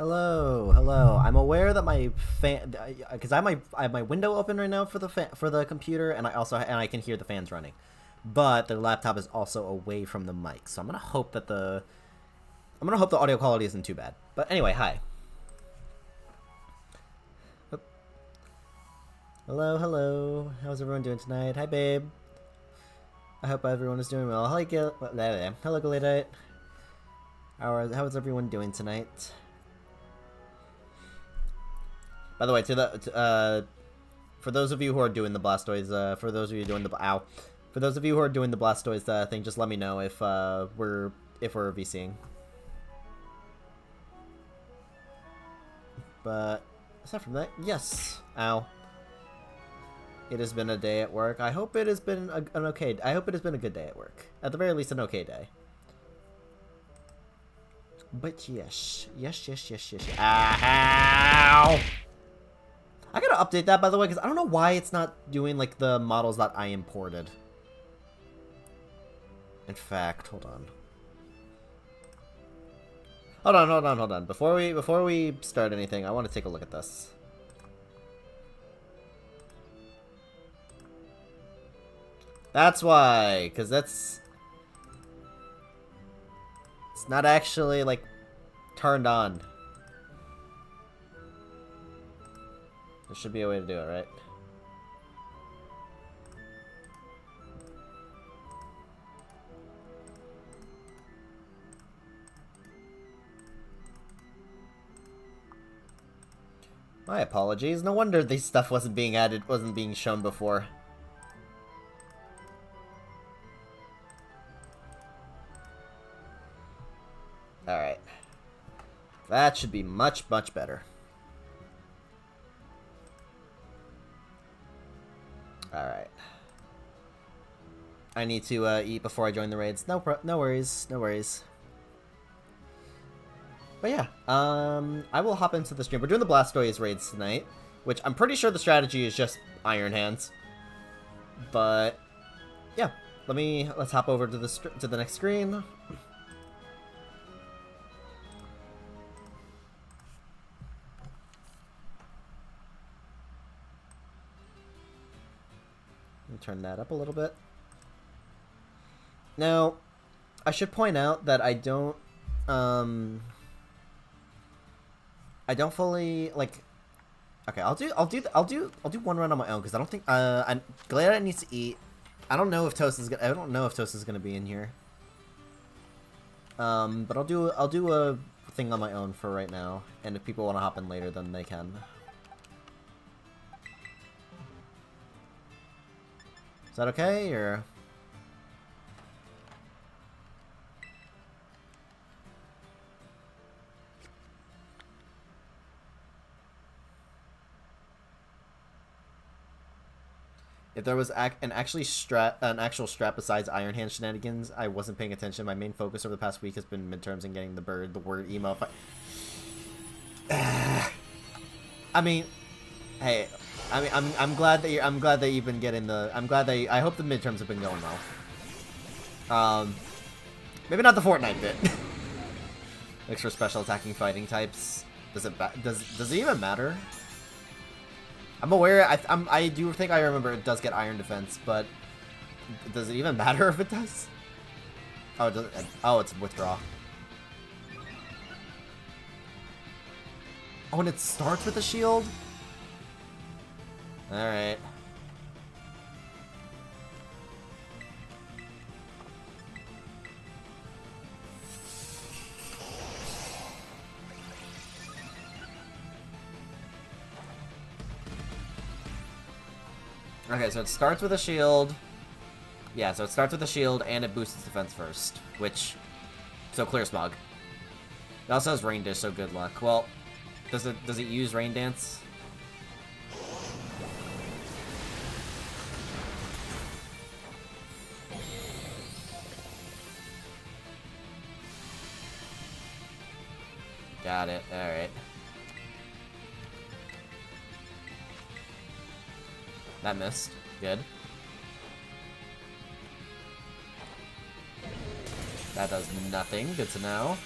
Hello, hello. I'm aware that my fan, because I have my I have my window open right now for the for the computer, and I also and I can hear the fans running, but the laptop is also away from the mic, so I'm gonna hope that the I'm gonna hope the audio quality isn't too bad. But anyway, hi. Hello, hello. How's everyone doing tonight? Hi, babe. I hope everyone is doing well. Hi, Gil. Hello, Galidite. How is everyone doing tonight? By the way, to the to, uh, for those of you who are doing the Blastoise, uh, for those of you doing the ow, for those of you who are doing the Blastoise uh, thing, just let me know if uh, we're if we're VCing. But aside from that, yes. Ow. It has been a day at work. I hope it has been a, an okay. I hope it has been a good day at work. At the very least, an okay day. But yes, yes, yes, yes, yes. yes. Ow! I gotta update that, by the way, because I don't know why it's not doing, like, the models that I imported. In fact, hold on. Hold on, hold on, hold on. Before we before we start anything, I want to take a look at this. That's why, because that's... It's not actually, like, turned on. There should be a way to do it, right? My apologies. No wonder this stuff wasn't being added, wasn't being shown before. Alright. That should be much, much better. Alright. I need to uh, eat before I join the raids. No, no worries, no worries. But yeah, um, I will hop into the stream. We're doing the Blastoise raids tonight, which I'm pretty sure the strategy is just Iron Hands. But yeah, let me let's hop over to the to the next screen. Turn that up a little bit. Now, I should point out that I don't, um, I don't fully like. Okay, I'll do, I'll do, I'll do, I'll do one run on my own because I don't think, uh, I'm glad I need to eat. I don't know if Toast is gonna, I don't know if Toast is gonna be in here. Um, but I'll do, I'll do a thing on my own for right now, and if people want to hop in later, then they can. Is that okay, or...? If there was ac an actually strat an actual strat besides Iron Hand shenanigans, I wasn't paying attention. My main focus over the past week has been midterms and getting the bird, the word email. I mean, hey, I mean, I'm I'm glad that you I'm glad that you've been getting the. I'm glad that you, I hope the midterms have been going well. Um, maybe not the Fortnite bit. Extra special attacking fighting types. Does it does does it even matter? I'm aware. I I'm, I do think I remember it does get iron defense, but does it even matter if it does? Oh, it doesn't. Oh, it's withdraw. Oh, and it starts with a shield. Alright. Okay, so it starts with a shield. Yeah, so it starts with a shield and it boosts its defense first, which... So clear smog. It also has rain dish, so good luck. Well, does it does it use rain dance? Got it, alright. That missed. Good. That does nothing. Good to know.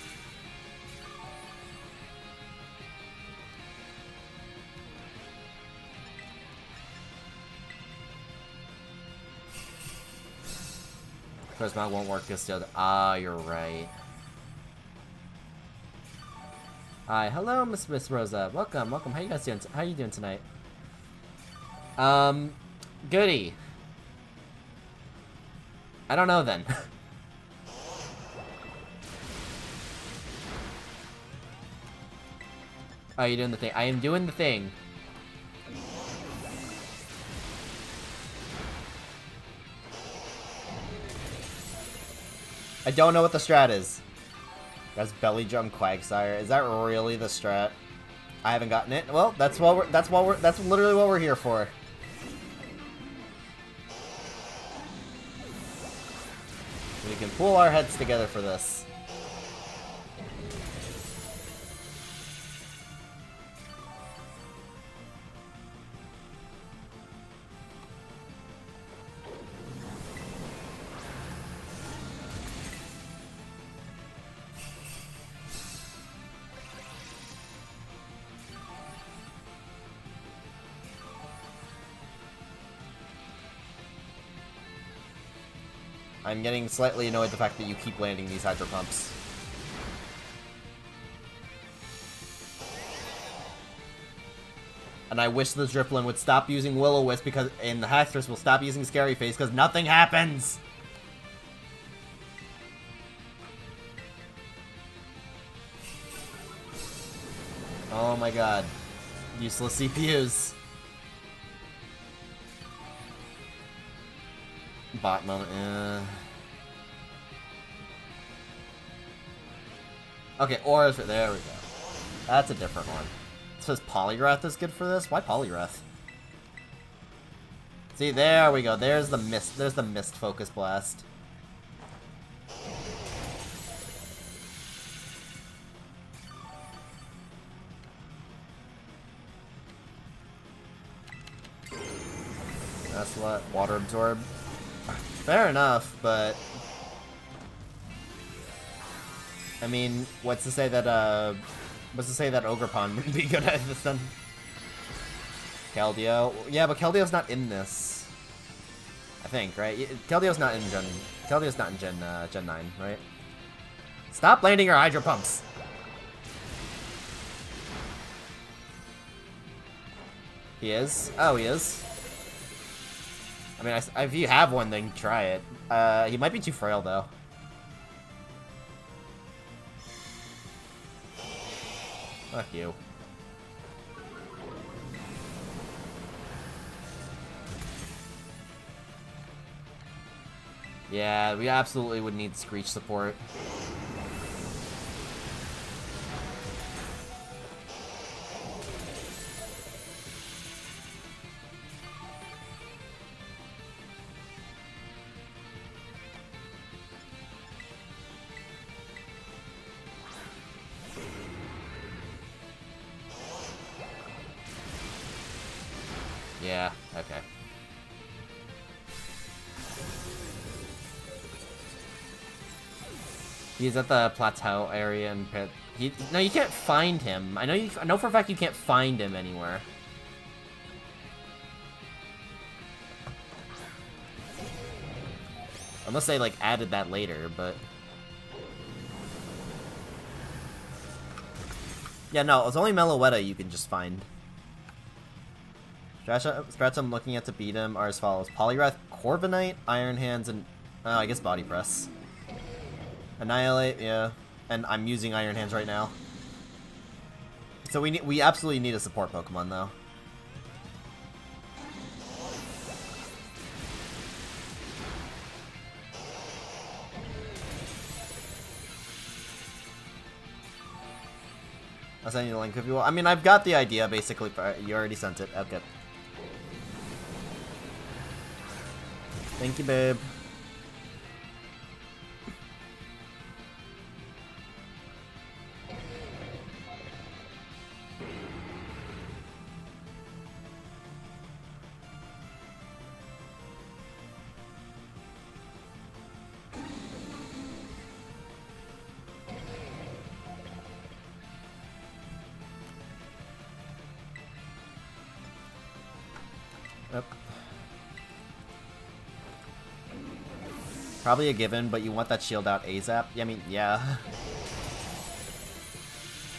Charisma won't work this Ah, you're right. Hi, hello, Miss Miss Rosa. Welcome, welcome. How you guys doing? How you doing tonight? Um, goody. I don't know then. oh, you doing the thing? I am doing the thing. I don't know what the strat is. That's belly drum Quagsire. Is that really the strat? I haven't gotten it. Well, that's what we're that's what we're that's literally what we're here for. We can pull our heads together for this. I'm getting slightly annoyed the fact that you keep landing these hydro pumps. And I wish the Drifloon would stop using Will-O-Wisp because and the Haxorus will stop using Scary Face because nothing happens! Oh my god. Useless CPUs. Bot moment, yeah. Okay, or there we go. That's a different one. It says Poliwrath is good for this? Why Poliwrath? See, there we go. There's the mist. There's the mist focus blast. That's what water absorb. Fair enough, but... I mean, what's to say that, uh... What's to say that Ogerpon would be good at this then? Keldeo. Yeah, but Keldeo's not in this. I think, right? Keldeo's not in Gen... Keldeo's not in Gen, uh, Gen 9, right? Stop landing your Hydro Pumps! He is? Oh, he is. I mean, I, if you have one, then try it. Uh, he might be too frail, though. Fuck you. Yeah, we absolutely would need Screech support. He's at the plateau area and he no, you can't find him. I know you. I know for a fact you can't find him anywhere. Unless they like added that later, but yeah, no, it's only Meloetta you can just find. Strats I'm looking at to beat him are as follows: Poliwrath, Corviknight, Iron Hands, and oh, I guess Body Press. Annihilape, yeah. And I'm using Iron Hands right now. So we need, we absolutely need a support Pokemon though. I'll send you the link if you will. I mean, I've got the idea basically. You already sent it. Okay. Thank you, babe. Probably a given, but you want that shield out ASAP? I mean, yeah.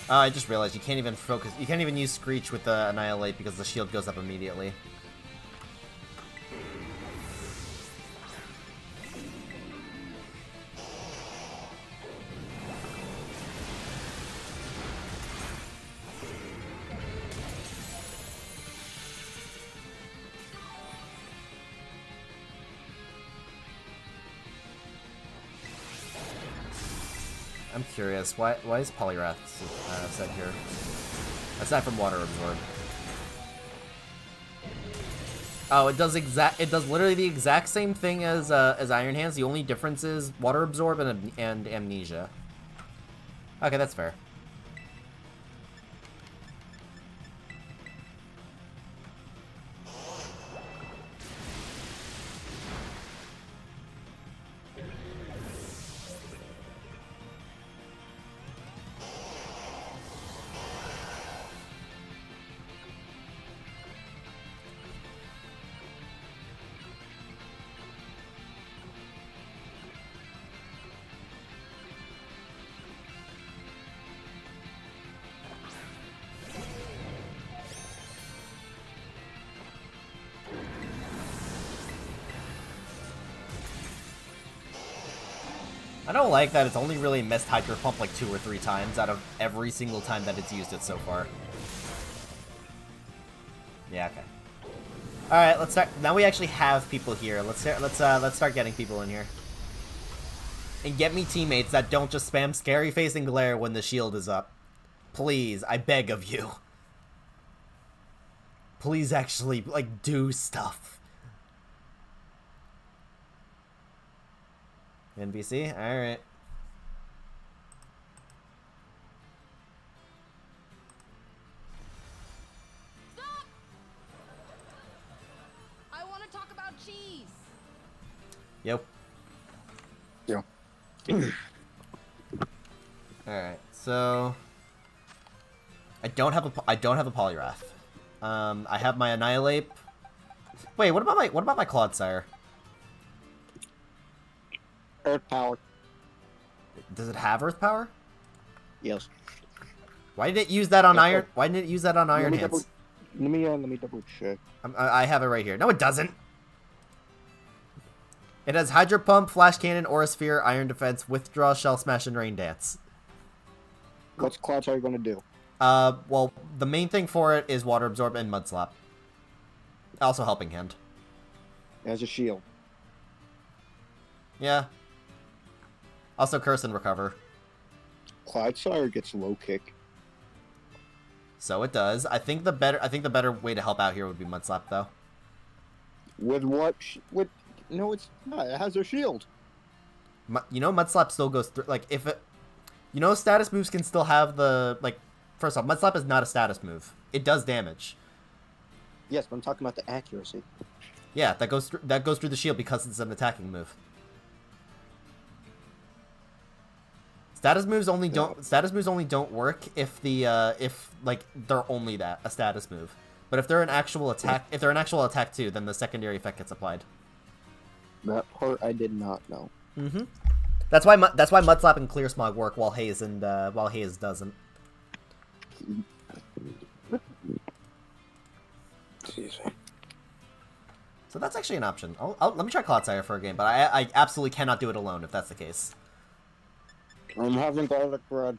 Oh, I just realized you can't even focus. You can't even use Screech with the Annihilape because the shield goes up immediately. Curious, why why is Poliwrath uh, set here? Aside from Water Absorb. Oh, it does exact. It does literally the exact same thing as uh, as Iron Hands. The only difference is Water Absorb and and Amnesia. Okay, that's fair. Don't like that it's only really missed Hydro Pump like two or three times out of every single time that it's used it so far. Yeah, okay. All right, let's start. Now we actually have people here. Let's let's uh let's start getting people in here. And get me teammates that don't just spam scary face and glare when the shield is up. Please, I beg of you. Please actually like do stuff. NBC? Alright. Stop! I want to talk about cheese. Yep. Yeah. Alright, so... I don't have a I don't have a Poliwrath. Um, I have my Annihilape. Wait, what about my what about my Clodsire? Earth power. Does it have Earth Power? Yes. Why did it use that on Iron? Why didn't it use that on Iron let Hands? Double, let me uh, let me double check. I'm- I I have it right here. No, it doesn't. It has Hydro Pump, Flash Cannon, Aura Sphere, Iron Defense, Withdraw, Shell Smash, and Rain Dance. What's Clodsire you gonna do? Uh, well, the main thing for it is Water Absorb and Mud Slap. Also Helping Hand. As a shield. Yeah. Also Curse and Recover. Clodsire gets low kick. So it does. I think the better I think the better way to help out here would be Mud Slap though. With what? With no, it's not. It has a shield. Mu- You know Mud Slap still goes through like if it You know status moves can still have the like first off, Mud Slap is not a status move. It does damage. Yes, but I'm talking about the accuracy. Yeah, that goes through that goes through the shield because it's an attacking move. Status moves only don't status moves only don't work if the uh, if like they're only that a status move. But if they're an actual attack, if they're an actual attack too, then the secondary effect gets applied. That part I did not know. Mm-hmm. That's why that's why Mud Slap and Clear Smog work while Haze and uh, while Haze doesn't. So that's actually an option. I'll, I'll, let me try Clodsire for a game, but I, I absolutely cannot do it alone if that's the case. I'm having garlic bread.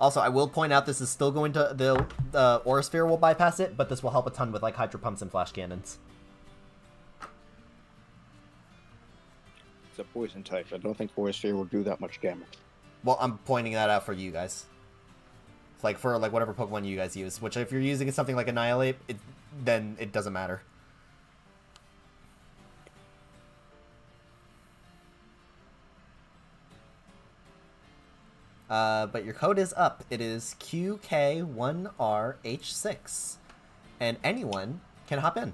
Also, I will point out this is still going to the the Aura Sphere will bypass it, but this will help a ton with like Hydro Pumps and Flash Cannons. It's a poison type. I don't think Forest Sphere will do that much damage. Well, I'm pointing that out for you guys. Like for like whatever Pokemon you guys use, which if you're using something like Annihilape, it then it doesn't matter. Uh, but your code is up. It is QK1RH6. And anyone can hop in.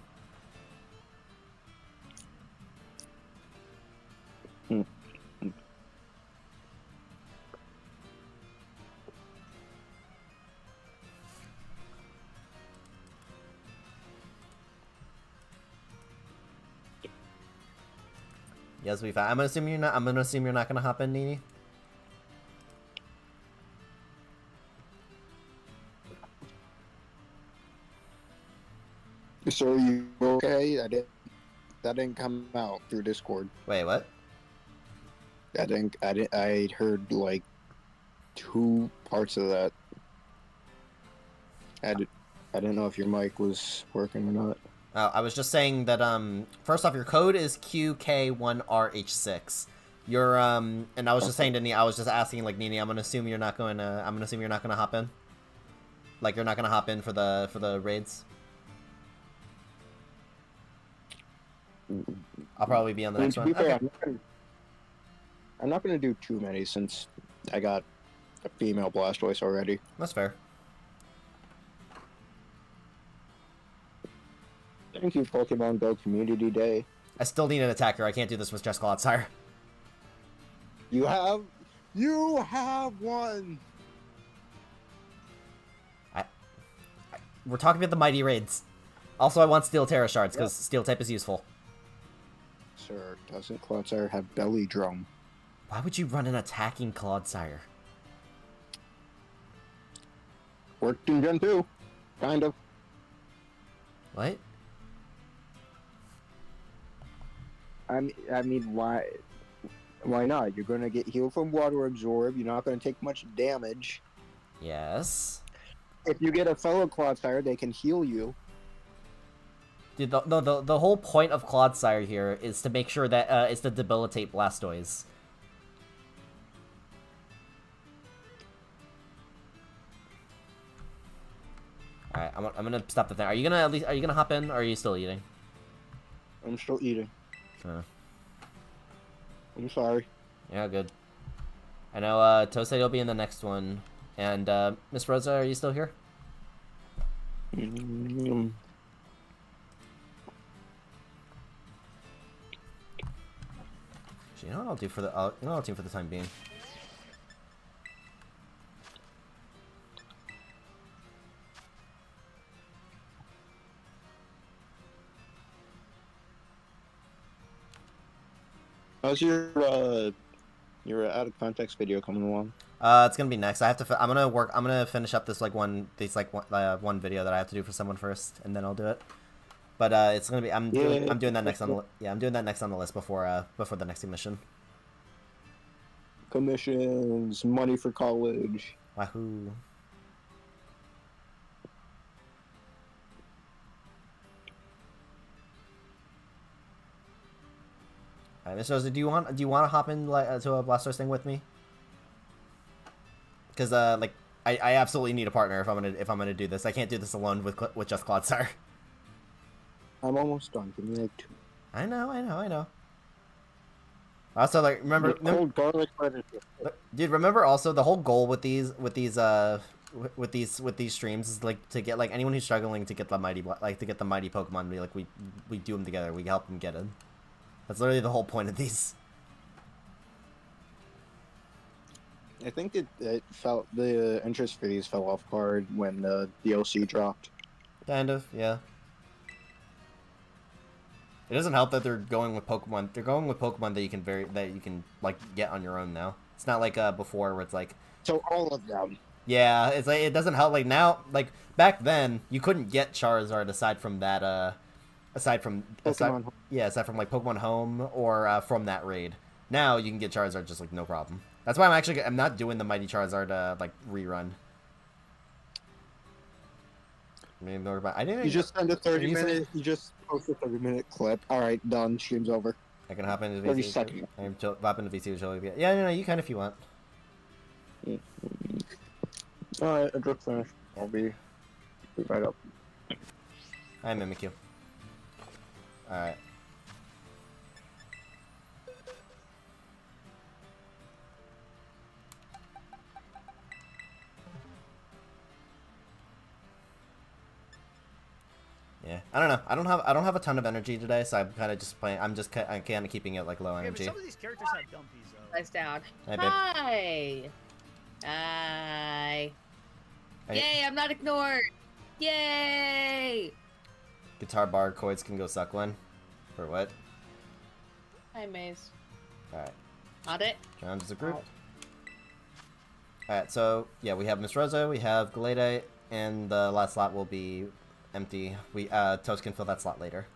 Yes, we found. I'm gonna assume you're not. I'm gonna assume you're not gonna hop in, Nini. So you okay? I didn't. That didn't come out through Discord. Wait, what? I didn't. I didn't. I heard like two parts of that. I did, I didn't know if your mic was working or not. Oh, I was just saying that. Um, first off, your code is QK1RH6. Your um, and I was just saying to Nini, I was just asking like Nini, I'm gonna assume you're not going to. I'm gonna assume you're not gonna hop in. Like you're not gonna hop in for the for the raids. I'll probably be on the I mean, next one. fair, Okay. I'm, not gonna, I'm not gonna do too many since I got a female Blastoise already. That's fair. Thank you, Pokemon Go Community Day. I still need an attacker. I can't do this with just Clodsire. You have, you have one. I. We're talking about the mighty raids. Also, I want Steel Tera shards because Steel type is useful. Sir, doesn't Clodsire have Belly Drum? Why would you run an attacking Clodsire? Worked in Gen 2. Kind of. What? I mean, I mean, why? Why not? You're gonna get healed from Water Absorb. You're not gonna take much damage. Yes. If you get a fellow Clodsire, they can heal you. Dude, the, the, the, the whole point of Clodsire here is to make sure that, uh, is to debilitate Blastoise. Alright, I'm, I'm gonna stop the thing. Are you gonna at least, are you gonna hop in, or are you still eating? I'm still eating. Uh, I'm sorry. yeah, good. I know, uh, Toast will be in the next one. And, uh, Miss Rosa, are you still here? Actually, you know what I'll do for the, uh, you know what I'll do for the time being? How's your uh, your out of context video coming along? Uh, it's gonna be next. I have to. Fi- I'm gonna work. I'm gonna finish up this like one. These like one, uh, one video that I have to do for someone first, and then I'll do it. But uh, it's gonna be. I'm doing. Yeah. I'm doing that next on the. Yeah, I'm doing that next on the list before. Uh, before the next mission. Commissions, money for college. Wahoo! Alright, Miss Rosa, do you want do you want to hop in like, uh, to a Blastoise thing with me? Because uh, like I, I absolutely need a partner if I'm gonna if I'm gonna do this. I can't do this alone with with just Clodsire. I'm almost done. Give me like two. I know, I know, I know. Also, like remember, The cold garlic bread dude remember also the whole goal with these with these uh with these with these streams is like to get like anyone who's struggling to get the mighty like to get the mighty pokemon we like we we do them together we help them get it that's literally the whole point of these I think it, it felt the interest fees fell off hard when the DLC dropped. kind of yeah it doesn't help that they're going with pokemon they're going with pokemon that you can very that you can like get on your own now it's not like uh before where it's like So all of them. Yeah, it's like it doesn't help. Like now, like back then, you couldn't get Charizard aside from that. Uh, aside from aside, yeah, aside from like Pokemon Home or uh, from that raid. Now you can get Charizard just like no problem. That's why I'm actually I'm not doing the Mighty Charizard uh, like rerun. Ignore about- I didn't. You just send a 30 you say- minute, you just post a 30 minute clip. Alright, done. Stream's over. I can hop into 30 VC. seconds. I'm hop into VC Joey. Yeah, no, no, you can if you want. Mm-hmm. Alright, I just finished. I'll be be right up. I mimic you. All right. Yeah, I don't know. I don't have I don't have a ton of energy today, so I'm kind of just playing. I'm just I'm kind of keeping it like low Yeah, but energy. some of these characters have dumpies though. Nice down. Hey, babe. Hi. Hi. Hey. Yay, I'm not ignored. Yay. Guitar bar chords can go suck one. For what? Hi, Maze. Alright. Got it? Jones is a group. Alright, so yeah, we have Miss Rosa, we have Galeta, and the last slot will be empty. We uh Toast can fill that slot later.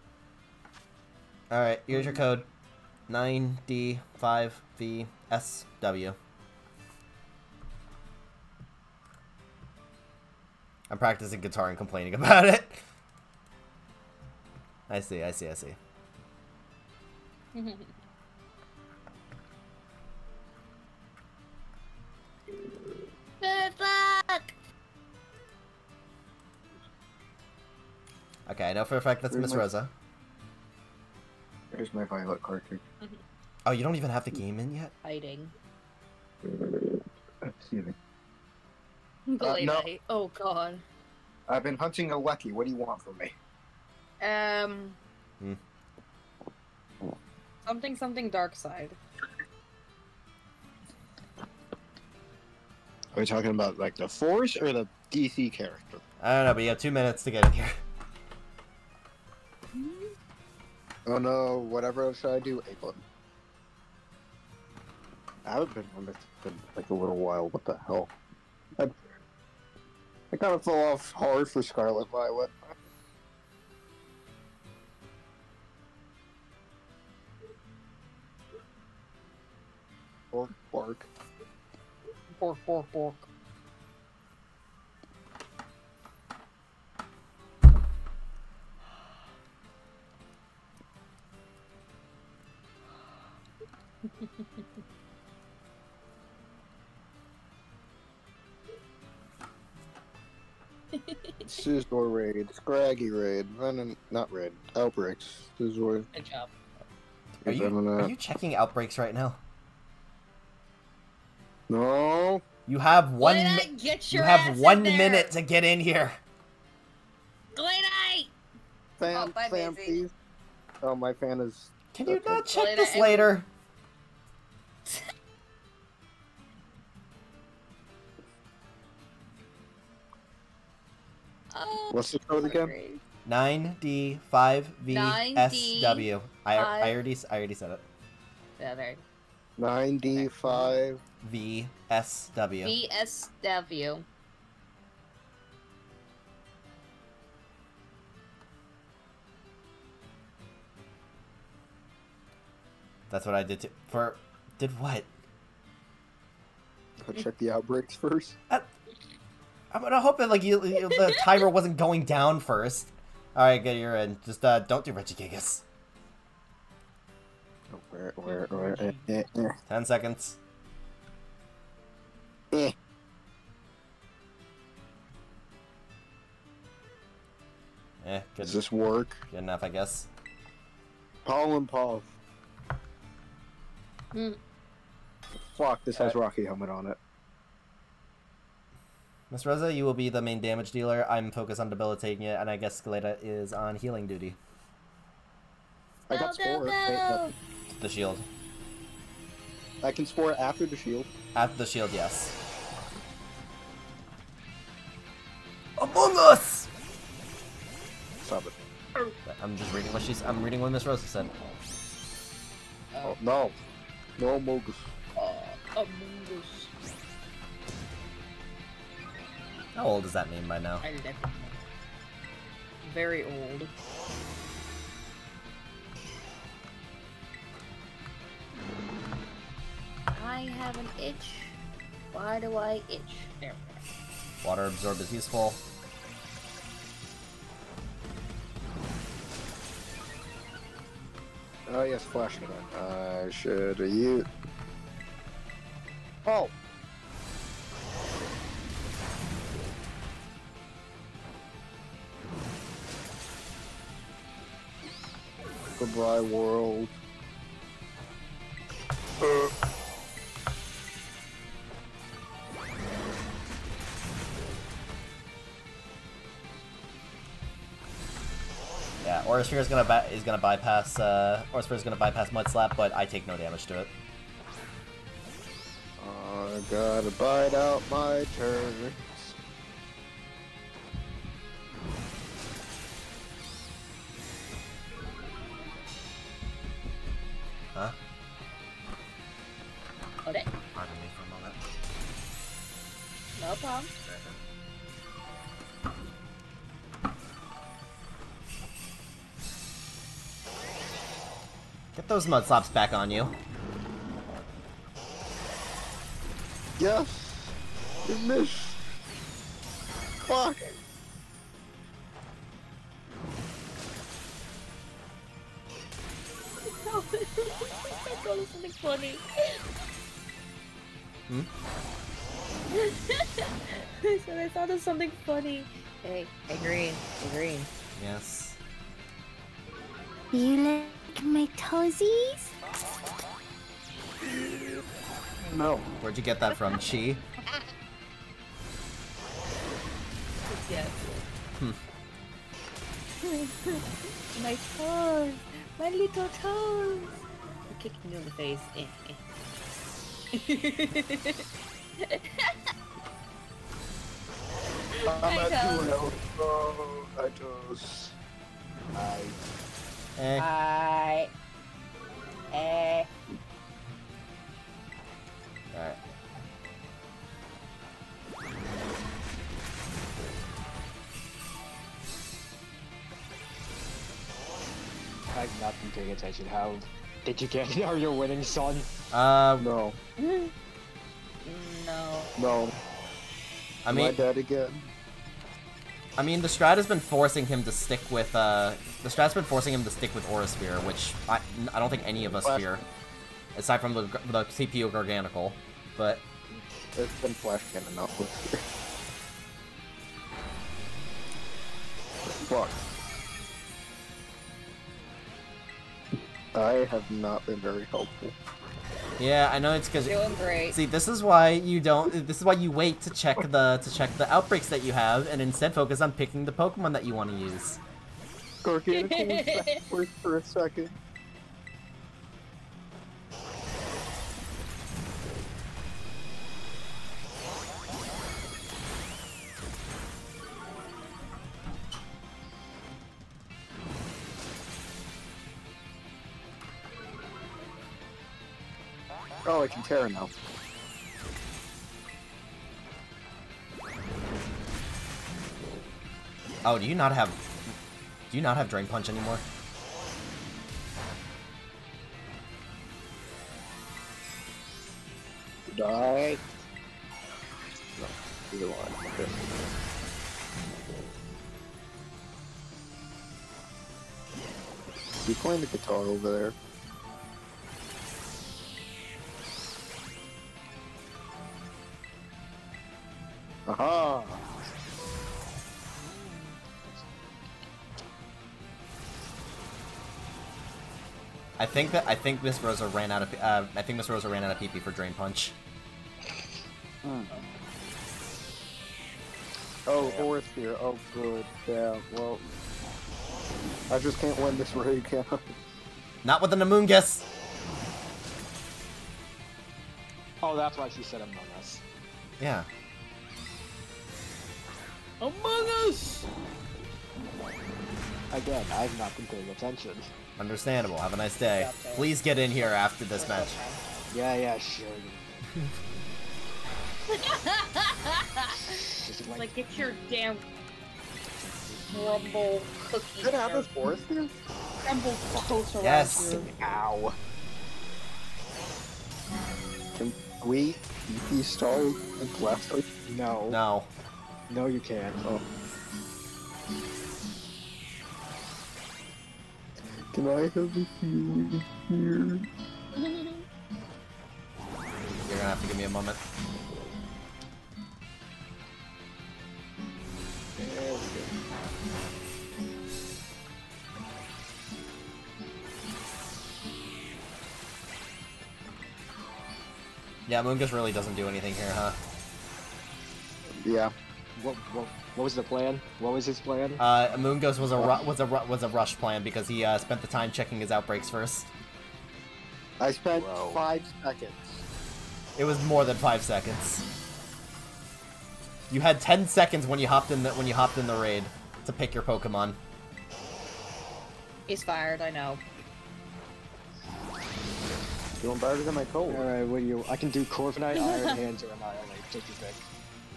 Alright, here's your code. 9D5VSW. I'm practicing guitar and complaining about it. I see, I see, I see. Good luck! Okay, I know for a fact that's Pretty Miss much. Rosa. There's my violet cartridge. Oh, you don't even have the game in yet? Hiding. Excuse me. Blade no. Oh god. I've been hunting a Lucky. What do you want from me? Um. Hmm. Something, something dark side. Are we talking about like the Force or the DC character? I don't know, but you have two minutes to get in here. Oh no, whatever else should I do? A button. I haven't been on this in like a little while. What the hell? I, I kind of fell off hard for Scarlet Violet. Bork, bork. Bork, bork, bork. Scizor raid, Scraggy raid, Venom, not raid, outbreaks. Scizor. Good job. Are you, are you checking outbreaks right now? No. You have one. Glade mi- Knight, get you have one minute to get in here. Glade Fan, Oh, bye, fan, please. Oh, my fan is. Can you Okay. not check Glade, this I- later? Oh, What's the code again? Nine D five V S W. I I five- already I already said it. Yeah, there. 9D5. V S W. VSW. That's what I did too. For did what? I'll check the outbreaks first. I'm gonna hope that like you, you- the timer wasn't going down first. All right, get your in. Just uh, don't do Regigigas. Where, where, where? Eh, eh, eh. Ten seconds. Eh. Eh, good, Does this work? good enough, I guess. Paul and Paw. Hmm. Fuck, this has Rocky helmet on it. Miss Rosa, you will be the main damage dealer. I'm focused on debilitating it, and I guess Scaleta is on healing duty. I got Go, go, Spore. Wait, go! The shield. I can Spore after the shield. After the shield, yes. Among Us! Stop it. I'm just reading what she's. I'm reading what Miss Rosa said. Oh, no. No Mogus. Uh, Among Us. How old does that mean by now? I love it. Very old. I have an itch. Why do I itch? There we go. Water absorb is useful. Oh, yes, flashing it. I should used. Oh! Goodbye, world. Uh, Yeah, Aura Sphere is gonna is gonna bypass uh, Aura Sphere is gonna bypass Mud Slap, but I take no damage to it. I gotta bite out my turn. Huh? Okay. Pardon me for a moment. No problem. Get those mud slaps back on you. Yes! You missed! Fuck! No, I thought of something funny. Hmm? I said I thought of something funny. Hey, hey, green, hey, green. Yes. You like my toesies? No. Where'd you get that from, Chi? Yes. Hmm. my toes, my little toes. You're kicking me in the face. Eh, eh. I'm I at know. two now. Oh, I just. I. Eh. Hi. Eh. Alright. I've not been paying attention. How did you get it? Are you winning, son? Uh, No. No. No. I Am I mean, dead again? I mean, the strat has been forcing him to stick with, uh, the strat's been forcing him to stick with Aura Sphere, which I, I don't think any of us fear. Aside from the, the CPU Garganacl. But, It's been flash cannon out with. Fuck. I have not been very helpful. Yeah, I know it's because... Doing great. See, this is why you don't. This is why you wait to check the to check the outbreaks that you have, and instead focus on picking the Pokemon that you want to use. Garganacl was backwards for a second. Oh, I can Tera now. Oh, do you not have? Do you not have Drain Punch anymore? Die. No, either one. Okay. You playing the guitar over there? Think that I think Miss Rosa ran out of. Uh, I think Miss Rosa ran out of PP for Drain Punch. Oh, Aura Sphere. Oh, good. Yeah, well. I just can't win this raid, can I? Not with an Amoonguss. Oh, that's why she said Among Us. Yeah. Again, I've not been paying attention. Understandable. Have a nice day. Job, Taylor. Please get in here after this match. Yeah, yeah, sure. Just like, Like, get your damn crumble cookie. Did I have this Aura Sphere? crumble toast around Yes. ow. Can we EP stall and Blastoise? No. No. No, you can't. Oh. Can I have a here? You're gonna have to give me a moment. There we go. Yeah, Moongus really doesn't do anything here, huh? Yeah. What, what, what was the plan? What was his plan? Uh, Ghost was a ru- was a ru- was a rush plan because he uh, spent the time checking his outbreaks first. I spent Whoa. five seconds. It was more than five seconds. You had ten seconds when you hopped in the when you hopped in the raid to pick your Pokemon. He's fired, I know. Doing better than my cold. Alright, what do you... I can do Corviknight, Iron Hands, or Annihilape. Take your pick.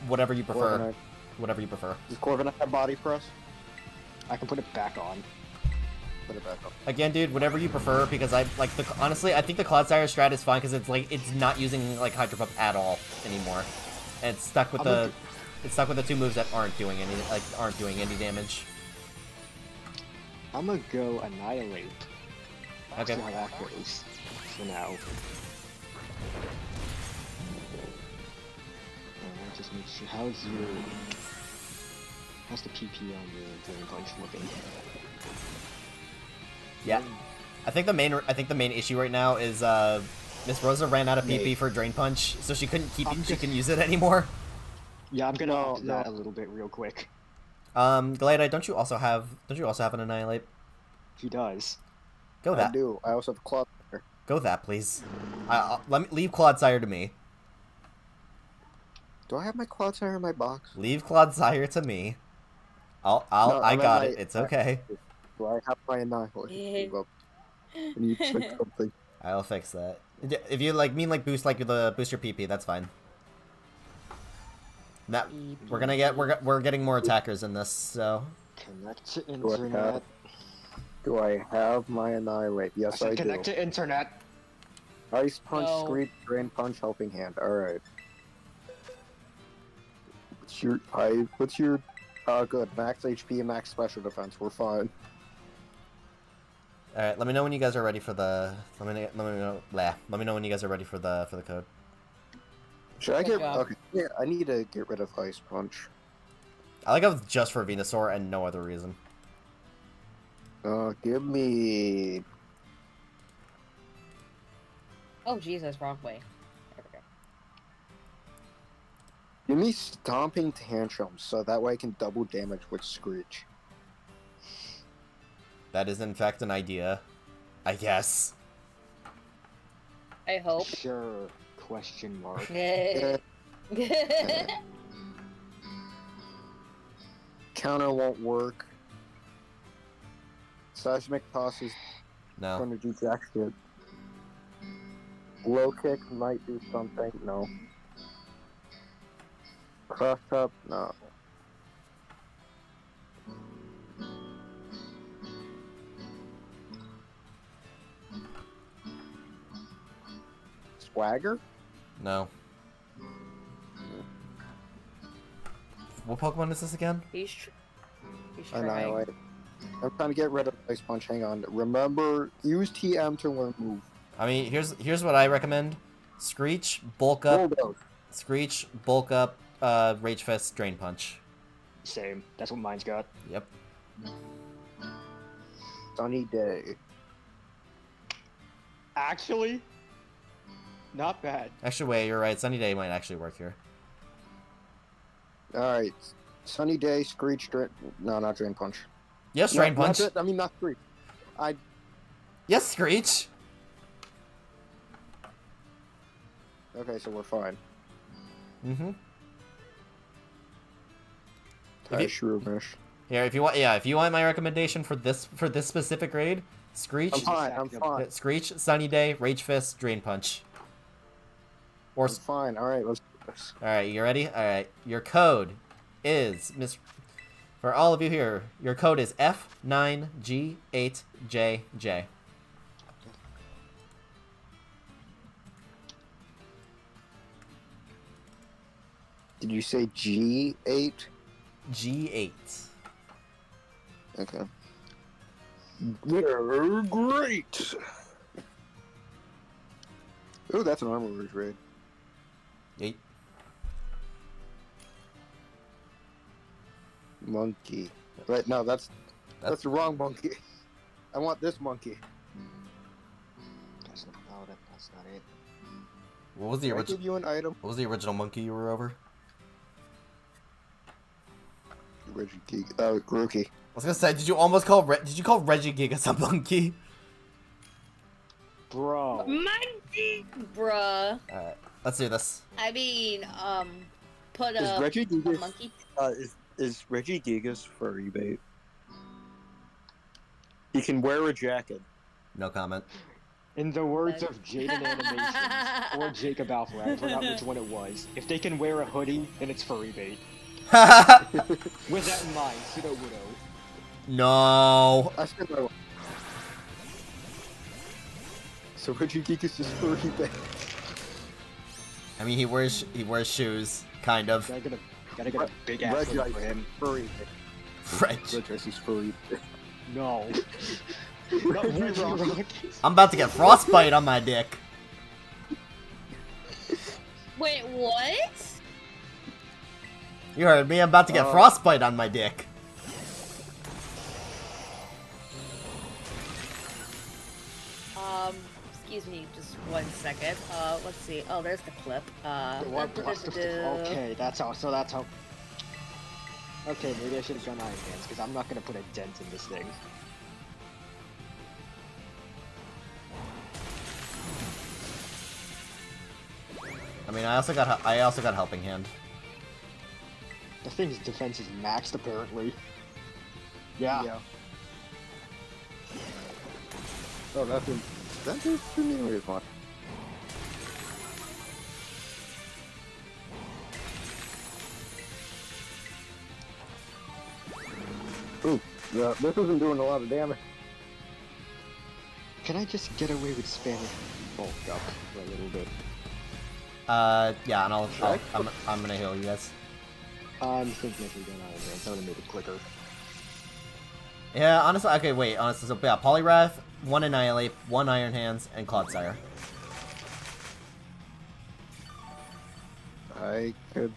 whatever you prefer. Corviknight. Whatever you prefer. Does Corviknight have body for us? I can put it back on. Put it back up. Again, dude, whatever you prefer, because I like the honestly, I think the Clodsire strat is fine because it's like it's not using like Hydro Pump at all anymore, and it's stuck with I'm the it's stuck with the two moves that aren't doing any like aren't doing any damage. I'm gonna go Annihilape. Okay. See how that goes. For now. Just make sure. How's your? How's the PP on your Drain Punch looking? Yeah, I think the main I think the main issue right now is uh, Miss Rosa ran out of PP Me. for Drain Punch, so she couldn't keep I'm she just- can use it anymore. Yeah, I'm gonna No, that a little bit real quick. Um, Glada, don't you also have don't you also have an Annihilape? He does. Go that. I do. I also have Claw. Go that, please. I, I'll, let me leave Clodsire to me. Do I have my Clodsire in my box? Leave Clodsire to me. I'll I'll No, I I'm got my- it. It's okay. Do I have my Annihilape? Well, when you check something. I'll fix that. If you like mean like boost like the booster PP, that's fine. That we're gonna get we're we're getting more attackers in this, so Connect to Do I have, internet. do I have my Annihilape? Yes, I, said do. connect to internet. Ice Punch, No. Screech, Drain Punch, Helping Hand. Alright. What's your... I... What's your... Uh, good. Max HP and max special defense. We're fine. all right. Let me know when you guys are ready for the. Let me let me know. Blah. Let me know when you guys are ready for the for the code. Should I get... God. Okay. Yeah, I need to get rid of Ice Punch. I like how it's just for Venusaur and no other reason. Uh, give me... Oh Jesus, wrong way. Give me Stomping Tantrum, so that way I can double damage with Screech. That is in fact an idea. I guess. I hope. Sure. Question mark. Counter won't work. Seismic Toss is No. going to do jack shit. Low kick might do something. No. Cross up. No. Swagger? No. What Pokemon is this again? He's, tr- he's trying. Annihilape. I'm trying to get rid of Ice Punch. Hang on. Remember, use TM to learn move. I mean, here's here's what I recommend: Screech, bulk up, Bulldoze. Screech, bulk up, uh, Rage Fist, Drain Punch. Same. That's what mine's got. Yep. Sunny day. Actually, not bad. Actually, wait, you're right. Sunny Day might actually work here. Alright. Sunny day, Screech, Drain... No, not Drain Punch. Yes, Drain No, Punch. I mean, not Screech. I... Yes, Screech. Okay, so we're fine. Mm-hmm. You- Shroomish. Here, if you want, yeah, if you want my recommendation for this for this specific grade, Screech, I'm fine, I'm fine. Screech, Sunny Day, Rage Fist, Drain Punch. Or I'm fine. Alright, let's do this. all right, you ready? All right, your code is Miss. For all of you here, your code is F9G8JJ. Did you say G8? G8. Okay. They're great! Oh, that's an Armarouge raid. Yeet. Monkey. Right, no, that's that's the wrong monkey. I want this monkey. That's not, no, that, that's not it. What was the Can I original? give you an item? What was the original monkey you were over? Reggie Geek. Oh, Grookey. I was gonna say, did you almost call Re- did you call Regigigas a monkey? Bro. Monkey, bruh. Alright, let's do this. I mean, um, put Is a, Reggie a monkey. uh, is is Regigigas furry bait? He can wear a jacket. No comment. In the words of Jaiden Animations or Jacob Alfred, I forgot which one it was. If they can wear a hoodie, then it's furry bait. With that in mind, Pseudo Widow. no. I said no. So Regigeek is just furry bait. I mean, he wears he wears shoes, kind of. Gotta get a, gotta get a big ass hoodie for him. Furry bait. French. Regis is furry bait. No. Not Regirock. I'm about to get frostbite on my dick. Wait, what? You heard me. I'm about to get Uh. frostbite on my dick. Um, excuse me, just one second. Uh, let's see. Oh, there's the clip. Uh, What blast of the- Okay, that's how. So that's how. Okay, maybe I should have gone Iron Hands because I'm not gonna put a dent in this thing. I mean, I also got I also got helping hand. The thing's defense is maxed apparently. Yeah. Yeah. Oh, that didn't. That didn't do much. Ooh, yeah, this isn't doing a lot of damage. Can I just get away with spamming bulk up for a little bit? Uh, yeah, and I'll, I'll I'm I'm gonna heal you guys. I'm thinking if we go Iron Hands, I would have made it quicker. Yeah, honestly, okay, wait, honestly, so yeah, Poliwrath, one Annihilape, one Iron Hands, and Clodsire. I could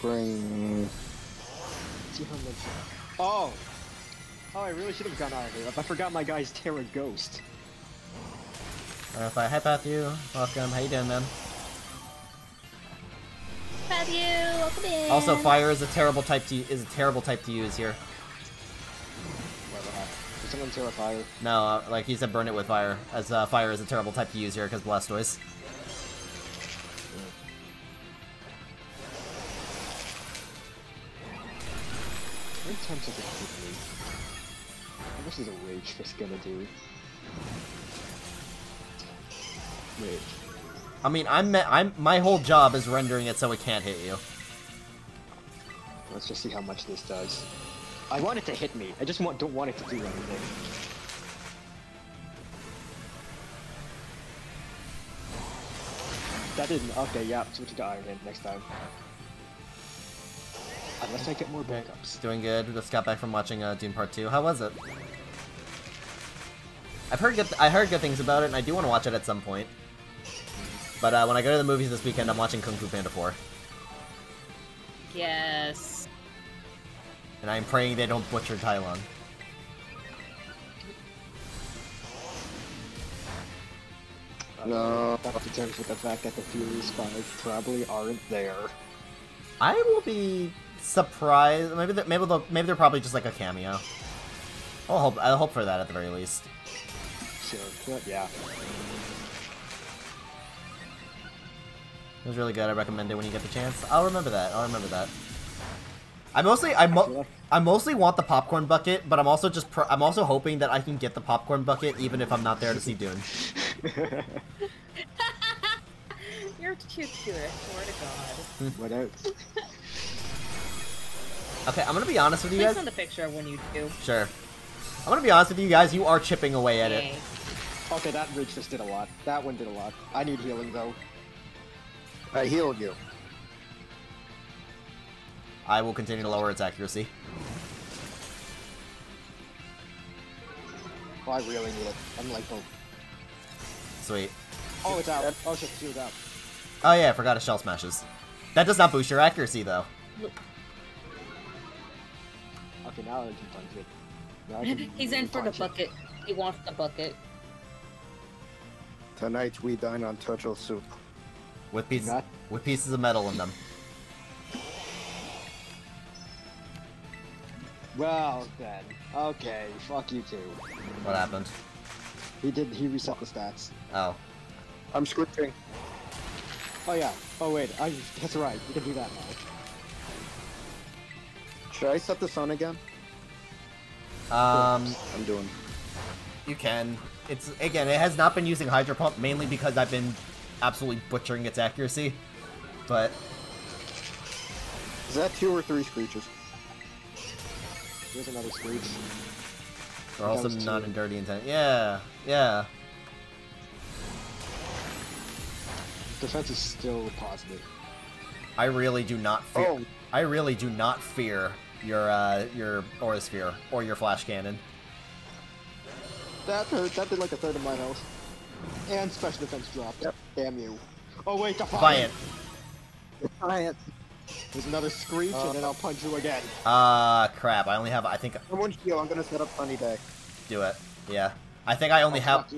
bring. See how much. Oh! Oh, I really should have gone Iron Hands. I forgot my guy's Tera Ghost. Uh, if I path you, welcome. How you doing, man? Have you? Welcome in. Also, fire is a terrible type to is a terrible type to use here. Did someone Tera Fire? No, uh, like he said, burn it with fire, as uh, fire is a terrible type to use here because Blastoise. How many times has it hit me? How much is a Rage Fist gonna do? Rage. I mean, I'm me- I'm my whole job is rendering it so it can't hit you. Let's just see how much this does. I want it to hit me. I just want don't want it to do anything. That didn't. Okay, yeah. Switch to Iron Hand next time. Unless I get more backups. Doing good. Just got back from watching uh, Dune Part Two. How was it? I've heard good. I heard good things about it, and I do want to watch it at some point. But uh, when I go to the movies this weekend, I'm watching Kung Fu Panda 4, Yes. and I'm praying they don't butcher Tai Lung. No. Come to terms with the fact that the Furious Five probably aren't there. I will be surprised. Maybe they're, maybe they'll, maybe they're probably just like a cameo. I'll hope. I'll hope for that at the very least. Sure. But yeah. It was really good. I recommend it when you get the chance. I'll remember that. I'll remember that. I mostly, I, mo- I mostly want the popcorn bucket, but I'm also just, pr- I'm also hoping that I can get the popcorn bucket even if I'm not there to see Dune. You're too cute, swear to God. Hmm. what else? Okay, I'm gonna be honest with you Please guys. send a picture when you do. Sure. I'm gonna be honest with you guys. You are chipping away at it. Yay. Okay, that Rage just did a lot. That one did a lot. I need healing though. I healed you. I will continue to lower its accuracy. Oh, I really need it. I'm like, oh, Sweet. oh, it's out. Oh shit, it's out. Oh yeah, I forgot his shell smashes. That does not boost your accuracy though. Okay, now I can punch it. Now I can He's in for the punch it. bucket. He wants the bucket. Tonight we dine on turtle soup. With pieces, Not- with pieces of metal in them. Well then, okay, fuck you too. What happened? He did. He reset the stats. Oh. I'm scripting. Oh yeah. Oh wait. I. That's right. We can do that now. Should I set the sun again? Um, I'm doing. You can. It's again, it has not been using Hydro Pump mainly because I've been absolutely butchering its accuracy. But Is that two or three screeches? There's another screech. they're also not in dirty intent. Yeah, yeah. Defense is still positive. I really do not fear. Oh. I really do not fear your uh, your Aura Sphere or your Flash Cannon. That hurt. That did like a third of my health. And special defense dropped. Yep. Damn you. Oh wait, Defiant. Defiant. There's another screech, and then I'll punch you again. Ah, crap. I only have. I think Someone heal. I'm gonna set up Sunny Day. do it. Yeah. I think I only Oh, have.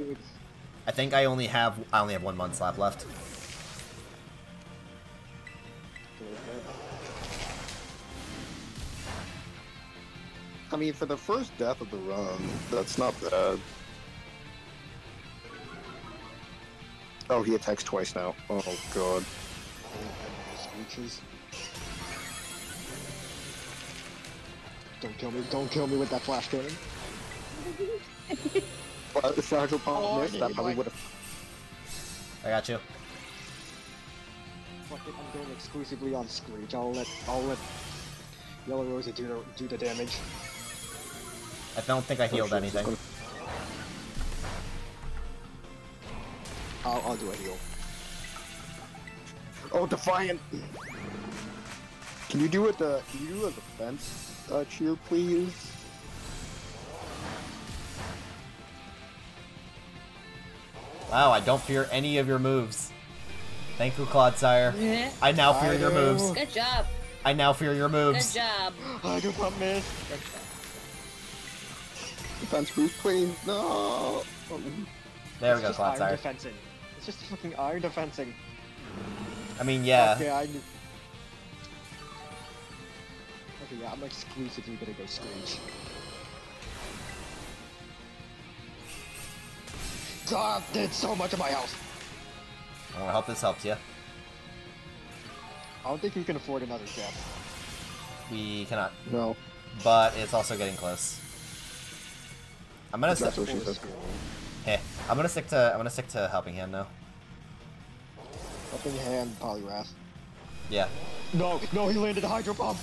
I think I only have. I only have one mud slap left. I mean, for the first death of the run, that's not bad. Oh, he attacks twice now. Oh god. Don't kill me! Don't kill me with that flash cannon. Well, if Fragile Palm Oh, I missed, that probably would have. I got you. Fuck it, I'm going exclusively on screech. I'll let I'll let Yellow Rosa do the do the damage. I don't think I oh, healed anything. I'll I'll do a heal. Oh, Defiant! Can you do it? Uh, can you do a defense uh, cheer, please? Wow, I don't fear any of your moves. Thank you, Clodsire. I now fear your I moves. Good job. I now fear your moves. Good moves. job. I do pump miss. Defense boost, please. No. There we go, just iron Clodsire. defensing. It's just fucking iron defensing. I mean, yeah. Okay, I knew. Okay, yeah, I'm exclusively gonna go screech. God, did so much of my health. I hope this helps you. I don't think we can afford another death. We cannot, No. but it's also getting close. I'm gonna stick. That's what she says. Heh. I'm gonna stick to. I'm gonna stick to helping hand now. Helping hand, Poliwrath. Yeah. No, no, he landed a hydro pump.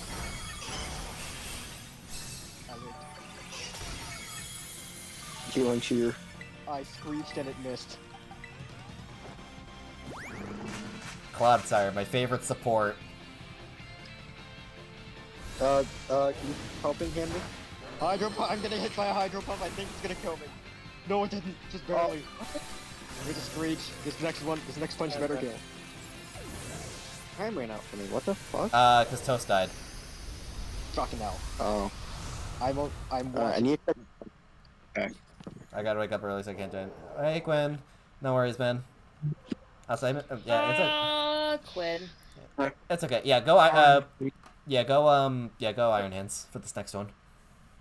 I lived. Healing cheer. I screeched and it missed. Clodsire, my favorite support. Uh, uh, can you helping hand me? Hydro pump. I'm gonna hit by a hydro pump. I think it's gonna kill me. No, it didn't. Just barely. Here's a screech. This next one. This next punch better kill. Time ran out for me. What the fuck? Uh, cause Toast died. Fucking hell. oh. I'm. o- I'm. Uh, I watching. need. I gotta wake up early so I can't do it. Hey, Quinn. No worries, man. Outside, uh, yeah, it's, a, Ah, Quinn. it's okay. Yeah, go. Uh, yeah, go. Um, yeah, go. Iron Hands for this next one.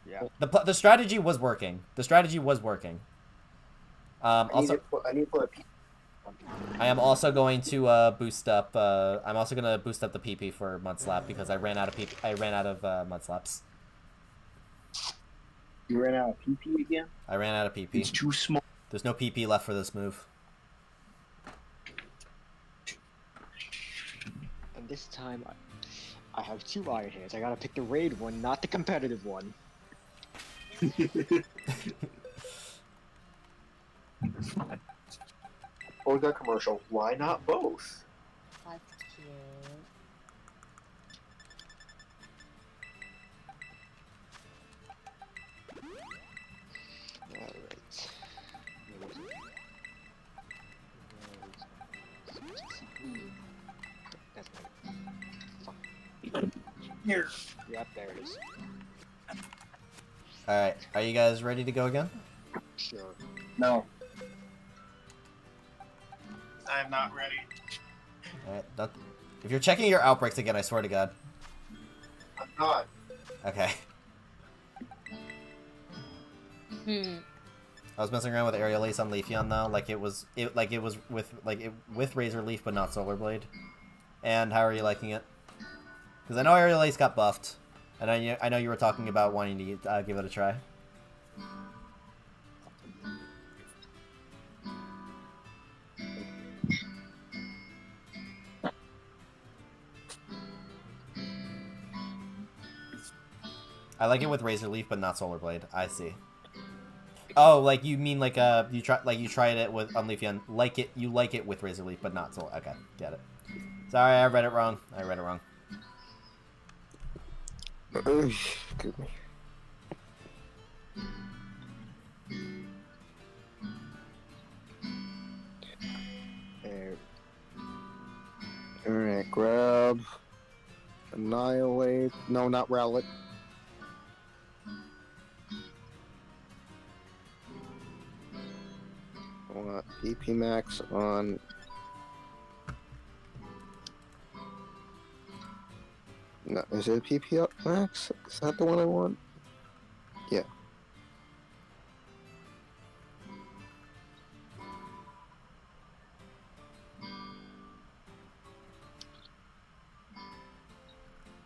Yeah. The the strategy was working. The strategy was working. Um, I need to put. I need to put. I am also going to uh, boost up. Uh, I'm also gonna boost up the PP for Mud Slap because I ran out of PP. I ran out of uh, Mud Slaps. You ran out of PP again. I ran out of PP. It's too small. There's no PP left for this move. And this time, I, I have two iron hands. I gotta pick the raid one, not the competitive one. Or the commercial. Why not both? That's cute. Alright. That's right. Here. Yep, there it is. All right, are you guys ready to go again? Sure. No. You're checking your outbreaks again, I swear to God. I'm not. Okay. Hmm. I was messing around with Aerial Ace on Leafeon though, like it was it like it was with like it with Razor Leaf but not Solar Blade. And how are you liking it? Because I know Aerial Ace got buffed, and I I know you were talking about wanting to uh, give it a try. I like it with Razor Leaf, but not Solar Blade. I see. Oh, like you mean like uh you try like you tried it with on Leafeon. Like it you like it with Razor Leaf, but not Solar. Okay, get it. Sorry, I read it wrong. I read it wrong. Excuse me. Alright, grab. Annihilape. No, not Rowlet. I want EP max on. No, is it PP up max? Is that the one I want? Yeah.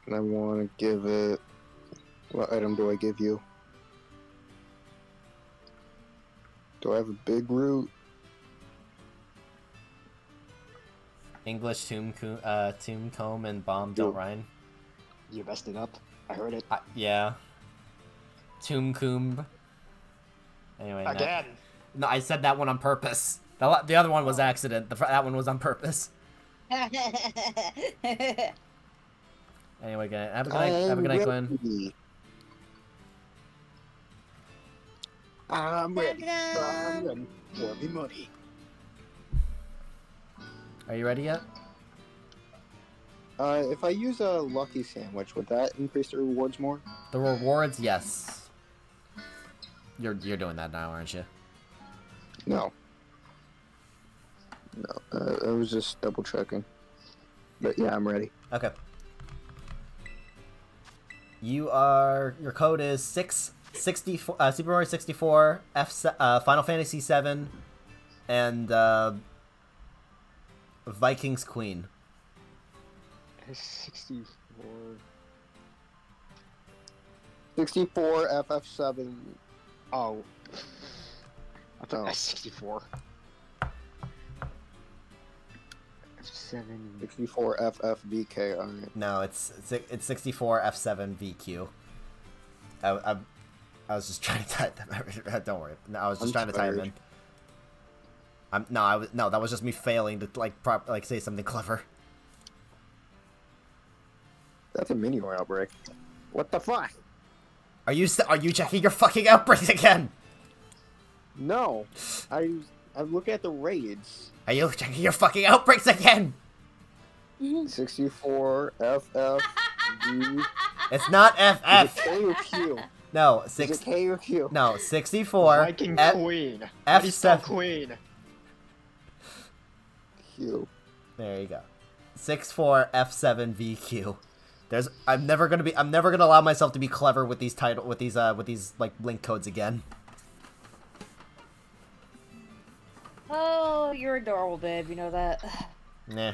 And I want to give it. What item do I give you? Do I have a big root? English Tomb Co- uh Tomb Comb and Bomb Don't Yo. Rhyme. You messed it up. I heard it. Uh, yeah. Tomb Comb. Anyway, Again. No, I said that one on purpose. The, the other one was accident. The, that one was on purpose. Anyway, good night. Have a good night. Have a good night, Glenn. ready. I'm ready. I'm ready for me money. Are you ready yet? Uh, if I use a lucky sandwich, would that increase the rewards more? The rewards, yes. You're you're doing that now, aren't you? No. No, uh, I was just double checking. But yeah, I'm ready. Okay. You are your code is six sixty four uh, Super Mario sixty four F uh, Final Fantasy seven, and uh, Vikings Queen. 64. 64 FF7. Oh. I thought Oh. that's 64. Seven. 64 FFVK. Alright. No, it's it's, it's sixty four F seven VQ. I, I I was just trying to type them. Don't worry. No, I was just I'm trying to type them in. I'm no, I was no. That was just me failing to like prop like say something clever. That's a mini outbreak. What the fuck? Are you are you checking your fucking outbreaks again? No. I I look at the raids. Are you checking your fucking outbreaks again? 64 FF It's not Is it FF. K or Q? No, Is six. it K or Q? No, sixty-four. Viking F- Queen. How do you F7. Queen? Q. There you go. Six four F seven VQ. There's. I'm never gonna be. I'm never gonna allow myself to be clever with these title with these uh with these like link codes again. oh, you're adorable, babe. You know that. Nah.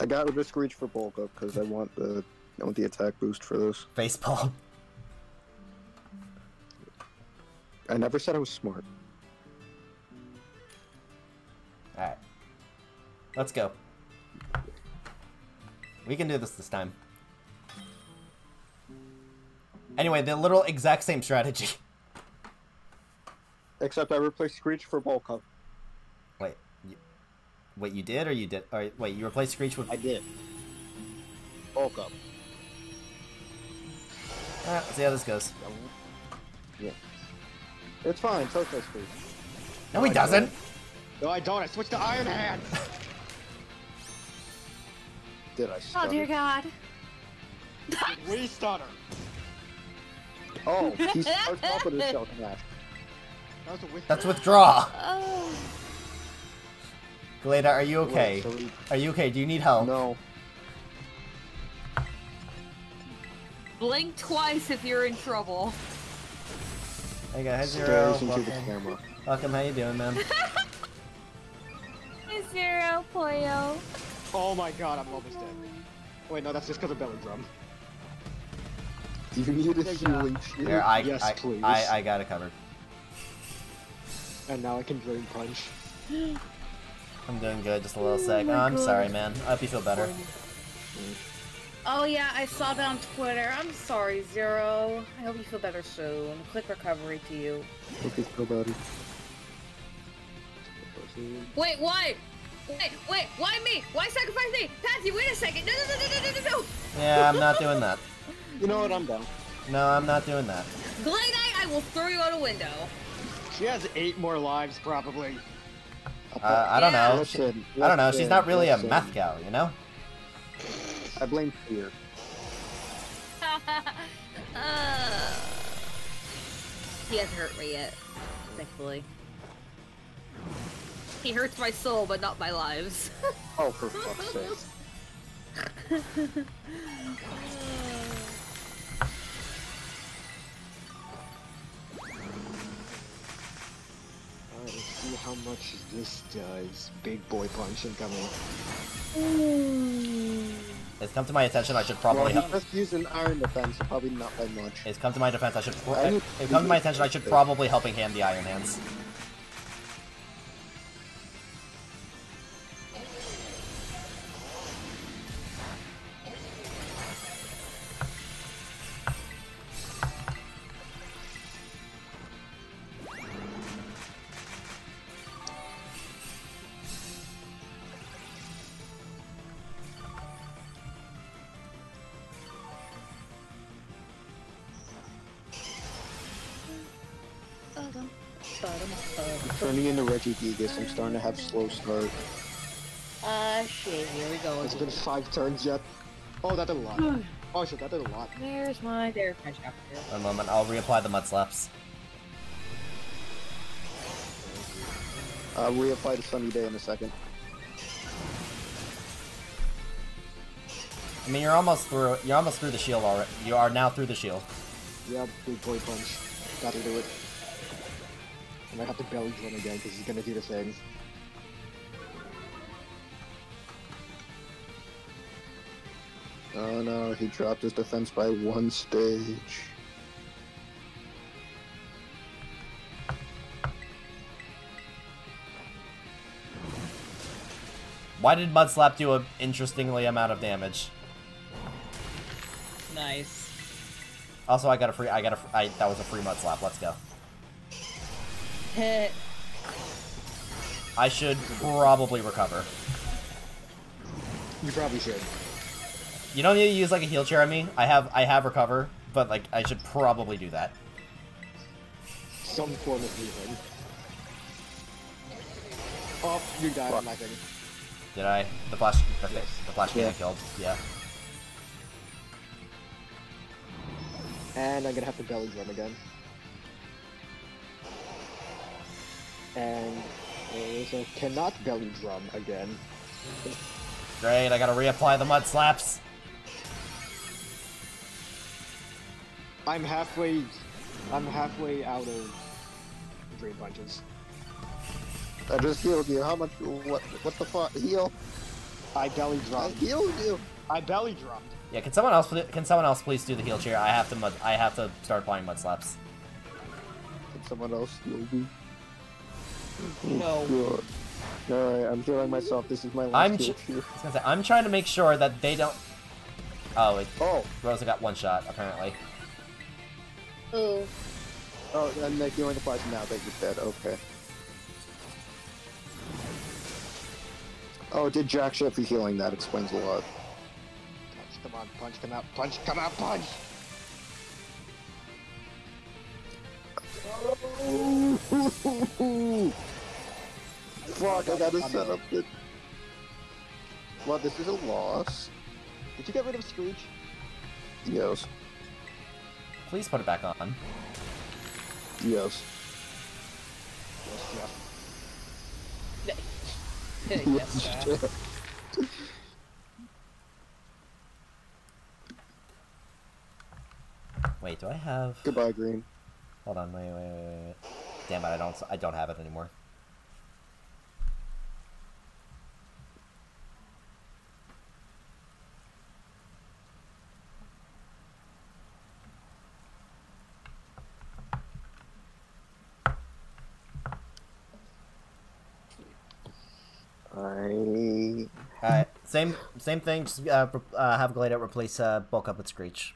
I got rid of Screech for bulk up because I want the I want the attack boost for this. Facepalm. I never said I was smart. All right. Let's go. We can do this this time. Anyway, the little exact same strategy. Except I replaced Screech for bulk up. Wait, you, wait, you did or you did? Or wait, you replaced Screech with? I did. Bulk up. Alright, let's see how this goes. It's fine. So does Screech. No, he doesn't. No, I don't. I switched to Iron Hand. Did I Oh dear God. we stutter. Oh, he starts off with a shell smash. That was a whisper. That's withdraw. Oh. Glada, are you okay? Wait, so he- Are you okay? Do you need help? No. Blink twice if you're in trouble. Hey guys, Zero. Stares uh, into the Welcome. camera. Welcome, how you doing, man? Hey, Zero, Pollo. Oh my god, I'm almost dead. Wait, no, that's just because of Belly Drum. Do you need a healing shield? Here, I, Yes, I, please. I, I got it covered. And now I can Drain Punch. I'm doing good, just a little oh sick. my Oh, I'm God. sorry, man. I hope you feel better. Oh yeah, I saw that on Twitter. I'm sorry, Zero. I hope you feel better soon. Quick recovery to you. Okay, feel better. Wait, why? Wait, wait, why me? Why sacrifice me? Patsy, wait a second. No, no, no, no, no, no, no. Yeah, I'm not doing that. You know what? I'm down. No, I'm not doing that. Glade I will throw you out a window. She has eight more lives, probably. Uh, I don't know. She- Listen, I don't know. She's not really a listen. meth gal, you know? I blame fear. uh, he hasn't hurt me yet, thankfully. He hurts my soul, but not my lives. Oh, for fuck's sake. Alright, let's see how much this does. Big boy punch incoming. It's come to my attention. I should probably. he help. used an iron defense, probably not by much. It's come to my defense. I should. I need- It's come to my attention. I should probably helping hand the Iron Hands. Into Reggie I'm starting to have slow start. Ah, shit. Here we go. It's been five turns yet. Oh, that did a lot. Oh shit, that did a lot. There's my there punch after. One moment. I'll reapply the mud slaps. I'll uh, reapply the Sunny Day in a second. I mean, you're almost through. You're almost through the shield already. You are now through the shield. Yeah, big boy punch. Gotta do it. I might have to belly drum again because he's gonna do the thing. Oh no, he dropped his defense by one stage. Why did mud slap do an interestingly amount of damage? Nice. Also, I got a free. I got a. I, that was a free mud slap. Let's go. Hit. I should probably recover. You probably should. You don't need to use like a heal chair on me. I have. I have recover, but like I should probably do that. Some form of healing. Oh, you died on that thing. Did I? The flash. The, Yes. the flash Yeah. killed. Yeah. And I'm gonna have to belly drum again. And also cannot belly drum again. Great. I gotta reapply the mud slaps. I'm halfway. I'm halfway out of drain punches. I just healed you. How much? What? What the fuck? Heal? I belly I healed you. I belly drummed. Yeah. Can someone else? Can someone else please do the heal chair? I have to mud. I have to start applying mud slaps. Can someone else heal me? No. God. Alright, I'm healing myself. This is my last I'm heal ch- here. I was gonna say, I'm trying to make sure that they don't. Oh, it, Oh, Rosa got one shot apparently. Oh. oh, and the healing applies now that you're dead. Okay. Oh, did jack shit for healing. That explains a lot. Punch, come on, punch, come out, punch, come out, punch! Fuck, I gotta set up the... Well, this is a loss. Did you get rid of Screech? Yes. Please put it back on. Yes. Yes, Jeff. yes, sir. Wait, do I have? Goodbye, Green. Hold on, wait, wait, wait, wait. Damn it, I don't. I don't have it anymore. I... Alright, Same same thing. Just uh, re- uh, have Glade out replace uh, bulk up with Screech.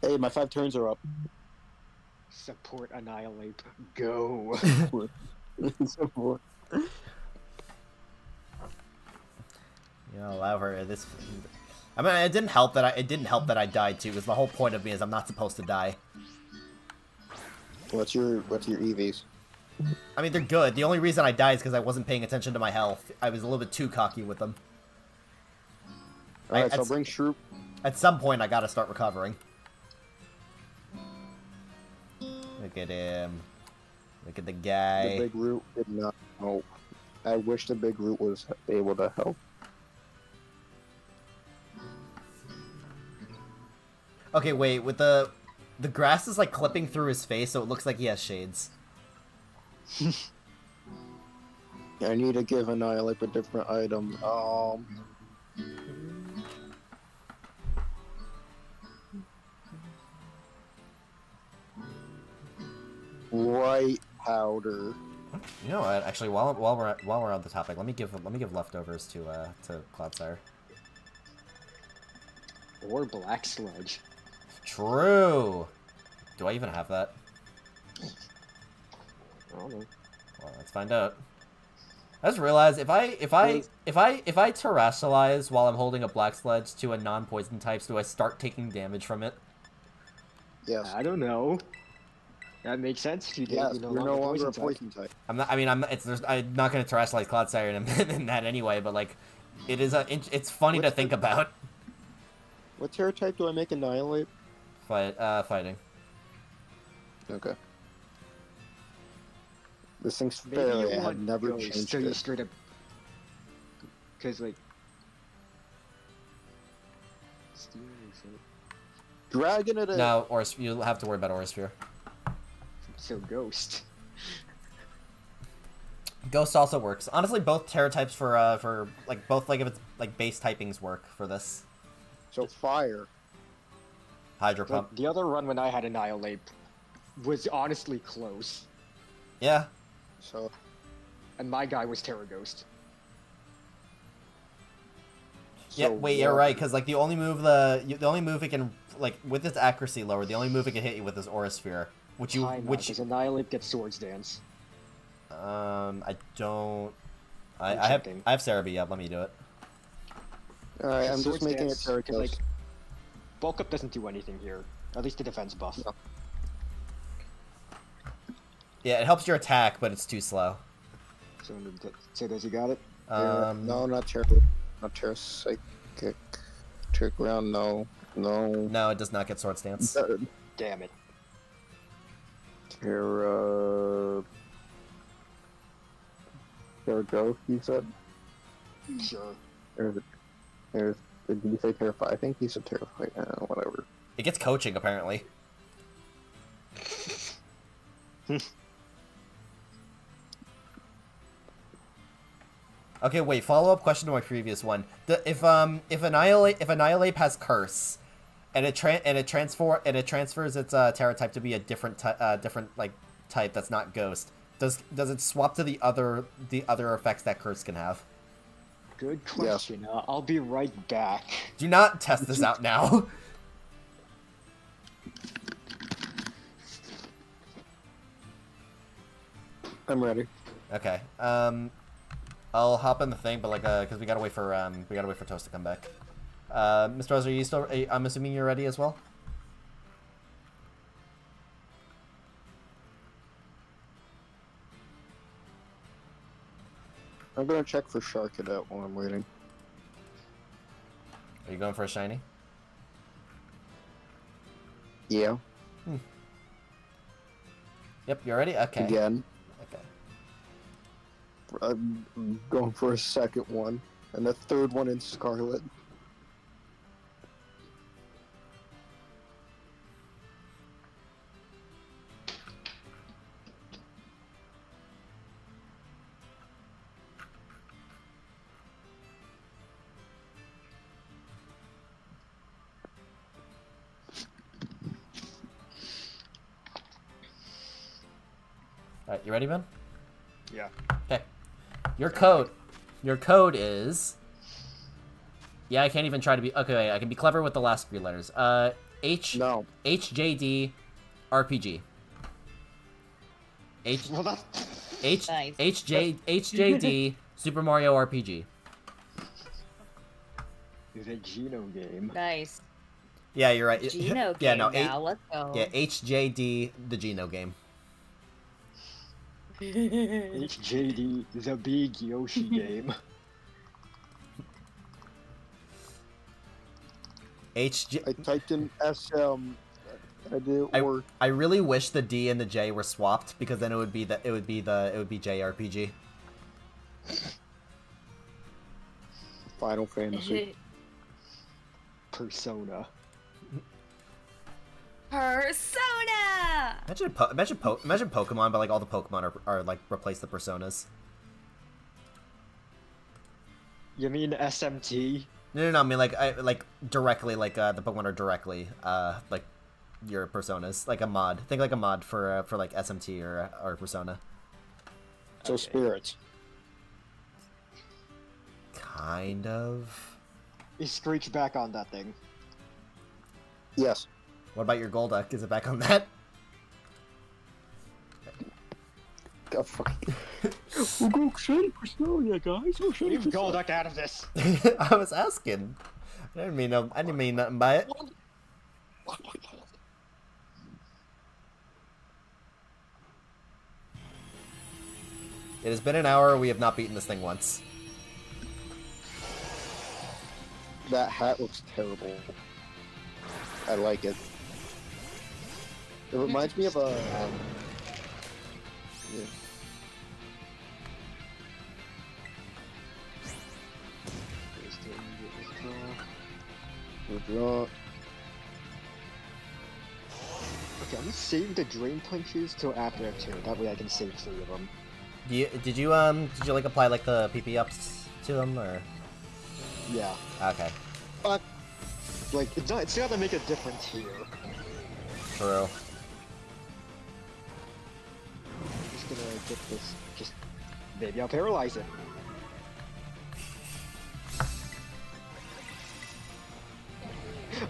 Hey, my five turns are up. Support Annihilape. Go. Support. You know, allow her this. I mean, it didn't help that I it didn't help that I died too. Because the whole point of me is I'm not supposed to die. What's your what's your EVs? I mean, they're good. The only reason I died is because I wasn't paying attention to my health. I was a little bit too cocky with them. Alright, so bring Shroop. At some point, I gotta start recovering. Look at him. Look at the guy. The big root did not help. I wish the big root was able to help. Okay, wait. With the the grass is like clipping through his face, so it looks like he has shades. I need to give Annihilape a different item. Um. White powder. You know what? Actually, while while we're while we're on the topic, let me give let me give leftovers to uh to Clodsire. or black sludge. True. Do I even have that? I don't know. Well, let's find out. I just realized if I if I if I if I terastallize while I'm holding a black sludge to a non-poison types, do I start taking damage from it? Yes. I don't know. That makes sense you did. Yes, you you're no longer a type. poison type. I'm not. I mean, I'm. It's. There's, I'm not going to terastallize Clodsire in, in that anyway. But like, it is a. it- It's funny What's to think the- about. What Tera type do I make Annihilape? Fight. Uh, fighting. Okay. This thing's Maybe fair. you I want have never ghost, changed so you it. straight up. Because like. Steam is so- Dragon it in. No, or you'll have to worry about Aurasphere. So ghost. Ghost also works. Honestly, both Tera types for uh for like both like if it's like base typings work for this So fire. Hydro Like, Pump. the other run when I had Annihilape was honestly close, Yeah. So and my guy was Tera Ghost. Yeah. so Wait. You're right. Because like the only move the the only move it can like with its accuracy lower, the only move it can hit you with is Aurasphere, which you Time which because Annihilape gets Swords Dance. um I don't. I, I'm I have checking. I have Serebii up. Let me do it. All right, I'm Swords just making it Dance, terror 'cause, like, Bulk up doesn't do anything here. At least the defense buff. No. Yeah, it helps your attack, but it's too slow. So, so does he got it? Um, no, not Tera. Not Tera psychic. Trick Room. No. No. No, it does not get Swords Dance. Uh, Damn it. Tera. Tera Ghost, you said? Sure. Or the, there's, did you say Terrify? I think he said Terrify. Uh, whatever. It gets coaching apparently. okay, wait. Follow up question to my previous one. The, if um if Annihilape if Annihilape has curse, and it tra- and it transfer and it transfers its uh, Tera type to be a different ty- uh, different like type that's not ghost. Does does it swap to the other the other effects that curse can have? Good question. Uh, I'll be right back. Do not test this out now. I'm ready. Okay. Um, I'll hop in the thing, but like, uh, because we gotta wait for um, we gotta wait for Toast to come back. Uh, Mr. Rose, are you still? I'm assuming you're ready as well. I'm gonna check for Charcadet while I'm waiting. Are you going for a shiny? Yeah. Yep, you're ready. Okay. Again. Okay. I'm going for a second one. And the third one in Scarlet. All right, you ready, Ben? Yeah. Okay. Your code, your code is Yeah, I can't even try to be. Okay, wait, I can be clever with the last three letters. Uh, H No. HJD RPG. H Well, that's H Nice. HJ HJD Super Mario RPG. the Geno game. Nice. Yeah, you're right. Geno yeah, game no, now. H- Let's go. yeah, HJD the Geno game. HJD, the big Yoshi game. HJ. I typed in SM. I did I. I really wish the D and the J were swapped because then it would be the it would be the it would be JRPG. Final Fantasy. Persona. Persona! Imagine po- imagine po- imagine Pokemon, but like all the Pokemon are, are like replace the personas. You mean SMT? No, no, no. I mean like I like directly like uh, the Pokemon are directly uh like your personas like a mod. Think like a mod for uh, for like SMT or or Persona. So spirits. Kind of. Is Screech back on that thing? Yes. What about your Golduck? Is it back on that? God, fuck. We'll go Shiny Persona, guys. We'll Shiny Leave Golduck out of this! I was asking. I didn't mean no, I didn't mean nothing by it. It has been an hour. We have not beaten this thing once. That hat looks terrible. I like it. It reminds me of a. Um, yeah. Withdraw. Okay, I'm gonna save the Drain Punches till after Act 2. That way I can save three of them. Do you, did you um did you like apply like the PP ups to them or Yeah. okay Fuck. Like, it's not, it's not gonna make a difference here. true. Gonna get this, just, maybe I'll paralyze it.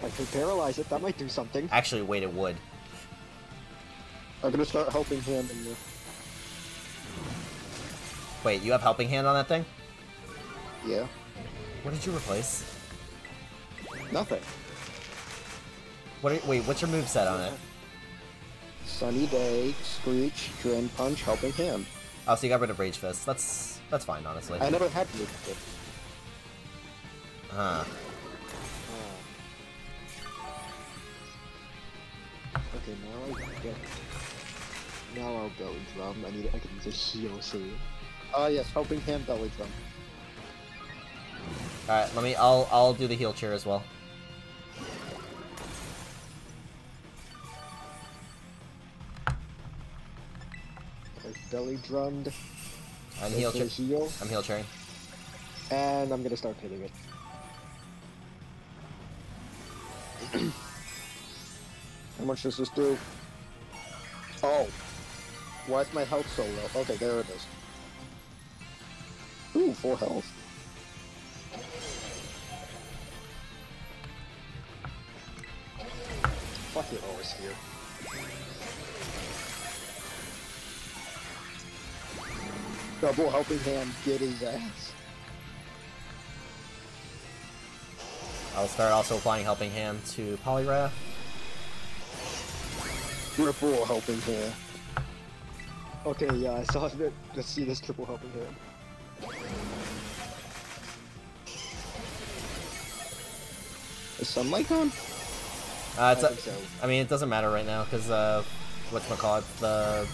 I could paralyze it, that might do something. Actually, wait, it would. I'm gonna start helping him in the. Wait, you have helping hand on that thing? Yeah. What did you replace? Nothing. What? Are, wait, what's your move set on it? Sunny Day, Screech, Drain Punch, Helping Hand. Oh, so you got rid of Rage Fist. That's that's fine, honestly. I never had Blue Fist. Huh. Okay, now I get. Now I'll go drum. I need. I can use a heal soon. Ah, yes, Helping Hand, Belly Drum. All right, let me. I'll I'll do the heal cheer as well. I've belly drummed. I'm heal heal, I'm heal cheering. and I'm gonna start hitting it. How much does this do? Oh. Why is my health so low? Okay, there it is. Ooh, full health. Fuck it, Aura Sphere. Double Helping Hand, get his ass. I'll start also applying helping hand to Poliwrath. Triple Helping Hand. Okay, yeah, I saw that. Let's see this triple helping hand. Is sunlight gone? Uh, it's I a, so. I mean, it doesn't matter right now because uh, what's it called? The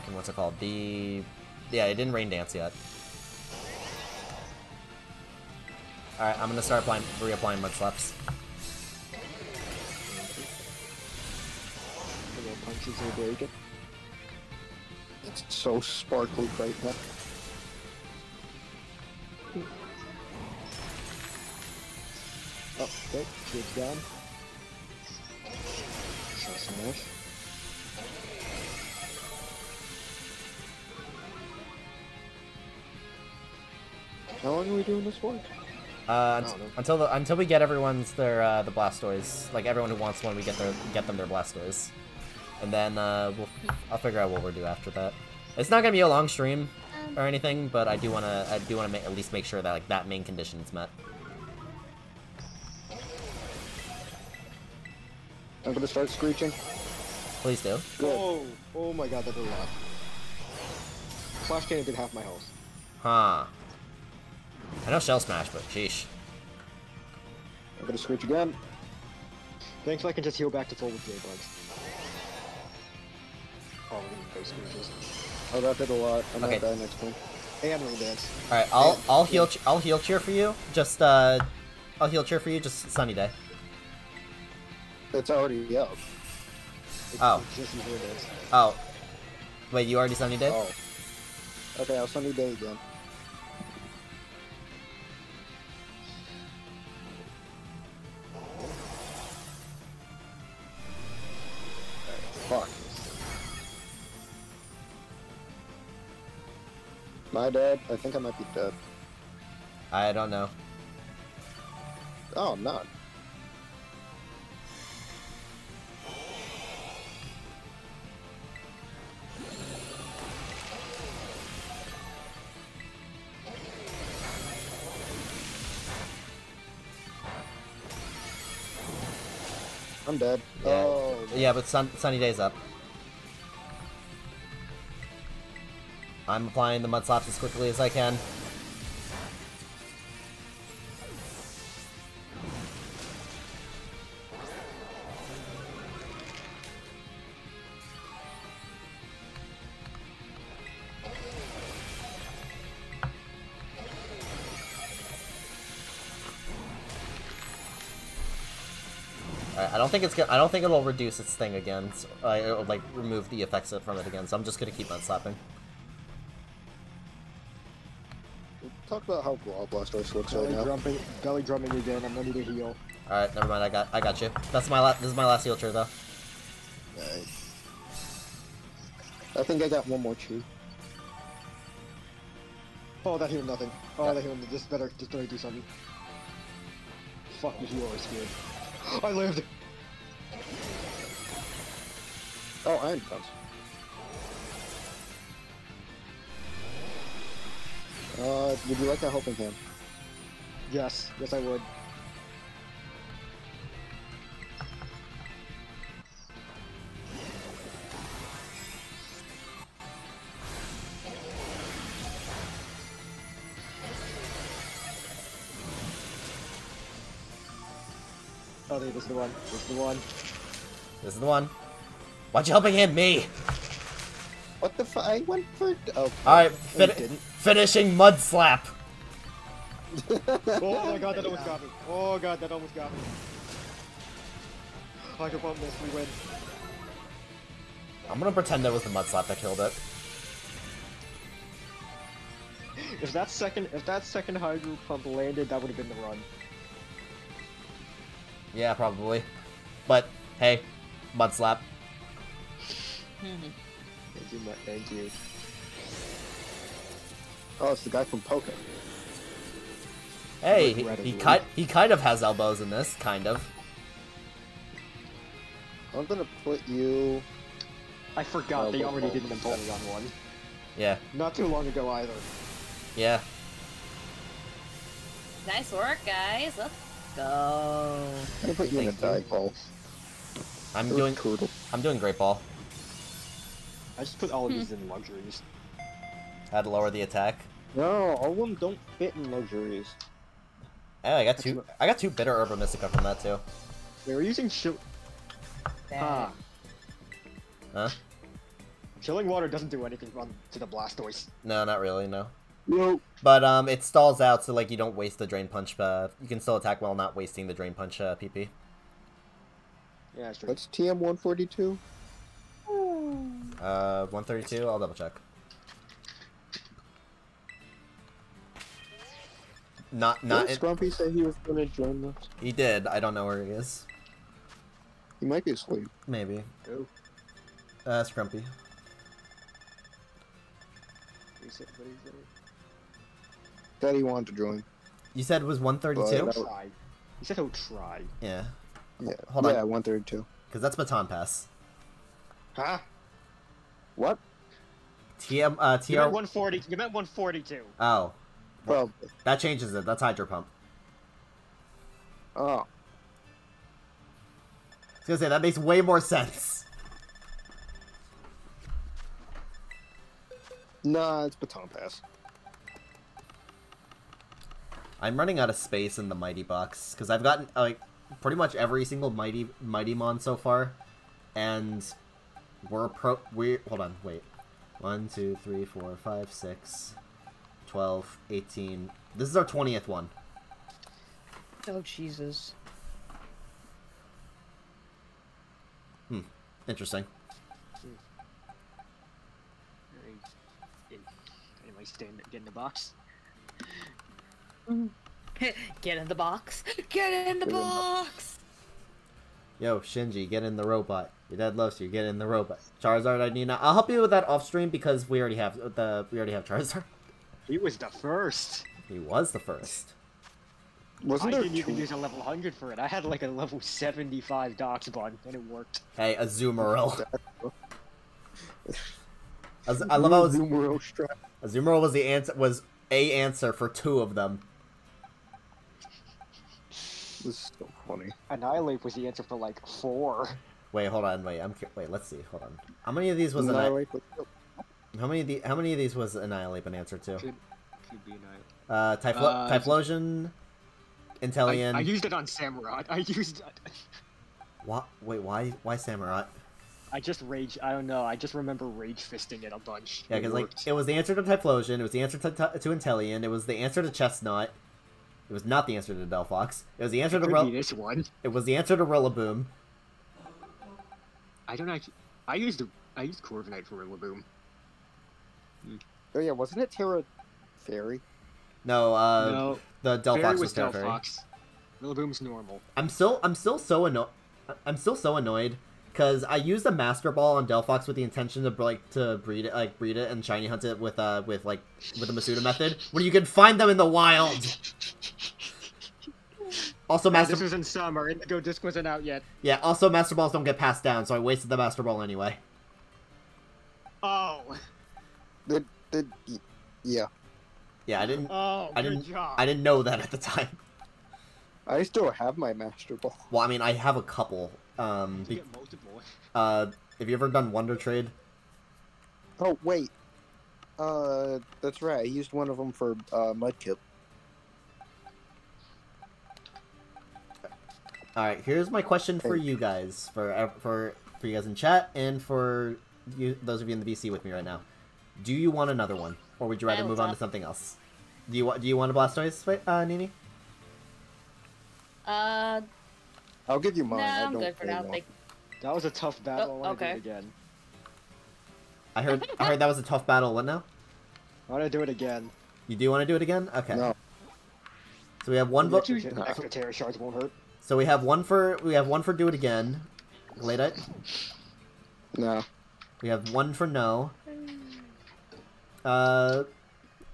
fucking what's it called? The yeah, it didn't rain dance yet. All right, I'm gonna start applying, reapplying mud slaps. Punches it. It's so sparkly right now. Oh, okay, kid's. So smash. How long are we doing this for? Uh, until the, until we get everyone's their uh, the Blastoise, like everyone who wants one, we get their get them their Blastoise, and then uh, we'll I'll figure out what we'll do after that. It's not gonna be a long stream or anything, but I do wanna I do wanna at least make sure that like that main condition is met. I'm gonna start screeching. Please do. Good. Oh, oh my god, that did a lot. Flash Cannon did half my health. Huh. I know Shell Smash, but sheesh. I'm gonna screech again. Thanks, I can just heal back to full with J-Bugs. Oh, we're gonna go screeches. Oh, that did a lot. I'm Okay. not dying next turn. And Rain Dance. All right, I'll I'll heal ch- I'll heal cheer for you. Just uh, I'll heal cheer for you. Just sunny day. It's already up. It's, Oh. it's just Rain Dance. Oh, wait, you already sunny day? Oh. Okay, I'll sunny day again. Fuck. My dad, I think I might be dead. I don't know. Oh, I'm not. I'm dead. Yeah. Oh, Yeah, but sun sunny days up. I'm applying the mud slaps as quickly as I can. Don't think it's gonna. I don't think it'll reduce its thing again. So, uh, it'll like remove the effects from it again. So I'm just gonna keep on slapping. talk about how Brawl Blastoise looks right Belly now. drumming, belly drumming again. I'm ready to heal. All right, never mind. I got. I got you. That's my last. This is my last heal tree though. Alright. I think I got one more tree. Oh, that healed nothing. Oh, Yeah. that healed. nothing. This better. Just better do something. Fuck the healer is good. I lived. Oh, Iron Defense. Uh, would you like a helping hand? Yes, yes, I would. Oh, this is the one. This is the one. This is the one. Why'd you helping hand me? What the fu- I went for. Oh. All right, oh, fin- you didn't. finishing mud slap. Oh my god, that almost got me. Oh god, that almost got me. Hydro Pump miss, we win. I'm gonna pretend that was the mud slap that killed it. If that second, if that second Hydro Pump landed, that would have been the run. Yeah, probably. But hey, mud slap. Thank you, Matt, thank you. Oh, it's the guy from Poké. Hey, he, he Regrettably. kind he kind of has elbows in this, kind of. I'm gonna put you. I forgot Oh, they already well, did an well. Empoleon one. Yeah, Not too long ago either. yeah. Nice work, guys. Let's go. I'm gonna put you in a Thank you. dive ball. I'm It doing Poodle. I'm doing great ball. I just put all of these in luxuries. Had to lower the attack. No, all of them don't fit in luxuries. Hey, I got two. I got two bitter Herba Mystica from that too. They were using chill. Ah, Huh? chilling water doesn't do anything on to the Blastoise. No, not really. No. Yo, But um, it stalls out, so like you don't waste the drain punch. Uh, you can still attack while not wasting the drain punch uh, PP. Yeah, that's true. what's TM 142? Uh, 132. I'll double check. Not not. Didn't It, Scrumpy say he was gonna join us? he did. I don't know where he is. He might be asleep. Maybe. Oh, Uh, Scrumpy. he said- what did he say? Said he wanted to join. You said it was 132? But, He'll try. He said he'll try. Yeah, Yeah, Hold on. yeah, one third two. because that's Baton Pass. Huh? What? TM, uh, You meant 140. You meant 142. Oh, Well, that changes it. That's Hydro Pump. oh, I was gonna say, that makes way more sense. nah, it's baton pass. I'm running out of space in the Mighty Box, because I've gotten, like, pretty much every single Mighty Mighty Mon so far, and we're pro- we hold on, wait. 1, 2, 3, 4, 5, 6, 12, 18. This is our 20th one. Oh Jesus. Hmm. Interesting. Anyway, stand, get in the box. Get in the box. Get in the box. Yo, Shinji, get in the robot. Your dad loves you. Get in the robot. Charizard, I need not. I'll help you with that off stream because we already have the we already have Charizard. He was the first. He was the first. Wasn't I there didn't even use a level 100 for it. I had like a level 75 Dox bun, and it worked. Hey, Azumarill. Az- I love how Az- Numero strap. Azumarill was the answer was a answer for two of them. This is so funny. Annihilape was the answer for like four. Wait, hold on. Wait, I'm wait. Let's see. Hold on. How many of these was Anni- Annihilape was- how many of the how many of these was Annihilape an answer to? Could, could be Annihilape. Uh, Typhlo- Uh, Typhlosion, I, Inteleon. I used it on Samurott. I used. What? Wait, why why Samurott? I just rage. I don't know. I just remember rage fisting it a bunch. Yeah, because like it was the answer to Typhlosion, it was the answer to, to, to Inteleon, it was the answer to Chesnaught, it was not the answer to Delphox, it was the answer to could Rel- this one. it was the answer to Rillaboom. I don't actually. I used I used Corviknight for Rillaboom. Oh yeah, wasn't it Tera Fairy? No, uh, no, the Delphox Fairy was, was Tera Fairy. Delphox. Rillaboom's normal. I'm still I'm still so annoyed. I'm still so annoyed because I used a Master Ball on Delphox with the intention to like to breed it, like breed it and shiny hunt it with uh with like with the Masuda method, where you can find them in the wild. Also, Master This was in summer. Indigo Disc wasn't out yet. yeah. Also, Master Balls don't get passed down, so I wasted the Master Ball anyway. Oh, Did did y- yeah. Yeah, I didn't. oh, I didn't. job. I didn't know that at the time. I still have my Master Ball. Well, I mean, I have a couple. Um, be, uh, have you ever done Wonder Trade? Oh wait. Uh, that's right. I used one of them for uh, Mudkip. All right, here's my question for you guys, for for for you guys in chat, and for you, those of you in the VC with me right now. Do you want another one, or would you rather move on to something else? Do you want Do you want a Blastoise, wait, uh, Nini? Uh, I'll give you mine. I I'm don't good for play now. one. Thank That was a tough battle. Oh, I want to okay. do it again. I heard I heard that was a tough battle. What now? I want to do it again. You do want to do it again? Okay. No. So we have one vote. Extra, extra Tera Shards won't hurt. So we have one for we have one for do it again. Late No. We have one for no. Uh,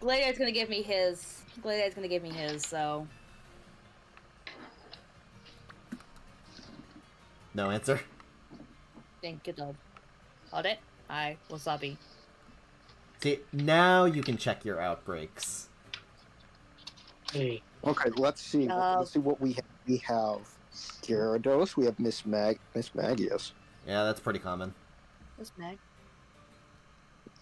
Gladeye's gonna give me his. Gladeye's gonna give me his, so. No answer. Thank you, dog. Audit? Hi, wasabi. See, now you can check your outbreaks. Okay, let's see. Uh, let's see what we have. We have Gyarados. We have Miss Mag, Mismagius. Yeah, that's pretty common. This Mag.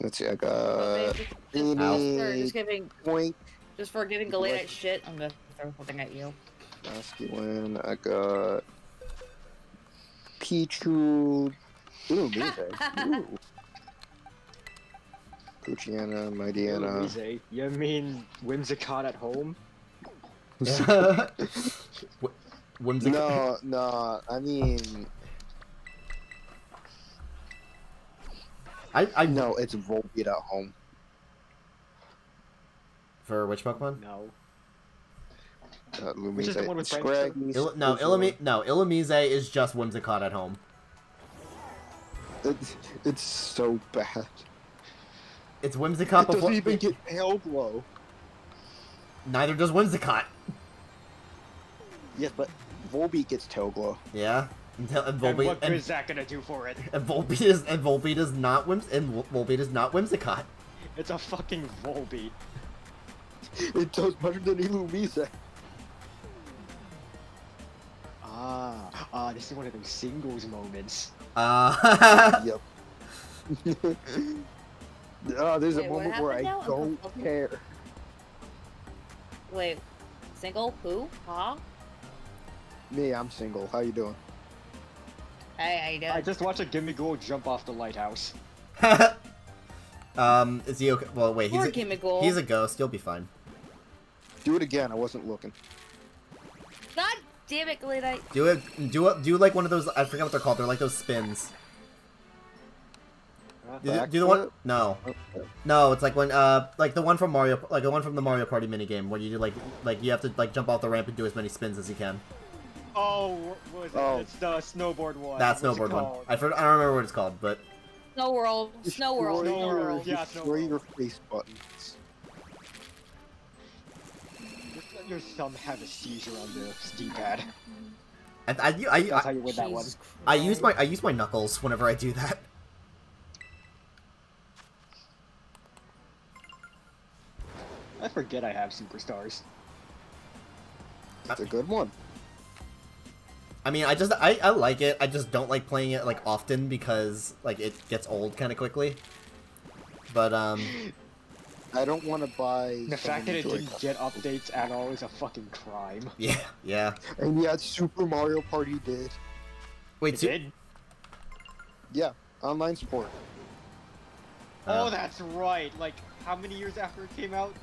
Let's see. I got just, Ow. for just giving, Point, just for giving Galena shit, I'm gonna throw something at you. Masculine. I got Pichu. Ooh, Mize. Ooh. Poochyena, Mightyena. Louise, You mean Whimsicott at home? Wh- Whimsical. No, no. I mean, I, I no. It's Volbeat at home. For which Pokemon? No. Uh, Which is the one with Scraggy. Il- no, Illumi- no, Illumise is just Whimsicott at home. It's, it's so bad. It's Whimsicott it before. doesn't even get Hellglow. neither does Whimsicott. Yes, but Volbeat gets tail glow. Yeah. Until, and And Volbeat what and, is that gonna do for it? and Volbeat is and Volbeat is not Whims and Vol- Volbeat is not Whimsicott. It's a fucking Volbeat. It does better than Illumise. Ah, ah, this is one of those singles moments. Uh, yep. oh, there's Wait, a moment where I now? Don't care. Wait, single? Who? Huh? Me, I'm single. How you doing? Hey, how you doing? I just watched a Gimmighoul jump off the lighthouse. um, is he okay? Well, wait, he's Poor a, Gimmighoul. he's a ghost. You'll be fine. Do it again. I wasn't looking. God damn it, Galena. Do it. Do it. Do like one of those. I forget what they're called. They're like those spins. Do, the- do the one? No, no. It's like when uh, like the one from Mario, like the one from the Mario Party minigame, where you do like like you have to like jump off the ramp and do as many spins as you can. Oh, what was it? Oh. It's the snowboard one. That snowboard one. I for, I don't remember what it's called, but Snow World. Snow World. Destroy Snow your- World. Yeah, Snow Destroy World. your face buttons. Your thumb have a seizure on the D-pad. I I, I, That's how you win that one. Jesus I use my I use my knuckles whenever I do that. I forget I have superstars. That's a good one. I mean, I just I, I like it. I just don't like playing it like often because like it gets old kind of quickly. But um, I don't want to buy. The fact that it didn't Joy-Con. get updates at all is a fucking crime. yeah, yeah. And yet, Super Mario Party did. Wait, It so, did? Yeah, online support. Uh, Oh, that's right. Like, how many years after it came out?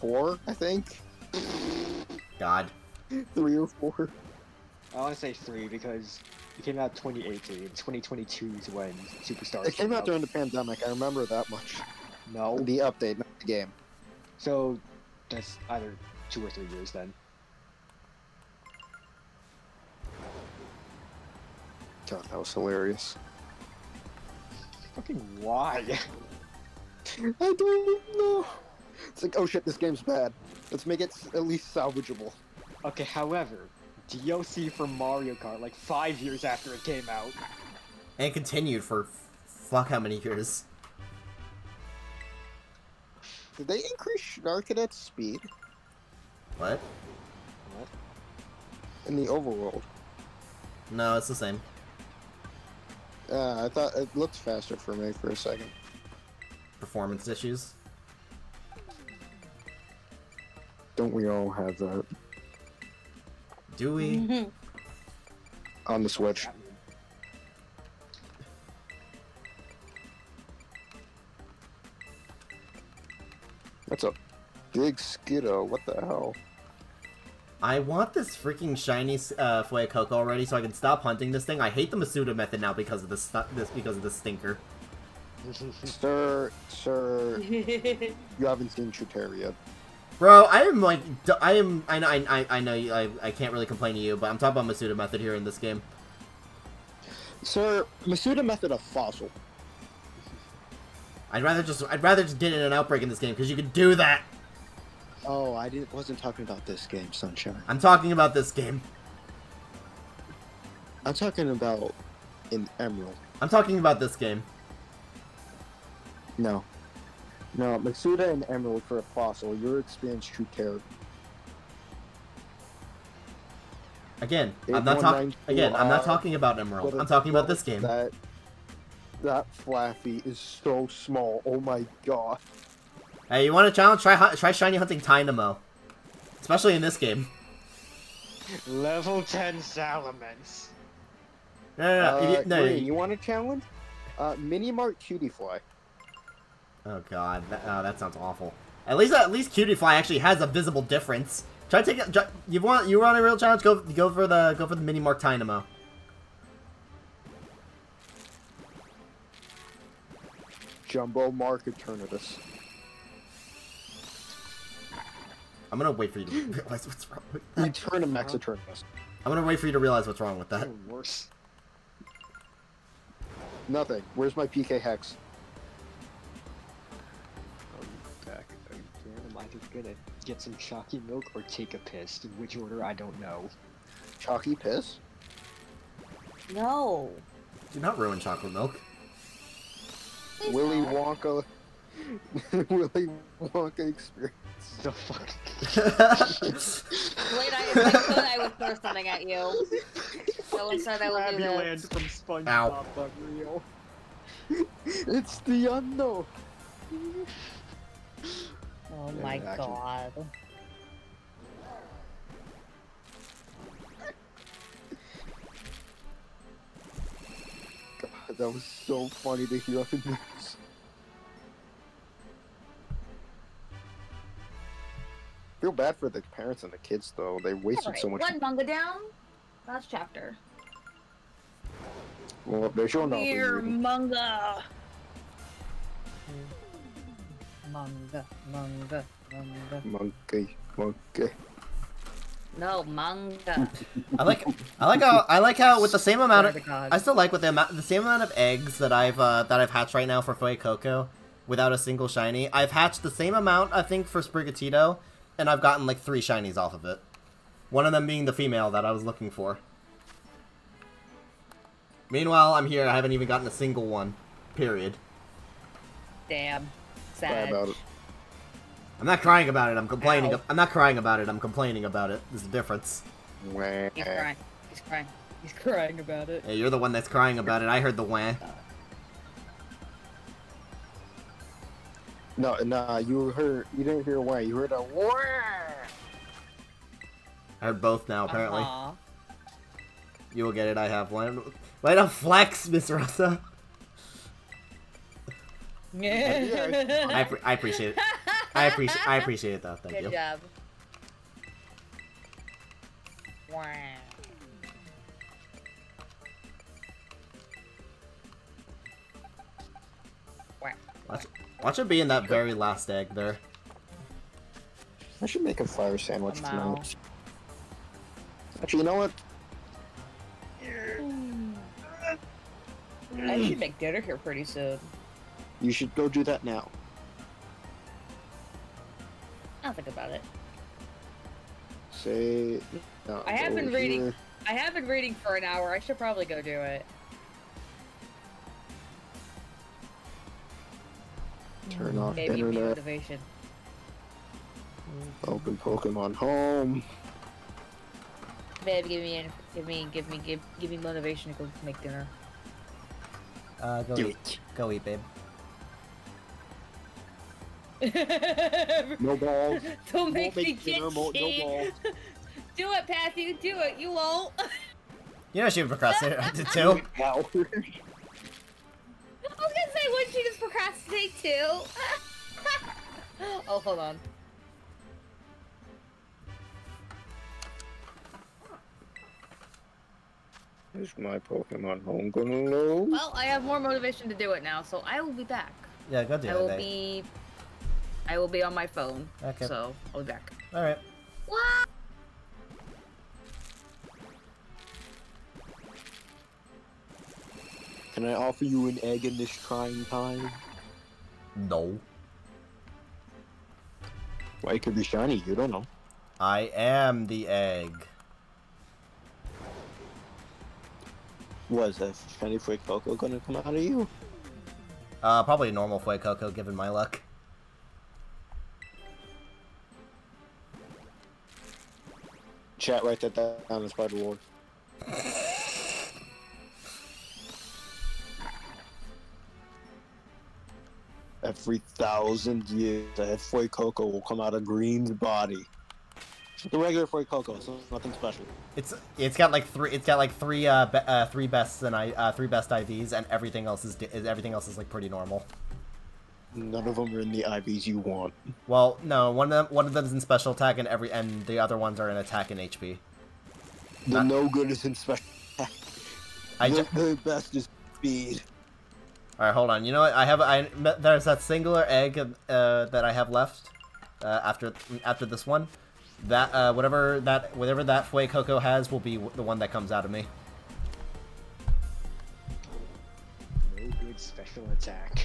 Four, I think. God. Three or four. I want to say three because it came out 2018. 2022 is when Superstars It came out during the pandemic. I remember that much. No. The update, not the game. So that's either two or three years then. God, that was hilarious. Fucking why? I don't know. It's like, oh shit, this game's bad. Let's make it at least salvageable. okay, however, DLC for Mario Kart like five years after it came out. And continued for fuck how many years. Did they increase Charcadet's speed What? What? in the overworld? No, it's the same. Uh, I thought it looked faster for me for a second. Performance issues. Don't we all have that Do we? on the Switch? That's a big Skiddo. What the hell? I want this freaking shiny uh, Fuecoco already so I can stop hunting this thing. I hate the Masuda method now because of this, stu- this because of this stinker. Sir, sir, you haven't seen Chuteria. Bro, I am like, d- I am, I know, I, I, I know, you, I, I can't really complain to you, but I'm talking about Masuda method here in this game. Sir, Masuda method of fossil. I'd rather just, I'd rather just get in an outbreak in this game because you can do that. Oh, I didn't, wasn't talking about this game, Sunshine. I'm talking about this game. I'm talking about in Emerald. I'm talking about this game. No. No, Masuda and Emerald for a fossil. Your experience true terror. Again, I'm not talking. Again, I'm not talking about Emerald. I'm talking about this game. That that Flaaffy is so small. Oh my god. Hey, you want a challenge? Try try shiny hunting Tynamo, especially in this game. Level 10 Salamence. No, no, no. Uh, you, no, Green, you- you want a challenge? Uh, Mini Mart Cutiefly. Oh god, that, oh, that sounds awful. At least at least Cutiefly actually has a visible difference. Try to take it. You want you want a real challenge? Go go for the go for the mini Mark Tynamo. Jumbo Mark Eternatus. I'm gonna wait for you to realize what's wrong with that. Eternamax Eternatus. I'm gonna wait for you to realize what's wrong with that. Even worse. Nothing. Where's my PKHeX? Oh, Back again. Am I either gonna get some chalky milk or take a piss. In which order, I don't know. Chalky piss? No. Do not ruin chocolate milk. Please Willy not. Wonka. Willy Wonka experience. The fuck? Wait, I, if I could, I would throw something at you. So instead, I will do Land this. from SpongeBob, Ow. but real. It's the unknown. Oh my Action. god. That was so funny to hear on the news. Feel bad for the parents and the kids though. They wasted Alright, so much. one manga down. Last chapter. Well, they're showing off. Here, manga. Manga, manga, manga. Monkey, monkey. No, manga. I like I like how I like how with the same amount of. I still like with the amount the same amount of eggs that I've uh, that I've hatched right now for Fuecoco without a single shiny. I've hatched the same amount I think for Sprigatito, and I've gotten like three shinies off of it. One of them being the female that I was looking for. Meanwhile, I'm here. I haven't even gotten a single one. Period. Damn. Cry Sad. about it. I'm not crying about it. I'm complaining. Ow. I'm not crying about it. I'm complaining about it. There's a difference. Wah. He's crying. He's crying. He's crying about it. Hey, you're the one that's crying about it. I heard the wah. No, nah, you heard. You didn't hear why. You heard a wah. I heard both now. Apparently. Aw. You will get it. I have one. Way to flex, Miss Rosa. I, appre- I appreciate it. I appreciate. I appreciate it though. Thank Good you. job. Wow. Watch, watch it be in that very last egg there. I should make a fire sandwich Wow. tonight. Actually, you know what? I should make dinner here pretty soon. You should go do that now. I'll think about it. Say. No, I have been reading- here. I have been reading for an hour. I should probably go do it. Turn off Maybe internet. motivation. Open Pokemon Home. Babe, give me, give me, give me, give, give me motivation to go make dinner. Uh, go Do eat. it. Go eat, babe. No balls. Don't make Won't me make get dinner, no balls. Do it, Patty. Do it. You won't. You know she would procrastinate I did too. Ow. I was gonna say, would she just procrastinate too? oh, hold on. Is my Pokemon Home gonna load? Well, I have more motivation to do it now, so I will be back. Yeah, go do I it. I will babe. be. I will be on my phone. Okay. So I'll be back. All right. What? Can I offer you an egg in this trying time? No. Well, it could be shiny. You don't know. I am the egg. Was that shiny Freak Coco gonna come out of you? Uh, probably a normal Fuecoco, given my luck. Chat, write that down in Spider War. Every thousand years, a Fuecoco will come out of Green's body. The regular Fuecoco, so nothing special. It's it's got like three it's got like three uh, be, uh three bests and I uh three best IVs and everything else is, is everything else is like pretty normal. None of them are in the IVs you want. Well, no, one of them one of them's in special attack and every and the other ones are in attack and HP. The Not- no good is in special. I the, the best is speed. All right, hold on. You know what? I have I there's that singular egg uh, that I have left uh, after after this one. That uh, whatever that whatever that Fuecoco has will be the one that comes out of me. No good special attack.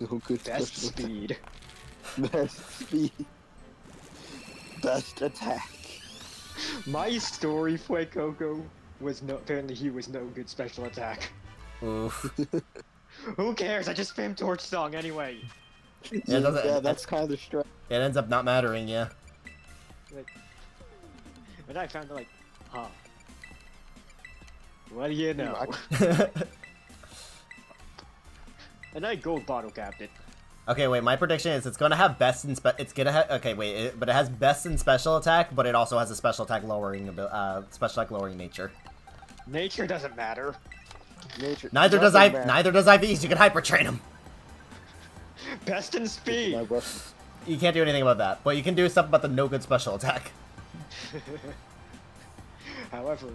No good Best speed. Best speed. Best attack. My story, Fuecoco, was no. Apparently, he was no good special attack. Oh. Who cares? I just spam Torch Song anyway. Yeah, it yeah that's kind of the strat. It ends up not mattering, yeah. And I found like, huh. What do you know? and I gold bottle capped it. okay, wait. My prediction is it's gonna have best in spe- It's gonna have okay. Wait, it, but it has best in special attack, but it also has a special attack lowering abil- uh special attack lowering nature. Nature doesn't matter. Nature. Neither does I. nothing matters. Neither does IVs. You can hyper train them. Best in speed. My. You can't do anything about that, but you can do something about the no good special attack. However,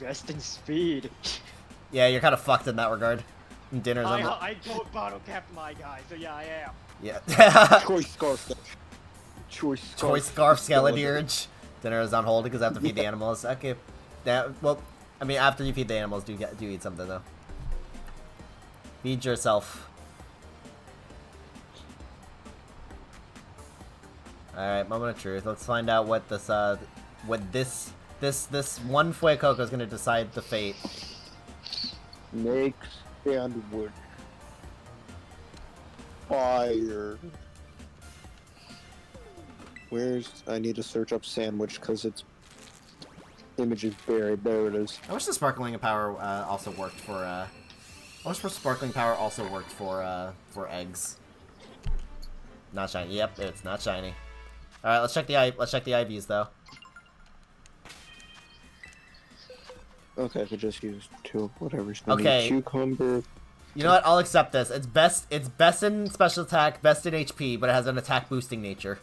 best in speed. Yeah, you're kind of fucked in that regard. Dinner's I, on the I gold bottle capped my guy, so yeah, I am. yeah. Choice scarf. Choice scarf. Choice scarf skeledirge. Dinner is on hold because I have to feed the animals. Okay. That well, I mean after you feed the animals, do get do eat something though. Feed yourself. All right, moment of truth. Let's find out what this uh, what this this this one Fuecoco is gonna decide the fate. Make sandwich. Fire. Where's I need to search up sandwich because its image is buried. There it is. I wish the sparkling power uh, also worked for. Uh, I wish for sparkling power also worked for uh, for eggs. Not shiny. Yep, it's not shiny. All right, let's check the I let's check the IVs though. Okay, I could just use two, whatever. Okay. Cucumber. You know what? I'll accept this. It's best. It's best in special attack, best in HP, but it has an attack boosting nature,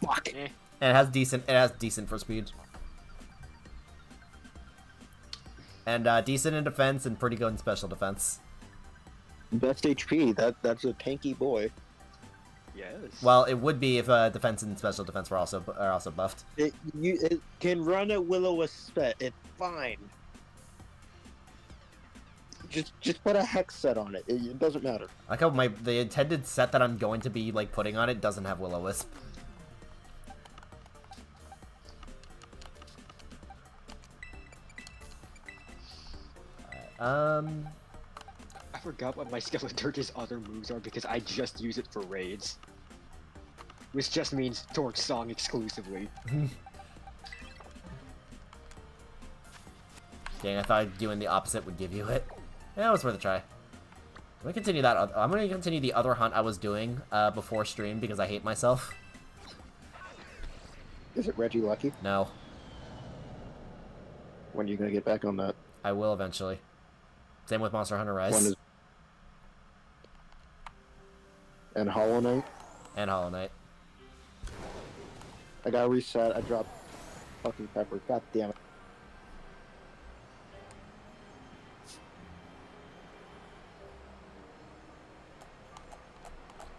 Fuck. Eh. and it has decent. It has decent for speed, and uh, decent in defense and pretty good in special defense. Best HP. That that's a tanky boy. Yes. Well, it would be if uh, defense and special defense were also are also buffed. It you it can run a will-o-wisp spet. It's fine. Just just put a hex set on it. It, it doesn't matter. Like how my the intended set that I'm going to be like putting on it doesn't have will o wisp. Um, I forgot what my Skeledirge's other moves are because I just use it for raids. Which just means Torch Song exclusively. dang, I thought doing the opposite would give you it. Yeah, it was worth a try. I'm gonna continue that. oth- I'm gonna continue the other hunt I was doing uh, before stream because I hate myself. Is it Reggie Lucky? No, When are you gonna get back on that? I will eventually. Same with Monster Hunter Rise When is and Hollow Knight? and Hollow Knight. I got reset. I dropped fucking pepper. God damn it.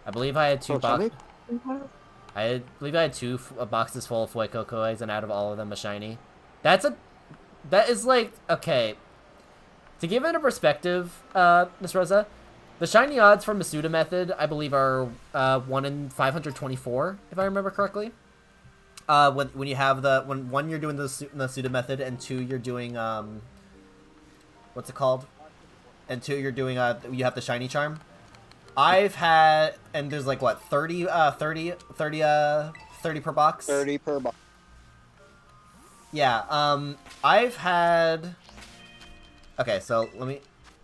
I believe I had two Oh, boxes. I had- believe I had two f- uh, boxes full of Fuecoco eggs, and out of all of them, a shiny. That's a, that is like okay. To give it a perspective, uh, Miss Rosa, the shiny odds from Masuda method, I believe, are uh, one in five hundred twenty-four, if I remember correctly. Uh, when when you have the when one you're doing the Masuda method, and two you're doing um, what's it called? And two you're doing uh, you have the shiny charm. I've had, and there's like what, 30, uh, 30, 30, uh, 30 per box? 30 per box. Yeah, um, I've had, okay, so let me,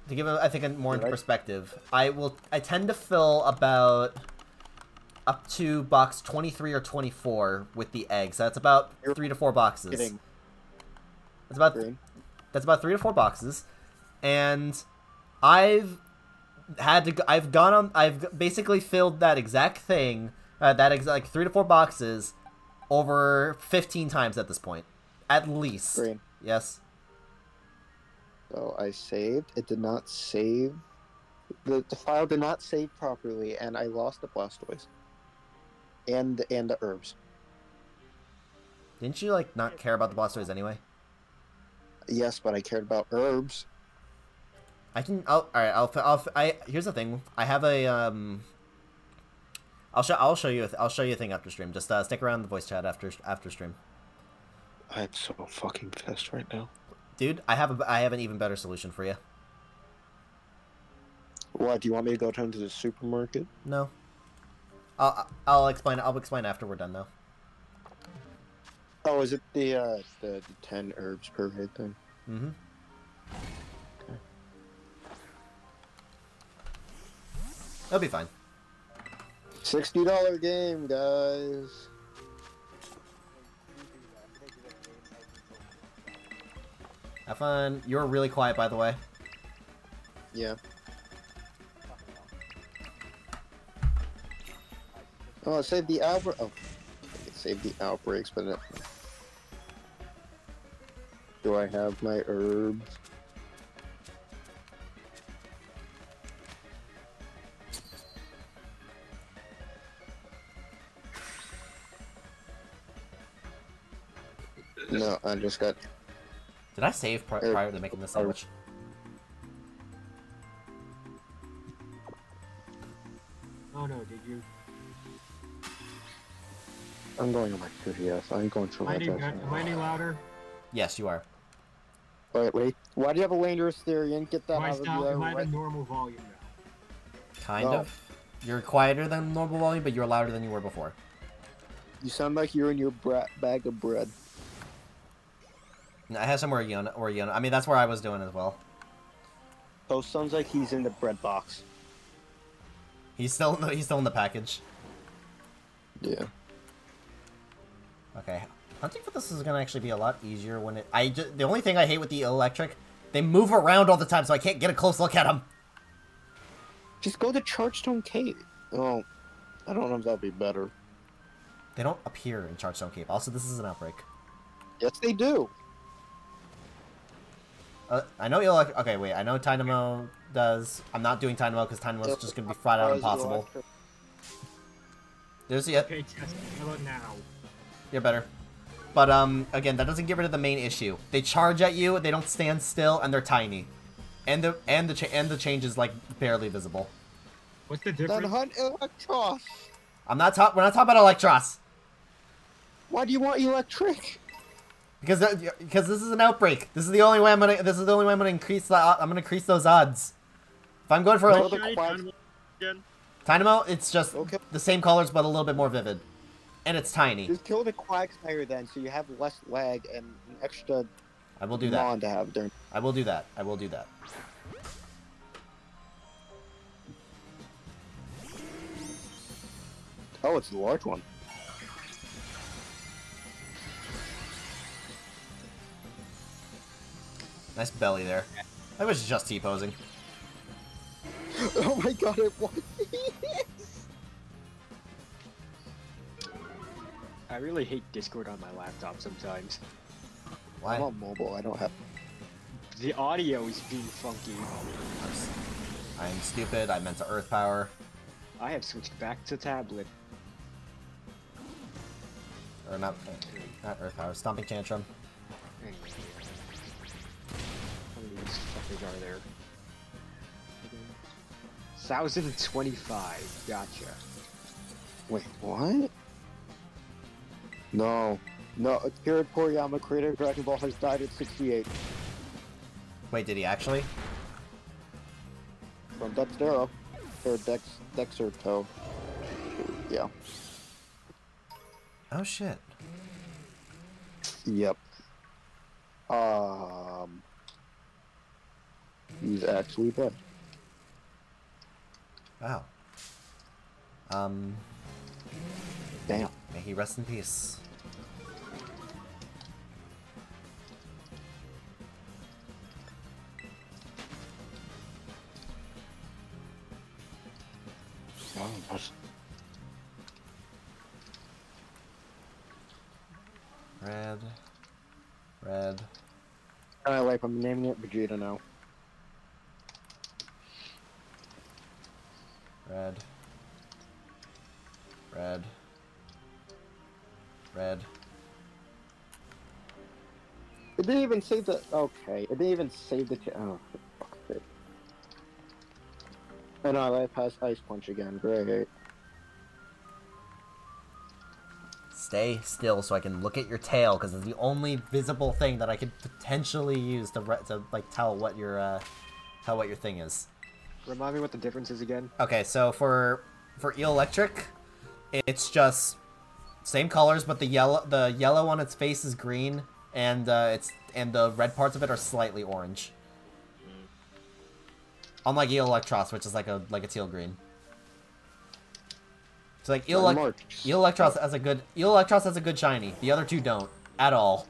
to give it, I think, a more into Right. perspective, I will, I tend to fill about up to box 23 or 24 with the eggs. So that's about You're three to four boxes. Kidding. That's about, Green. that's about three to four boxes, and I've had to. go- I've gone on. I've basically filled that exact thing, uh, that ex- like three to four boxes, over fifteen times at this point, at least. Green. Yes. So I saved. It did not save. The, the file did not save properly, and I lost the Blastoise. And and the herbs. Didn't you like not care about the Blastoise anyway? Yes, but I cared about herbs. I can. I'll, all right. I'll. I'll. I. Here's the thing. I have a. Um. I'll show I'll show you a th- I'll show you a thing after stream. Just uh, stick around the voice chat after after stream, I'm so fucking pissed right now. Dude. I have a I have an even better solution for you. What? Do you want me to go down to the supermarket? No. I'll I'll explain I'll explain after we're done though. Oh, is it the uh the, the ten herbs per hit thing? Mm-hmm. That'll be fine. Sixty dollar game, guys. Have fun. You're really quiet, by the way. Yeah. Oh, save the outbreak. Oh, save the outbreaks, but it... do I have my herbs? No, I just got. Did I save pri- Er, prior to making the sandwich? Oh no, did you? I'm going on my 2DS. I ain't going to Am I my any, am I any louder? Yes, you are. Wait, wait. Why do you have a Lander Asterian? Get that Am I, out of still, the am I way. at a normal volume now? Kind No. of. You're quieter than normal volume, but you're louder than you were before. You sound like you're in your bag of bread. I have somewhere some Oriona. Oriona. I mean, that's where I was doing as well. Oh, sounds like he's in the bread box. He's still in the, he's still in the package. Yeah. Okay. Hunting for this is gonna actually be a lot easier when it. I ju- the only thing I hate with the electric, they move around all the time, so I can't get a close look at them. Just go to Chargestone Cave. Oh, I don't know if that'll be better. They don't appear in Chargestone Cave. Also, this is an outbreak. Yes, they do. Uh, I know you'll. Okay, wait. I know Tynamo does. I'm not doing Tynamo because Tynamo is just gonna be flat out Or is it impossible. There's yeah, Okay, Tess, how about now? you're better. But um, again, that doesn't get rid of the main issue. They charge at you. They don't stand still, and they're tiny. And the and the cha- and the change is like barely visible. What's the Then difference? hunt Eelektross. I'm not talking. We're not talking about Eelektross Why do you want electric? Because that, because this is an outbreak. This is the only way I'm gonna. This is the only way I'm gonna increase the. I'm gonna increase those odds. If I'm going for Well, a, little bit quad- Tynamo again. Tynamo, it's just Okay. the same colors but a little bit more vivid, and it's tiny. Just kill the Quagsire then, so you have less lag and an extra I will do that. mon to have during. I will do that. I will do that. Oh, it's the large one. Nice belly there. I was just T-posing. oh my god, it was. I really hate Discord on my laptop sometimes. Why? I'm on mobile. I don't have. The audio is being funky. I'm, s- I'm stupid. I meant to Earth Power. I have switched back to tablet. Or not, not Earth Power. Stomping Tantrum. Anyway. How many of these fuckers are there? 1025. Gotcha. Wait, what? No. No, Akira Toriyama, creator of Dragon Ball, has died at 68 Wait, did he actually? from Dextero. Or Dex, Dexerto. Yeah. Oh shit. Yep. Uh, Um. He's actually dead. Wow. Um, Damn. may he rest in peace. Red. Red. I like I'm naming it Vegeta now. Red. Red. Red. It didn't even save the. Okay, it didn't even save the. Oh, fuck's sake. And I life has Ice Punch again. Great. Stay still so I can look at your tail because it's the only visible thing that I could potentially use to re- to like tell what your uh, tell what your thing is. Remind me what the difference is again. Okay, so for for Eelektrik, it's just same colors, but the yellow the yellow on its face is green, and uh, it's and the red parts of it are slightly orange. Unlike Eelektross, which is like a like a teal green. So like eel, elec- Marks. Eelektross has a good Eelektross has a good shiny. The other two don't at all,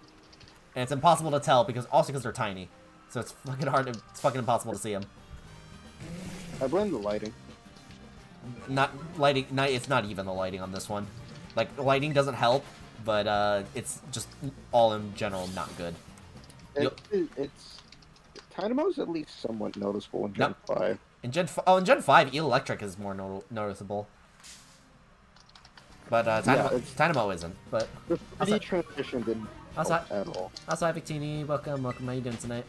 and it's impossible to tell because also because they're tiny. So it's fucking hard. To, it's fucking impossible to see them. I blame the lighting. not lighting not, it's not even the lighting on this one like the lighting doesn't help but uh it's just all in general not good It, it, it's Tynamo's at least somewhat noticeable in Gen Yep. 5. in gen oh in gen 5 Eelektrik is more no- noticeable but uh Yeah, Tynamo, it's- Tynamo isn't but The Also- 3D transition didn't also, at all. also hi Victini welcome welcome how you doing tonight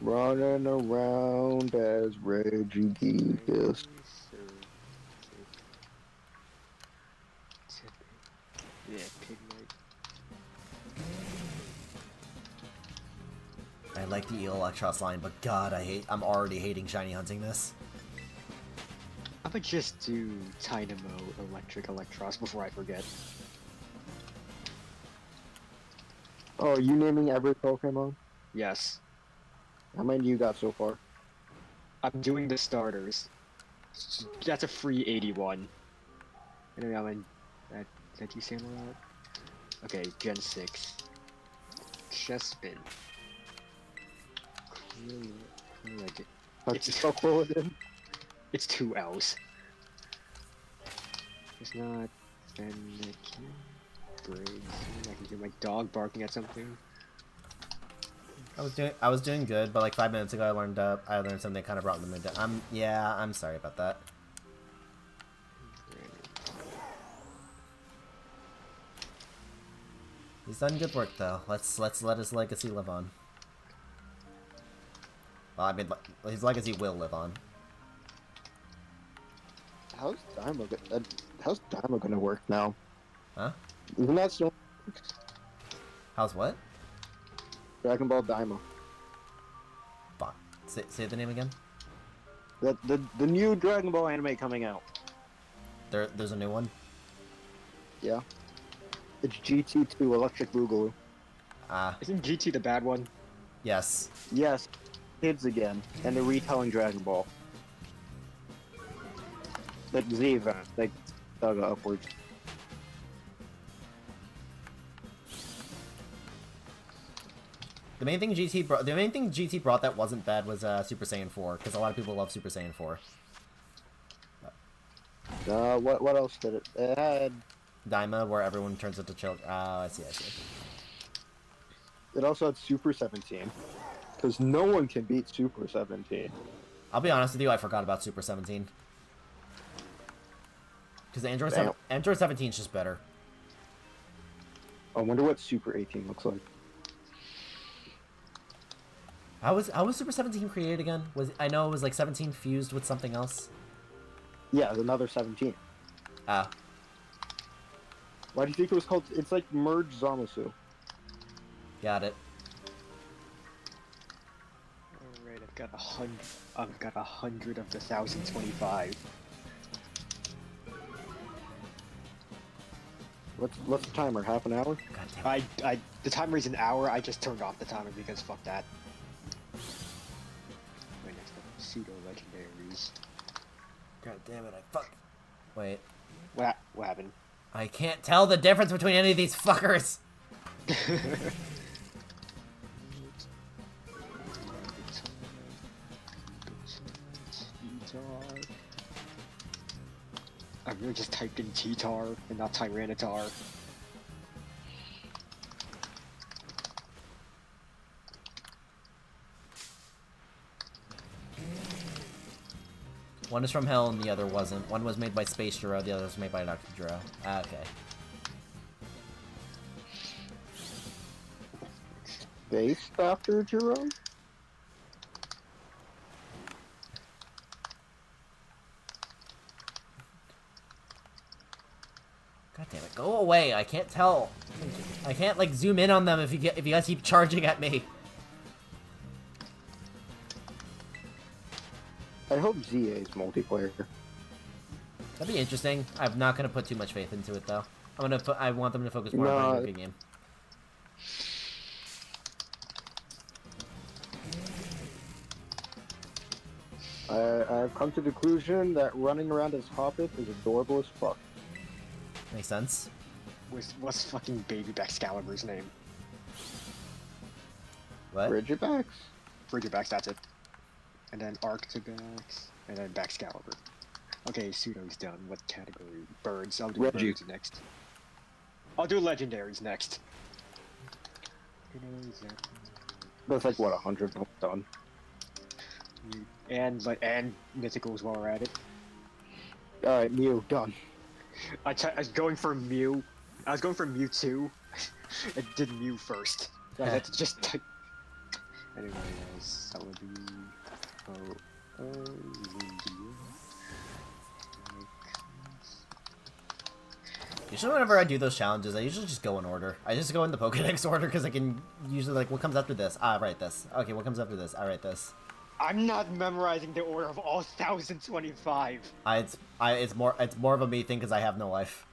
Running around as Reggie Gigas. Yeah. I like the Eelektross line but god I hate I'm already hating shiny hunting this I would just do Tynamo Eelektrik Eelektross before I forget. Oh, are you naming every Pokemon? Yes. How many you got so far? I'm doing the starters. That's a free 81. Anyway, I'm in. Uh, that, that you Samurai? Okay, Gen 6. Chespin. Krill- Krillid- How'd It's- you spell Quilladin? It's two L's. It's not Fennekin. Briggs. I can hear my dog barking at something. I was doing I was doing good but like five minutes ago I learned uh, I learned something that kind of brought me down I'm yeah I'm sorry about that He's done good work though. Let's let's let his legacy live on. Well, I mean, his legacy will live on. How's Daima, go- uh, how's Daima gonna work now? Huh? Isn't that so? How's what? Dragon Ball Daima. Fuck. Say, say the name again. The, the, the new Dragon Ball anime coming out. There, there's a new one. Yeah. It's GT2 Electric Boogaloo. Ah, Isn't GT the bad one? yes. Yes, kids again, and they're retelling Dragon Ball. Like Z event, like Saga upwards. The main thing GT brought, the main thing GT brought that wasn't bad was uh, Super Saiyan 4, because a lot of people love Super Saiyan 4. Uh, what what else did it? It had Daima, where everyone turns into children. Oh, I see, I see. it also had Super 17, because no one can beat Super 17. I'll be honest with you, I forgot about Super 17. Because Android, 7, Android 17 is just better. I wonder what Super 18 looks like. How was how was Super 17 created again? Was I know it was like 17 fused with something else. Yeah, it's another 17. Ah, Why do you think it was called? It's like merge Zamasu. got it. Alright, I've got a hundred. I've got a hundred of the thousand twenty-five. What's what's the timer? Half an hour? God damn it. I, I, the timer is an hour. I just turned off the timer because fuck that. Right next to pseudo legendaries. God damn it! I fuck. Wait, What? What happened? I can't tell the difference between any of these fuckers. I really just typed in T-Tar and not Tyranitar. One is from Hell and the other wasn't. One was made by Space Jiro, the other was made by Dr. Jiro. Ah, okay. Based after Jerome? God damn it! Go away! I can't tell. I can't like zoom in on them if you get if you guys keep charging at me. I hope ZA is multiplayer. That'd be interesting. I'm not gonna put too much faith into it though. I'm gonna. I want them to focus more on No. a game. I, I've come to the conclusion that running around as Hoppet is adorable as fuck. Makes sense. What's, what's fucking baby Excalibur's name? What? Frigibax? Frigibax, that's it. And then Arctibax, and then Baxcalibur. Okay, Pseudo's done. What category? Birds. I'll do Reggie. birds next. I'll do legendaries next. That's like, what, a hundred done? And like and mythicals while we're at it. Alright, Mew, done. I, I was going for Mew. I was going for Mewtwo. I did Mew first. I had to just type. Anyways, that would be. Oh, oh. Usually, whenever I do those challenges, I usually just go in order. I just go in the Pokedex order because I can usually like, what comes after this? Ah, I write this. Okay, what comes after this? I write this. I'm not memorizing the order of all 1025. I it's I it's more it's more of a me thing because I have no life.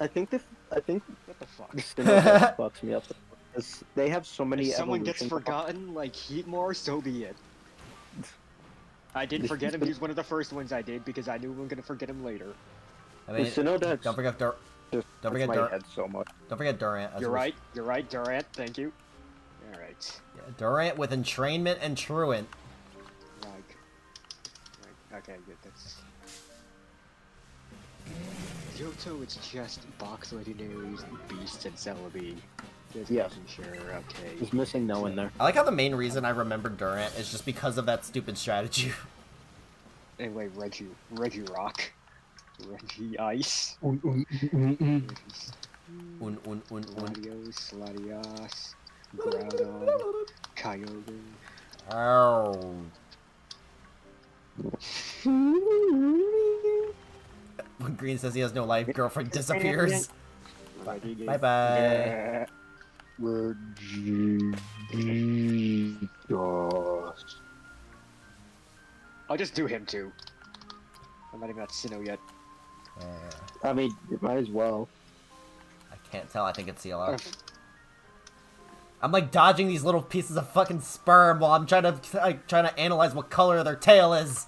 I think this, I think What the fuck? the Sinnoh fucks me up. Because They have so many If someone gets evolution forgotten, like Heatmor, so be it. I did This forget him. the- He was one of the first ones I did because I knew we were gonna forget him later. I The mean, Sinnoh don't forget Dur- just Don't forget my Dur- head so much. don't forget Durant. as You're well. right. You're right, Durant. Thank you. All right. Yeah, Durant with entrainment and truant. Like. Right. Okay. Good. That's. Johto, it's just box legendaries, beasts, and Celebi. Just Yes. making sure. Okay. He's missing no one there. I like how the main reason I remember Durant is just because of that stupid strategy. Anyway, Reggie, Regirock, Reggie Ice, un un un un. Latios, Latias, Groudon, Kyogre. Ow. When Green says he has no life, girlfriend disappears. Reggie Bye bye. I'll just do him too. I'm not even at Sinnoh yet. Uh, I mean, you might as well. I can't tell. I think it's CLO. I'm like dodging these little pieces of fucking sperm while I'm trying to like, trying to analyze what color their tail is.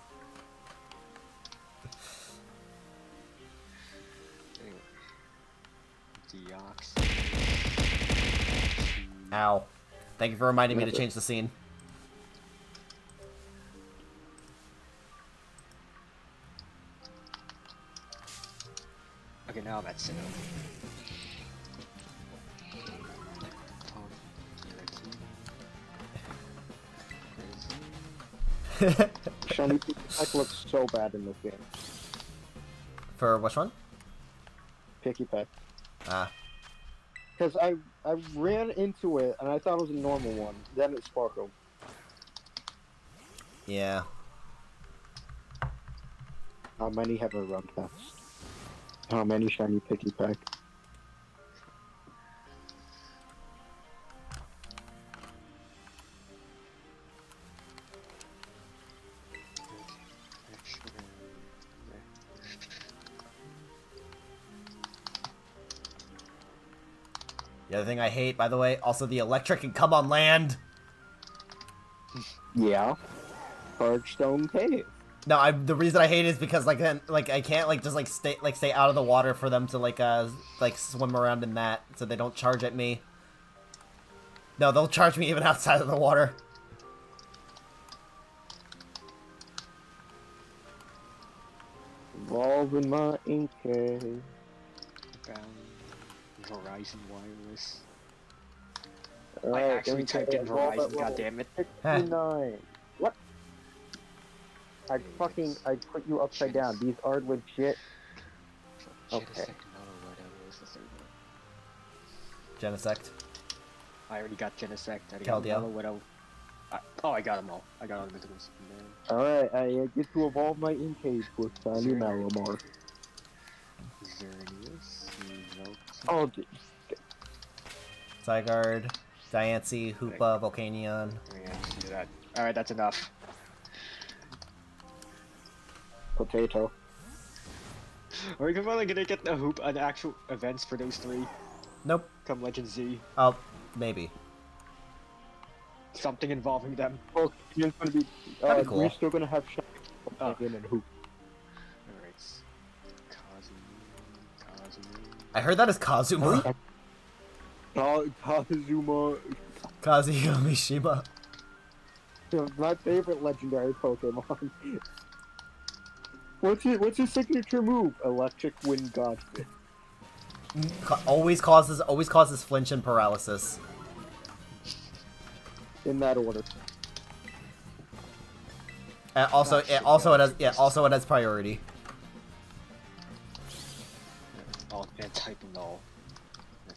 Ow. Thank you for reminding me to change the scene. Okay, now I'm at Sinnoh. Shiny Pikipek looks so bad in this game. For which one? Pikipek. Ah. Because I, I ran into it and I thought it was a normal one. Then it sparkled. Yeah. How many have I run past? How many shiny Pikipek? Other thing I hate, by the way, also the electric can come on land. Yeah. Stone Cave. No, I the reason I hate it is because like then like I can't like just like stay like stay out of the water for them to like uh like swim around in that so they don't charge at me. No, they'll charge me even outside of the water. Evolve in my Inkay. Bound, Verizon Wireless. I actually typed in Verizon, level goddammit. 69. What? I fucking, I put you upside down. These are legit. Okay. Genesect. I already got Genesect. I Keldeo. got Meloetta. I, oh, I got them all. I got all the mythicals. Alright, I uh, get to evolve my Inkay to a shiny Malamar. Xerneas. Oh, d- Zygarde, Diancie, Hoopa, Volcanion. Yeah, do that. Alright, that's enough. potato. Are we finally gonna get the hoop an actual events for those three? Nope. Come Legend Z. Oh, maybe. Something involving them. Well, it's gonna be. That'd Uh, be cool. We're still gonna have Shiny, Oh. And Hoop. I heard that is Kazuma. Uh, Ka- Kazuma. Kazuya Mishima. My favorite legendary Pokemon. What's his, what's his signature move? Electric Wind Godspit. Ca- always causes always causes flinch and paralysis. In that order. And also, it also it has yeah, also it has priority. And type null.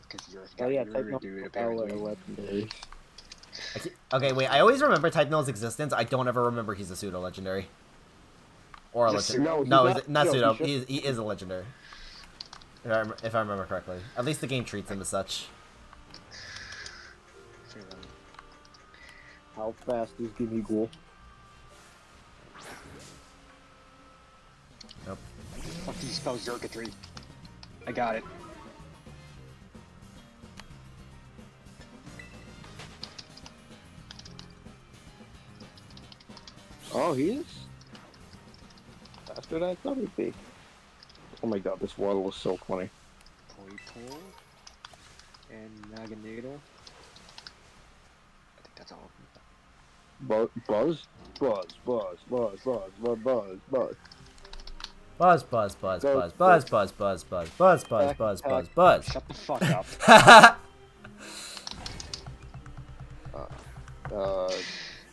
Because you're Oh yeah, type a no dude, apparently. legendary. Okay, wait. I always remember Type Null's existence. I don't ever remember he's a pseudo legendary. Or a He's a legendary. No, No, he's he's not not- pseudo. no, he He is, a legendary. If I, if I remember correctly. At least the game treats him as such. How fast is Gimmighoul? Nope. Fuck do you spell Zergatry? I got it. Oh, he is faster than I thought he'd be. Oh my god, this water was so funny. And Naganado. I think that's all of buzz, buzz, buzz, buzz, buzz, buzz, buzz. buzz. Buzz, buzz, buzz, Go, buzz, buzz, buzz, buzz, buzz, buzz, buzz, buzz, buzz, buzz. Shut the fuck up. Uh,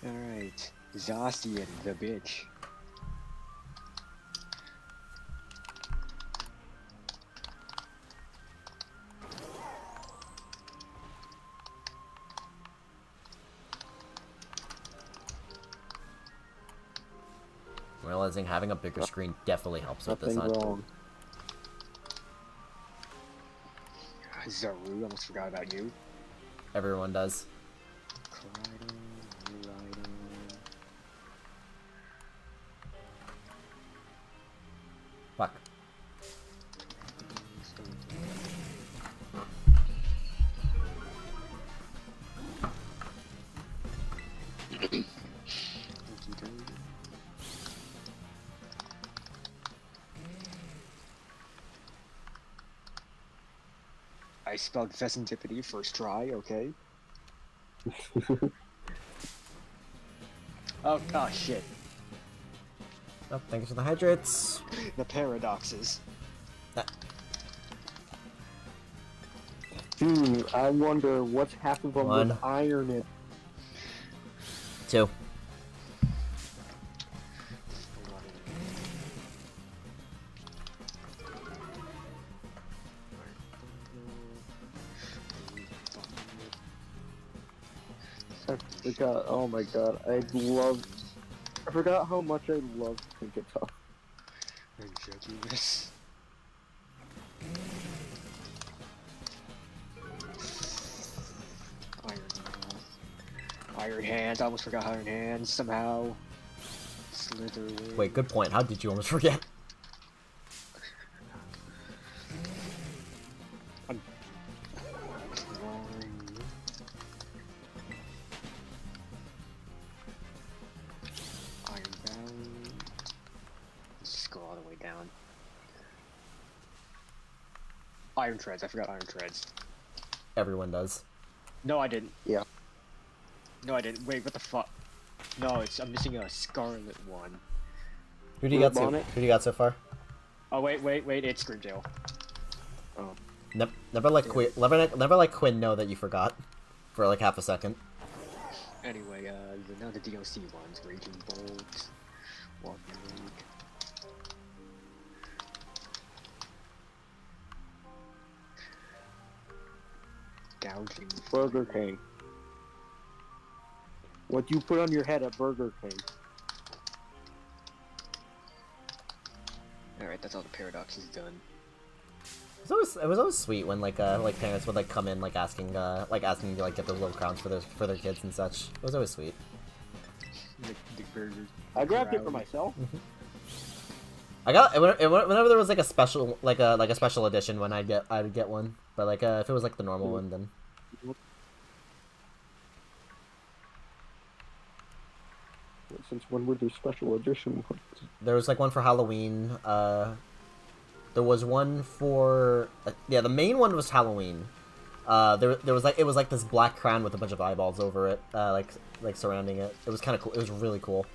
Alright. Zacian, the bitch. Realizing having a bigger screen definitely helps with this nothing wrong. Zaru, almost forgot about you. Everyone does. Koraidon, spelled Fezandipiti first try, okay? oh, oh shit. Oh, thank you for the hydrates. The paradoxes. Hmm, I wonder what's half of them One. with iron in. Two. My god, I love. I forgot how much I love Tinkaton. Ridiculous. Iron Hand. Iron Hands. I almost forgot Iron Hands somehow. Slither. Wait, good point. How did you almost forget? Treads. I forgot Iron Treads. Everyone does. No, I didn't. Yeah. No, I didn't. Wait, what the fuck? No, it's I'm missing a Scarlet one. Who do you got so? Who do you got so far? Oh wait, wait, wait! It's Scrimjail. Never, never let Quinn, never, never let Quinn know that you forgot for like half a second. Anyway, uh, the, now the DLC ones: Raging Bolt, Walking Lake. Gouging. Burger King. What do you put on your head at Burger King? Alright, that's all the paradox is done. was always it was always sweet when like uh like parents would like come in like asking uh like asking to like get those little crowns for their for their kids and such. It was always sweet. Dick, Dick Burgers. I grabbed it for myself. I got it, it- whenever there was like a special like a like a special edition when I'd get I'd get one. But like uh, if it was like the normal one then Since when were there special edition ones? there was like one for Halloween. Uh, there was one for uh, yeah the main one was Halloween. Uh, there there was like it was like this black crown with a bunch of eyeballs over it, uh, like like surrounding it. It was kind of cool. It was really cool.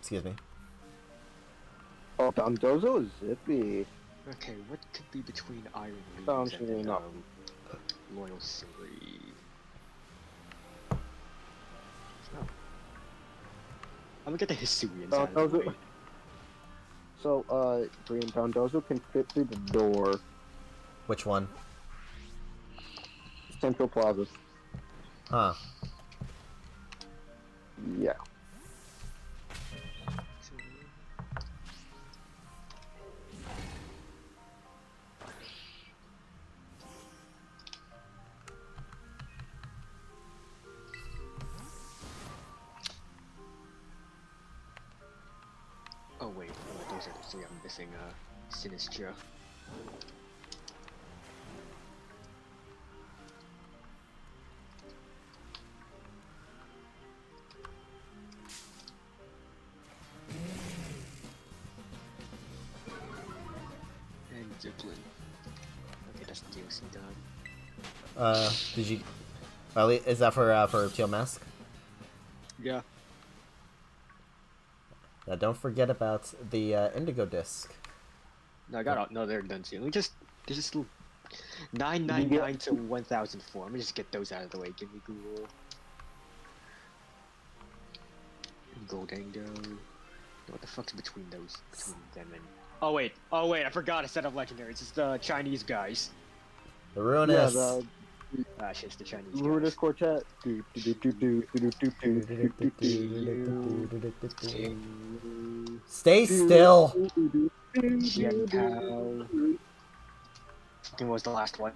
Excuse me. Oh, Dondozo is zippy. Okay, what could be between Iron Leaves Sounds and really not- um, Loyal Three? I'm gonna get the Hisuians out of the those are- way. So, uh, Green Dondozo can fit through the door. Which one? Central Plaza. Huh. Yeah. Sinistcha. And Zeppelin. Okay, that's the DLC done. Uh, did you? Ellie, is that for uh, for Teal Mask? Yeah. Now don't forget about the uh, Indigo disc. No, I got all, no. They're done too. Let me just. There's just nine nine nine to one thousand four. Let me just get those out of the way. Give me Google. Gholdengo. What the fuck's between those? Between them and. Oh wait. Oh wait. I forgot. a set of legendaries. It's just the Chinese guys. The ruinous. Yeah, the... Ah, shit, it's the Chinese. Ruinous quartet. Stay still. Xian Pao. Fucking was the last one.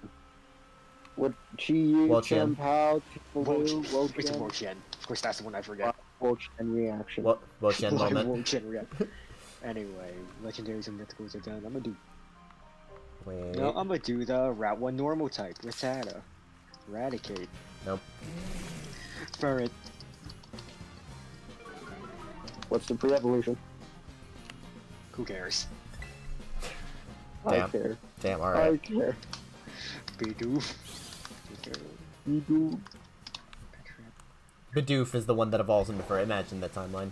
What Chi Yu, Well, Chen Chen. Pao, Wo- Tifu, Wo It's Chen, Wo Chen. Of course, that's the one I forget. Uh, Wo Chen reaction. What? Bochen Wo moment. Chen, yeah. Anyway, legendaries and mythicals are done. I'm gonna do Wait. No, I'm gonna do the Route 1 normal type, Rattata. Eradicate. Nope. Ferret. What's the pre-evolution? Who cares? I care. Damn. All I care. Bidoof. You do. Bidoof is the one that evolves into for Imagine the timeline.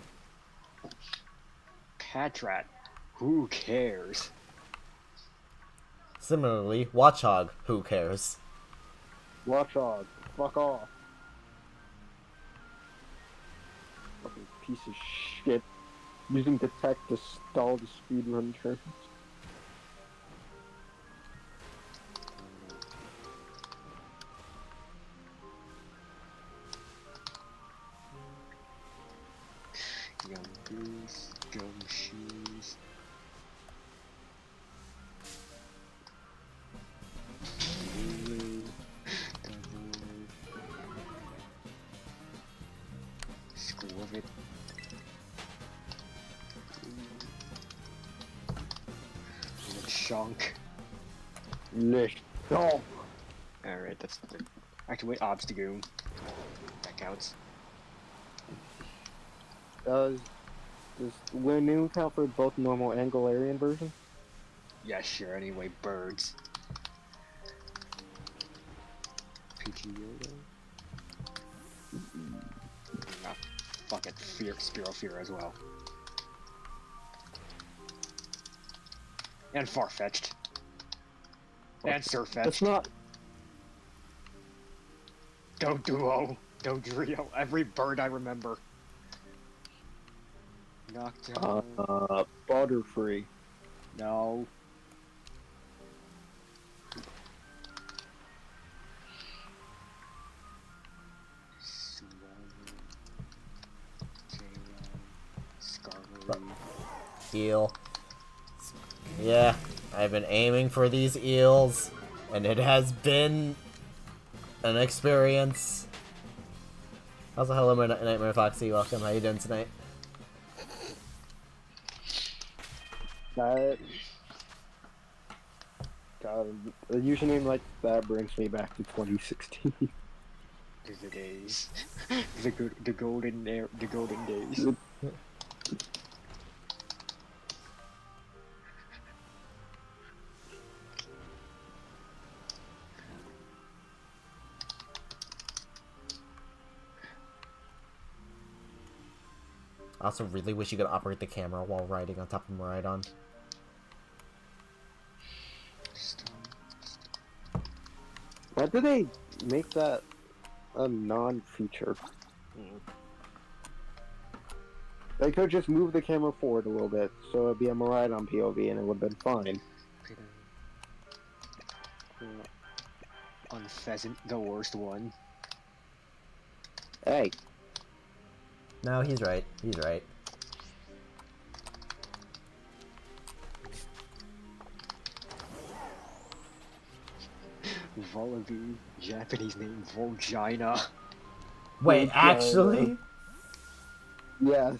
Patrat. Who cares? Similarly, Watchog. Who cares? Watchog. Fuck off. Fucking piece of shit. Using detect to stall the speedrun turns. shoes, go shoes. Blue, the blue. It. Shonk. Le Shonk. Alright, that's it. Actually, wait, Obstagoon. That counts. Does does Linu count for both normal and Galarian version? Yeah, sure, anyway, birds. Pidgeotto. Nah, fuck it, Fear, Spearow Fear as well. And Farfetch'd. And That's Sirfetch'd. not. Doduo. Don't Drio. Every bird I remember. Noctowl. Uh, Butterfree. No. Heal. Yeah. I've been aiming for these eels, and it has been an experience. How's Also, hello, my Nightmare Foxy. Welcome. How you doing tonight? That. God, a username like that brings me back to 2016. The days, the good, the golden, era, the golden days. I also really wish you could operate the camera while riding on top of Miraidon. Why did they make that a non-feature? Hmm. They could just move the camera forward a little bit, so it'd be a Miraidon POV, and it would have been fine. Hmm. Unfezant, the worst one. Hey, No, he's right. He's right. Vullaby, Japanese name Volgina. Wait, God. actually? yes.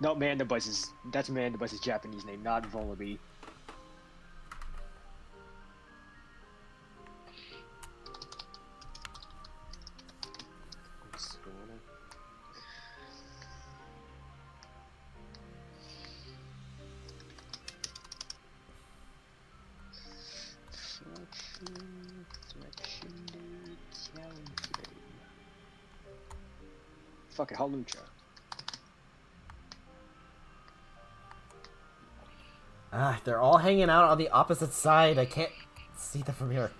No, Mandibuzz is that's Mandibuzz' Japanese name, not Vullaby. Ah, they're all hanging out on the opposite side. I can't see them from here.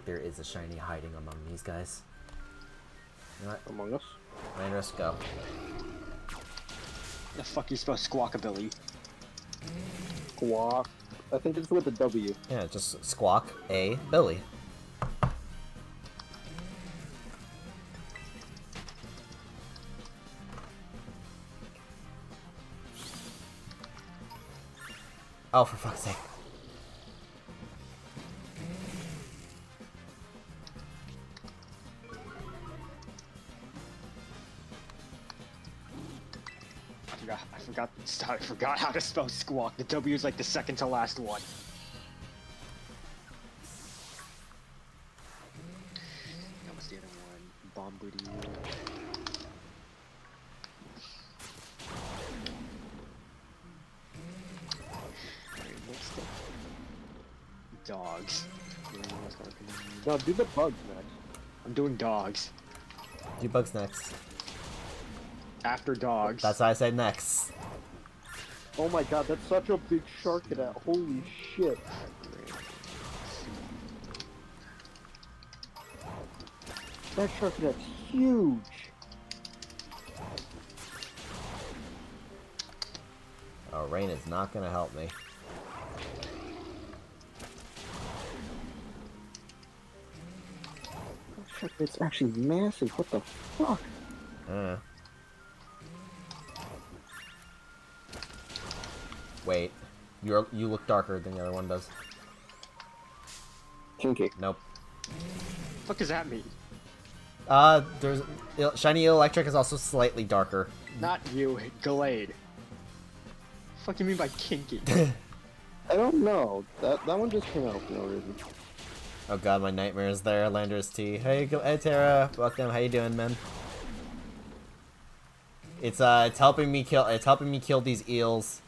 Like there is a shiny hiding among these guys? You know what? Among Us. Landris, go. The fuck you spell Squawkabilly? Squawk. A Billy? Squawk. I think it's with a W. Yeah, just squawk a Billy. Oh, for fuck's sake. I forgot. How to spell squawk. The W is like the second to last one. That was the other one. Bombirdier. Alright, what's Dogs. No, do the bugs next. I'm doing dogs. Do bugs next. After dogs. That's why I said next. Oh my god, that's such a big shark in that. Holy shit. That shark that's huge. Oh, rain is not gonna help me. It's actually massive. What the fuck? Uh. Wait, you you look darker than the other one does. Kinky. Nope. fuck does that mean? Uh, there's shiny electric is also slightly darker. Not you, Glade. Fuck you mean by kinky? I don't know. That that one just came out for no reason. Oh god, my nightmare is there. Landers T. Hey, hey Tara, welcome. How you doing, man? It's uh, it's helping me kill. It's helping me kill these eels.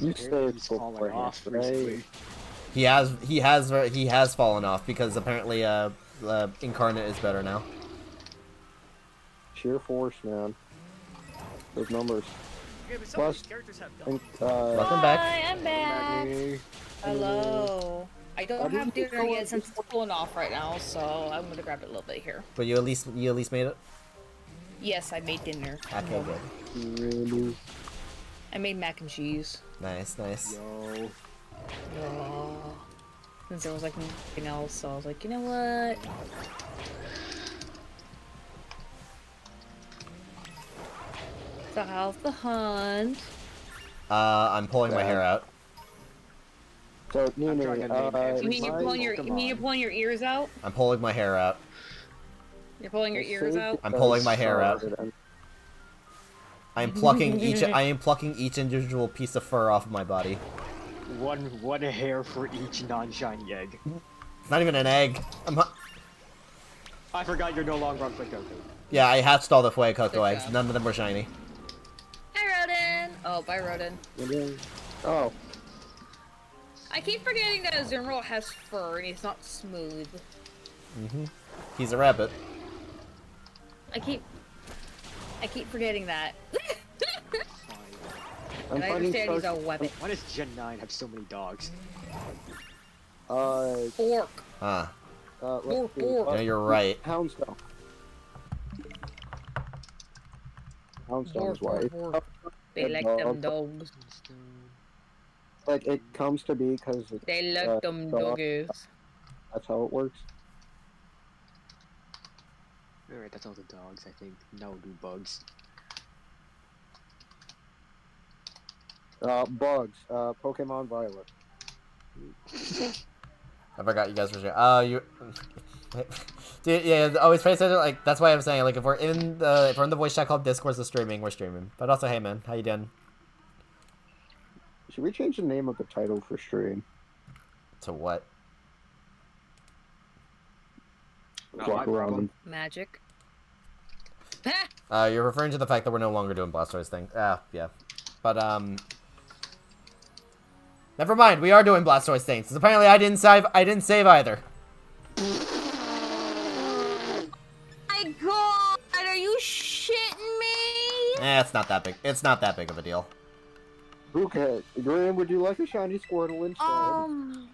That's part is You apparently he's falling beforehand, off right? recently. He has he has he has fallen off because apparently uh, uh incarnate is better now. Sheer force, man. Those numbers. Okay, but some of Plus- these characters have And, uh, Welcome back. Hi, I'm back. Hello. I don't didn't have dinner yet up since it's pulling off right now, so I'm gonna grab it a little bit here. But you at least you at least made it. Yes, I made dinner. Okay, good. really? I made mac and cheese. Nice, nice. Yo. Oh. Since there was like nothing else, so I was like, you know what? So how's the hunt? Uh, I'm pulling my hair out. So, Nene, trying to name uh, You mean you're pulling your? You mean you're pulling your ears out? I'm pulling my hair out. You're pulling your ears out? I'm pulling my hair out. Started and- I am plucking each. I am plucking each individual piece of fur off of my body. One one hair for each non-shiny egg. It's not even an egg. I'm. I forgot you're no longer on Fuecoco. Yeah, I hatched all the Fuecoco Good eggs. job. None of them were shiny. Hi, Rodin. Oh, bye, Rodin. Oh, I keep forgetting that Azumarill has fur and he's not smooth. hmm He's a rabbit. I keep, I keep forgetting that. I'm I finding understand he's a Shark- weapon. Why does Gen 9 have so many dogs? Uh, Fork. Huh. uh, let's Bork, see. Uh, Yeah, you're right. Houndstone. Houndstone Bork, is why. bork, bork. They Good like dog. them dogs. Like, it comes to be because They like Uh, them dog. doggies. that's how it works. Alright, that's all the dogs, I think. No, do bugs. Uh, bugs. Uh, Pokemon Violet. I forgot you guys were. Oh, you. Dude, yeah, always pay attention. Like that's why I'm saying, like, if we're in the if we're in the voice chat called Discourse of streaming, we're streaming. But also, hey man, how you doing? Should we change the name of the title for stream? To what? Not Walk around problem. and Magic. Uh, you're referring to the fact that we're no longer doing Blastoise thing. Ah, yeah. But um, never mind. We are doing Blastoise things. 'cause apparently, I didn't save. I didn't save either. My God, are you shitting me? Eh, it's not that big. It's not that big of a deal. Okay, Graham, would you like a shiny Squirtle instead? Um,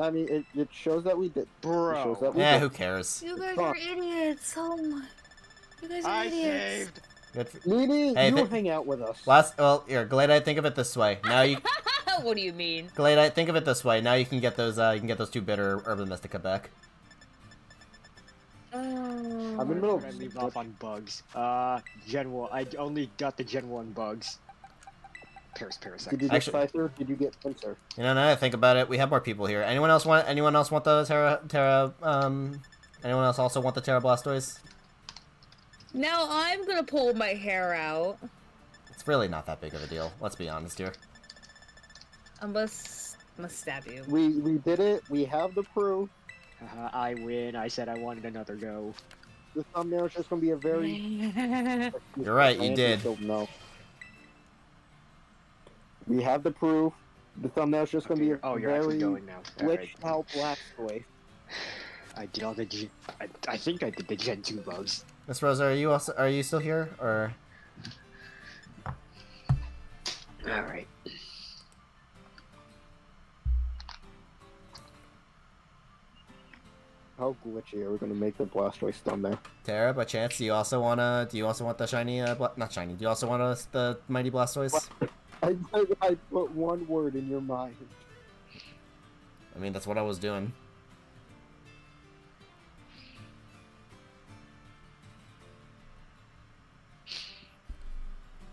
I mean, it, it shows that we did. It shows Bro, that we Eh, did. who cares? you guys Fuck. are idiots. Oh my. You guys are I idiots. saved! Good for- Hey, you th- hang out with us. Last, well, here, Glade. Think of it this way. Now you, what do you mean? Glade. Think of it this way. Now you can get those. Uh, you can get those two bitter Urban Mystica back. I'm in the middle of leave off on bugs? Uh, Gen 1. I only got the Gen 1 bugs. Paris Parasect. Did you get Actually- Scyther? Did you get Pinsir? You know, now that I think about it, we have more people here. Anyone else want? Anyone else want the Terra? Terra? Um. Anyone else also want the Tera Blastoise? Now I'm gonna pull my hair out. It's really not that big of a deal. Let's be honest here. I must must stab you. We we did it. We have the proof. Haha, I win. I said I wanted another go. The thumbnail is just gonna be a very. You're right, you I did. Don't know. We have the proof. The thumbnail's just gonna be a Oh, you're very actually going now. Alright. glitched out Blastoise. I did all the G. I, I think I did the Gen 2 bugs. Miss Rosa, are you also? Are you still here? Or Alright. How glitchy are we gonna make the Blastoise thumbnail? Terra, by chance, do you also wanna? Do you also want the shiny? Uh, bla- not shiny. Do you also want us the mighty Blastoise? I, I, I put one word in your mind. I mean, that's what I was doing.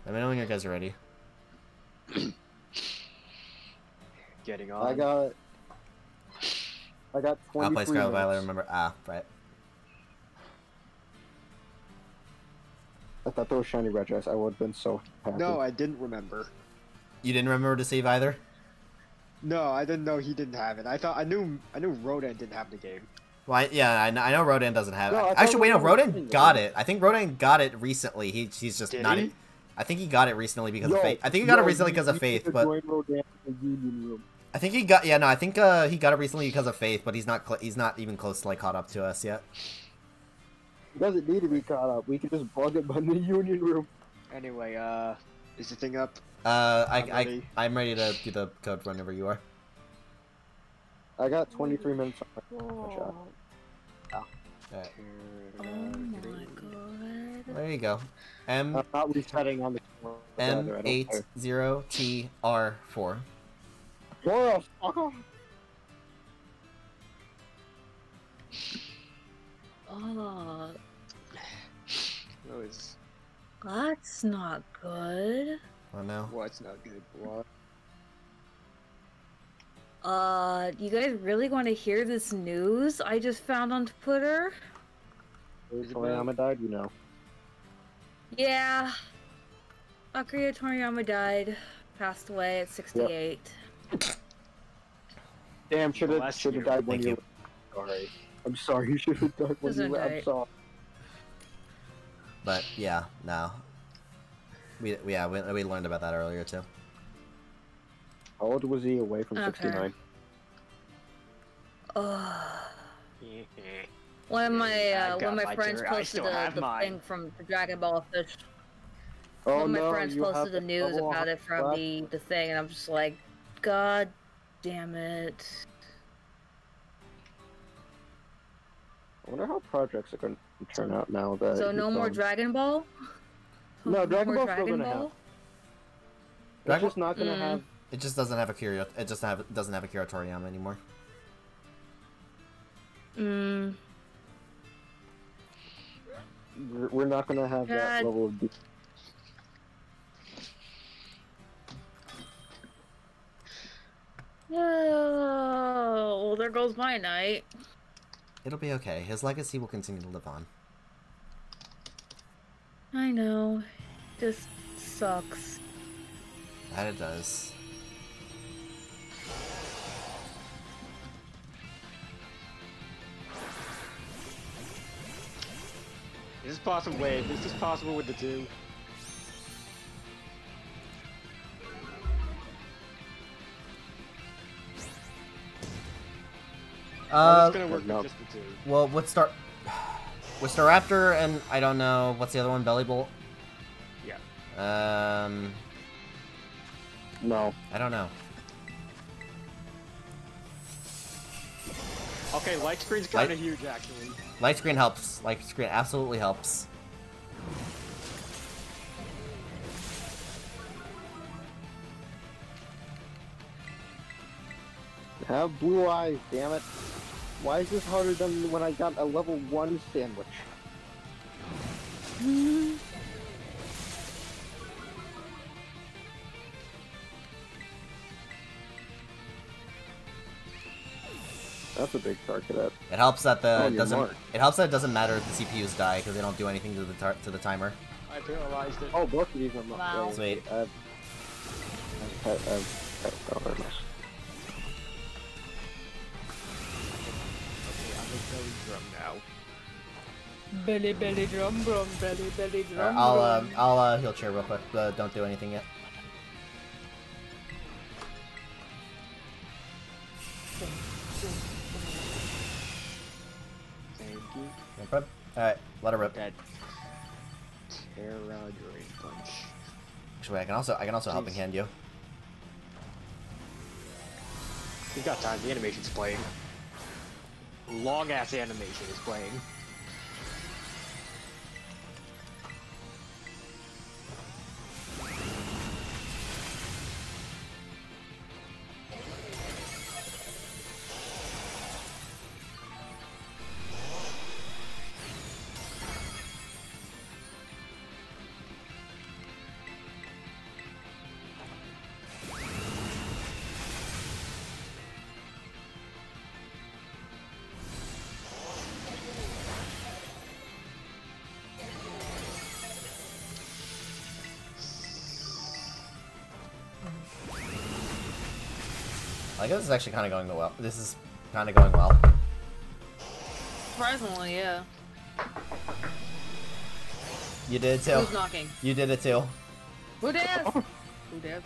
Let me know when you guys are ready. Getting on. I got. I got I'll play Scarlet Violet. Remember? Ah, right. I thought there was shiny Regis. I would have been so happy. No, I didn't remember. You didn't remember to save either. No, I didn't know he didn't have it. I thought I knew I knew Rodan didn't have the game. Well, I, yeah, I know, I know Rodan doesn't have it. Actually, wait, no, Rodan it. got it. I think Rodan got it recently. He, he's just Did not. he? I think he got it recently because Yo, of Faith. I think he got it recently because of Faith, but Rodan the Union Room. I think he got yeah no I think uh he got it recently because of Faith, but he's not he's not even close to like caught up to us yet. He doesn't need to be caught up. We can just bug him in the Union Room. Anyway, uh, is the thing up? Uh, I I'm I ready. I'm ready to do the code whenever you are. I got 23 minutes on my, my shot. Alright, Oh my god. there you go. M I'm not resetting on the. M either, I don't eight care. zero T R four. Boros, fuck off. Oh, No, it's that's not good. Oh no. what's not good. What? Uh, you guys really want to hear this news I just found on Twitter? Toriyama died, you know. Yeah. Akira Toriyama died, passed away at 68. Damn, should have Bless should you. have died when Thank you. Sorry. I'm sorry. You should have died when you. were- I'm sorry. But yeah, no. We yeah we, we learned about that earlier too. How old was he away from Okay. 69? Ugh. One of my uh, one of my my friends dirt. Posted still the, the mine. thing from the Dragon Ball fish. Oh one of my no, friends posted the news about it from black- the the thing, and I'm just like, God damn it. I wonder how projects are going to turn out now that. So no more gone. Dragon Ball. No, Dragon more Ball's still gonna have- Ball. It's Dragon- just not going to Mm. have. It just doesn't have a Akira. It just have doesn't have Akira Toriyama anymore. Mm. We're, we're not going to have that level of. De- Oh, well, there goes my night. It'll be okay. His legacy will continue to live on. I know. Just sucks. That it does. Is this possible? Wait, is this possible with the two? Uh, it's gonna work no. with just the two. well, with Star, with Staraptor and I don't know what's the other one, Bellibolt. Yeah. Um, no. I don't know. Okay, light screen's kind of huge actually. Light screen helps. Light screen absolutely helps. Have blue eyes, damn it. Why is this harder than when I got a level 1 sandwich? That's a big target up. It helps that the Oh, it doesn't. mark. It helps that it doesn't matter if the CPUs die because they don't do anything to the tar- to the timer. I paralyzed it. Oh, both of these are not Wow. very- Sweet. I've, I've, I've, I've, oh, a belly drum now. Belly, belly, drum, drum, belly, belly, Uh, I'll uh, I'll uh, heal cheer real quick. Uh, don't do anything yet. You. No problem. All right, let her rip. That Terra Punch. Actually, I can also I can also helping Jeez. hand you. You've got time. The animation's playing. Long ass animation is playing. I guess this is actually kind of going well. This is kind of going well. Surprisingly, yeah. You did it too. Who's knocking? You did it too. Who dares? Who dares?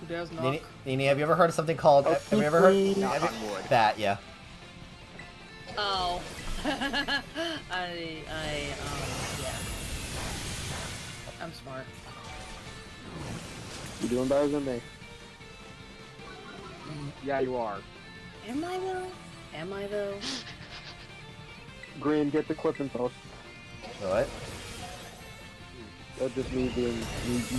Who dares knock? Nini, Nini, have you ever heard of something called? Have you ever heard have you- that? Yeah. Oh. I, I, um, yeah. I'm smart. You're doing better than me. Yeah, you are. Am I though? Am I though? Green, get the clipping post. What? That just me being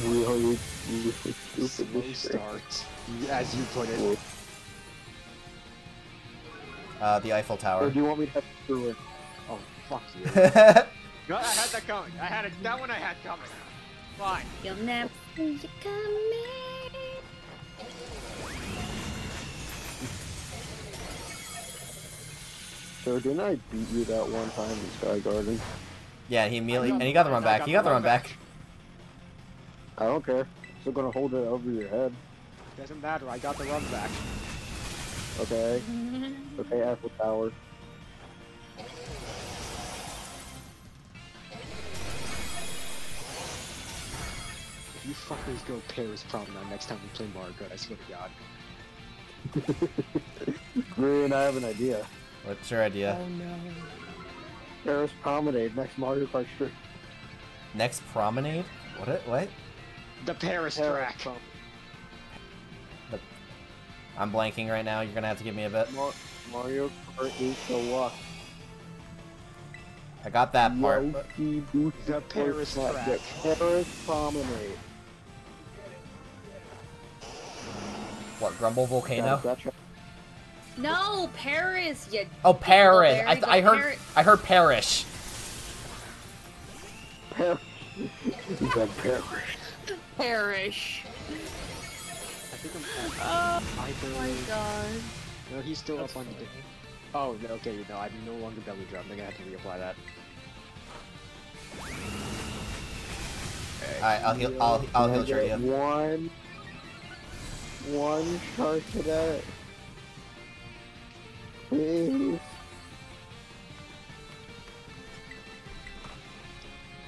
really, really stupid. Slow this year. start, as you put it. Uh, the Eiffel Tower. Or Tower. do you want me to have to through it? Oh, fuck you. no, I had that coming. I had it. That one I had coming. Fine. You'll never see you coming. So didn't I beat you that one time in Sky Garden? yeah, he immediately and he got the run back. He got the run back. I don't care. Still gonna hold it over your head. Doesn't matter. I got the run back. Okay. Okay, Eiffel Tower. If you fuckers go Paris Promenade next time we play Mario Kart, I swear to God. Green, I have an idea. What's your idea? Oh no. Paris Promenade, next Mario Kart street. Next promenade? What? What? The Paris Paris track. Prom- I'm blanking right now. You're gonna have to give me a bit. Mar- Mario Kart 8 Deluxe. I got that part. but- Yoshi Boost The Paris track. The Paris Promenade. What? Grumble Volcano? That's right. No, Paris, you. Oh, oh Paris. I, Dingleberry, I heard. Paris- I heard Parish. Paris. He said Paris. Perish. I think I'm Oh either. my god. No, he's still up on the. Oh, no, okay, no, I'm no longer belly drum. They're gonna have to reapply that. Alright, I'll heal. I'll, I'll heal Can I your get One. One shark cadet. Please.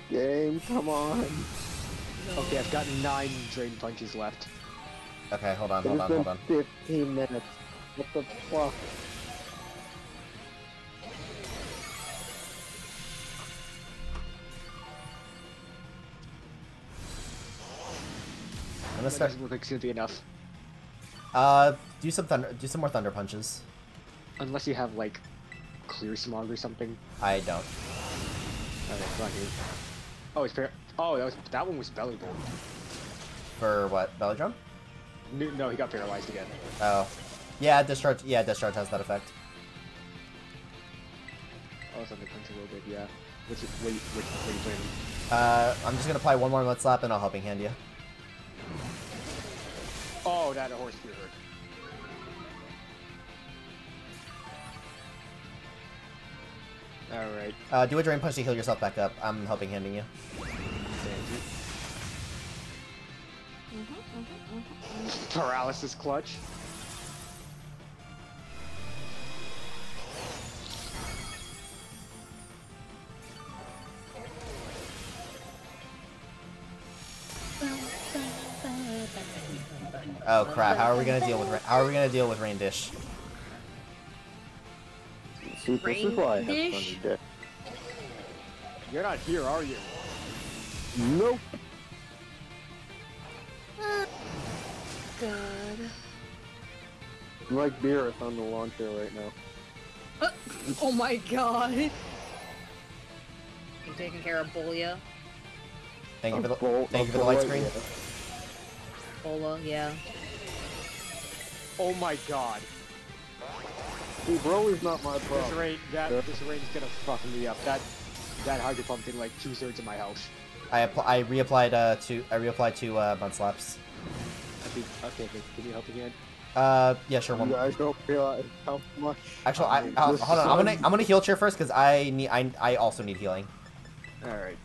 Game, come on. Okay, I've got nine drain punches left. Okay, hold on, hold on, hold on. 15 minutes. What the fuck? I'm gonna That start. doesn't look like it's gonna be enough. Uh, do some thunder. Do some more thunder punches. Unless you have, like, clear smog or something. I don't. Okay, come on, dude. Oh, it's par- Oh, that was that one was Bellibolt. For what? Belly drum? No, no, he got paralyzed again. Oh. Yeah, discharge. Yeah, discharge has that effect. Oh, it's under punch a little bit, yeah. What's it, what, what, what are you planning? Uh, I'm just gonna apply one more mud slap and I'll helping hand you. Oh, that a horse fear Alright, Uh, do a drain punch to heal yourself back up. I'm helping handing you. Paralysis clutch. Oh crap! How are we gonna deal with? How are we gonna deal with rain dish? See, this is why I have Rain funny dick. You're not here, are you? Nope. God. I'm like Beerus on the launcher right now. Uh, oh my god. You taking care of Bolia? Thank you for the. bolt thank you for the light light, screen. Bola, yeah. Oh my god. See, Broly's not my This problem. rain, that, Yeah. this rain is gonna fuck me up. That, that hydro pump did like two thirds of my health. I I reapplied uh to I reapplied two uh mud slaps. I okay, can, can you help again? Uh yeah sure You one. guys don't realize how much. Actually, I, mean, this hold on. I'm gonna I'm gonna heal cheer first because I need I I also need healing. Alright.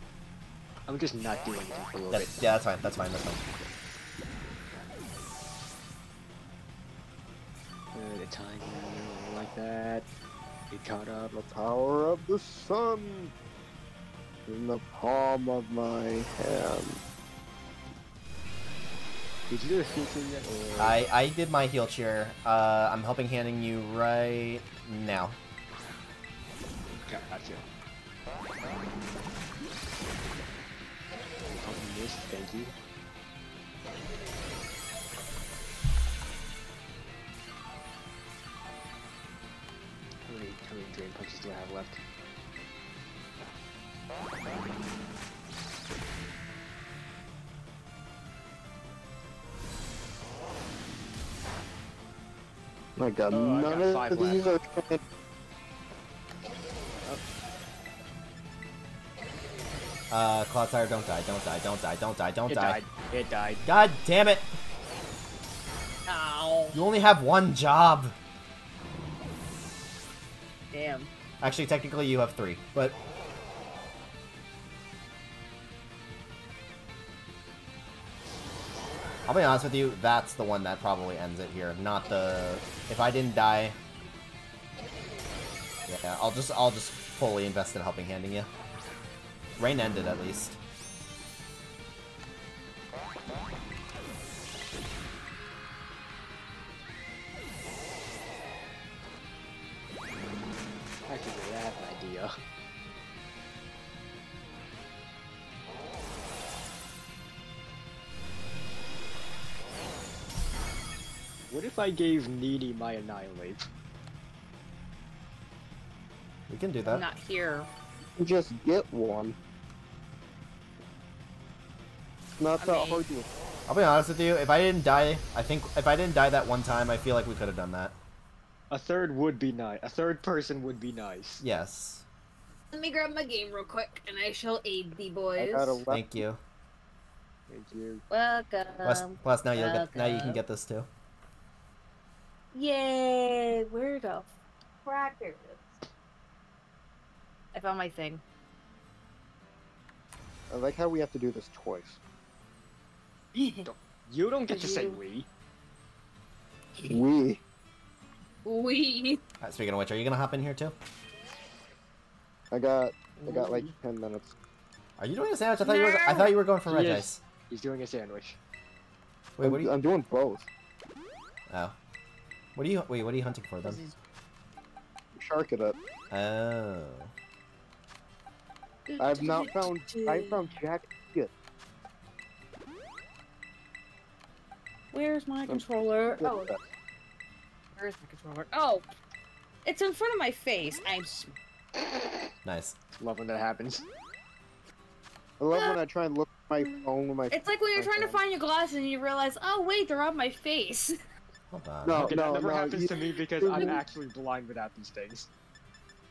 I'm just not doing anything for a little bit. Yeah, that's fine. That's fine. That's fine. Good, a tiny like that. Get caught up. The power of the sun in the palm of my hand. Did you do a feature yet? Or... I I did my heal cheer. Uh, I'm helping handing you right now. Got- Gotcha. Thank you. Do I have left? My God, Oh, none five of these are trying. Uh, Clodsire, don't die, don't die, don't die, don't die, don't It die. died. It died. God damn it! Ow. You only have one job. Damn. Actually, technically, you have three, but I'll be honest with you. That's the one that probably ends it here, not the. If I didn't die, yeah, I'll just I'll just fully invest in helping handing you. Rain ended at least. If I gave Needy my Annihilape? We can do I'm that. not here. Just get one. Not I that mean- hard to. I'll be honest with you. If I didn't die, I think if I didn't die that one time, I feel like we could have done that. A third would be nice. A third person would be nice. Yes. Let me grab my game real quick, and I shall aid the I boys. got a. Thank you. Thank you. Welcome. Plus, plus now you'll get now you can get this too. Yay! Where the frack is this? I found my thing. I like how we have to do this twice. You don't get to say You- we. We. We. Uh, speaking of which, are you gonna hop in here too? I got. I got like ten minutes. Are you doing a sandwich? I thought you were. I thought you were going for red Yes. ice. He's doing a sandwich. Wait, what are you? I'm doing both. Oh. What are you? Wait, what are you hunting for then? Shark it up. Oh. I've not found. I found Jack. Shit. Where's my controller? Oh, where's my controller? Oh, it's in front of my face. I'm. Nice. Love when that happens. I love when I try and look at my phone with my. It's like when you're trying to find your glasses and you realize, oh wait, they're on my face. Hold on. No. okay, that never no, happens you- to me because I'm actually blind without these things.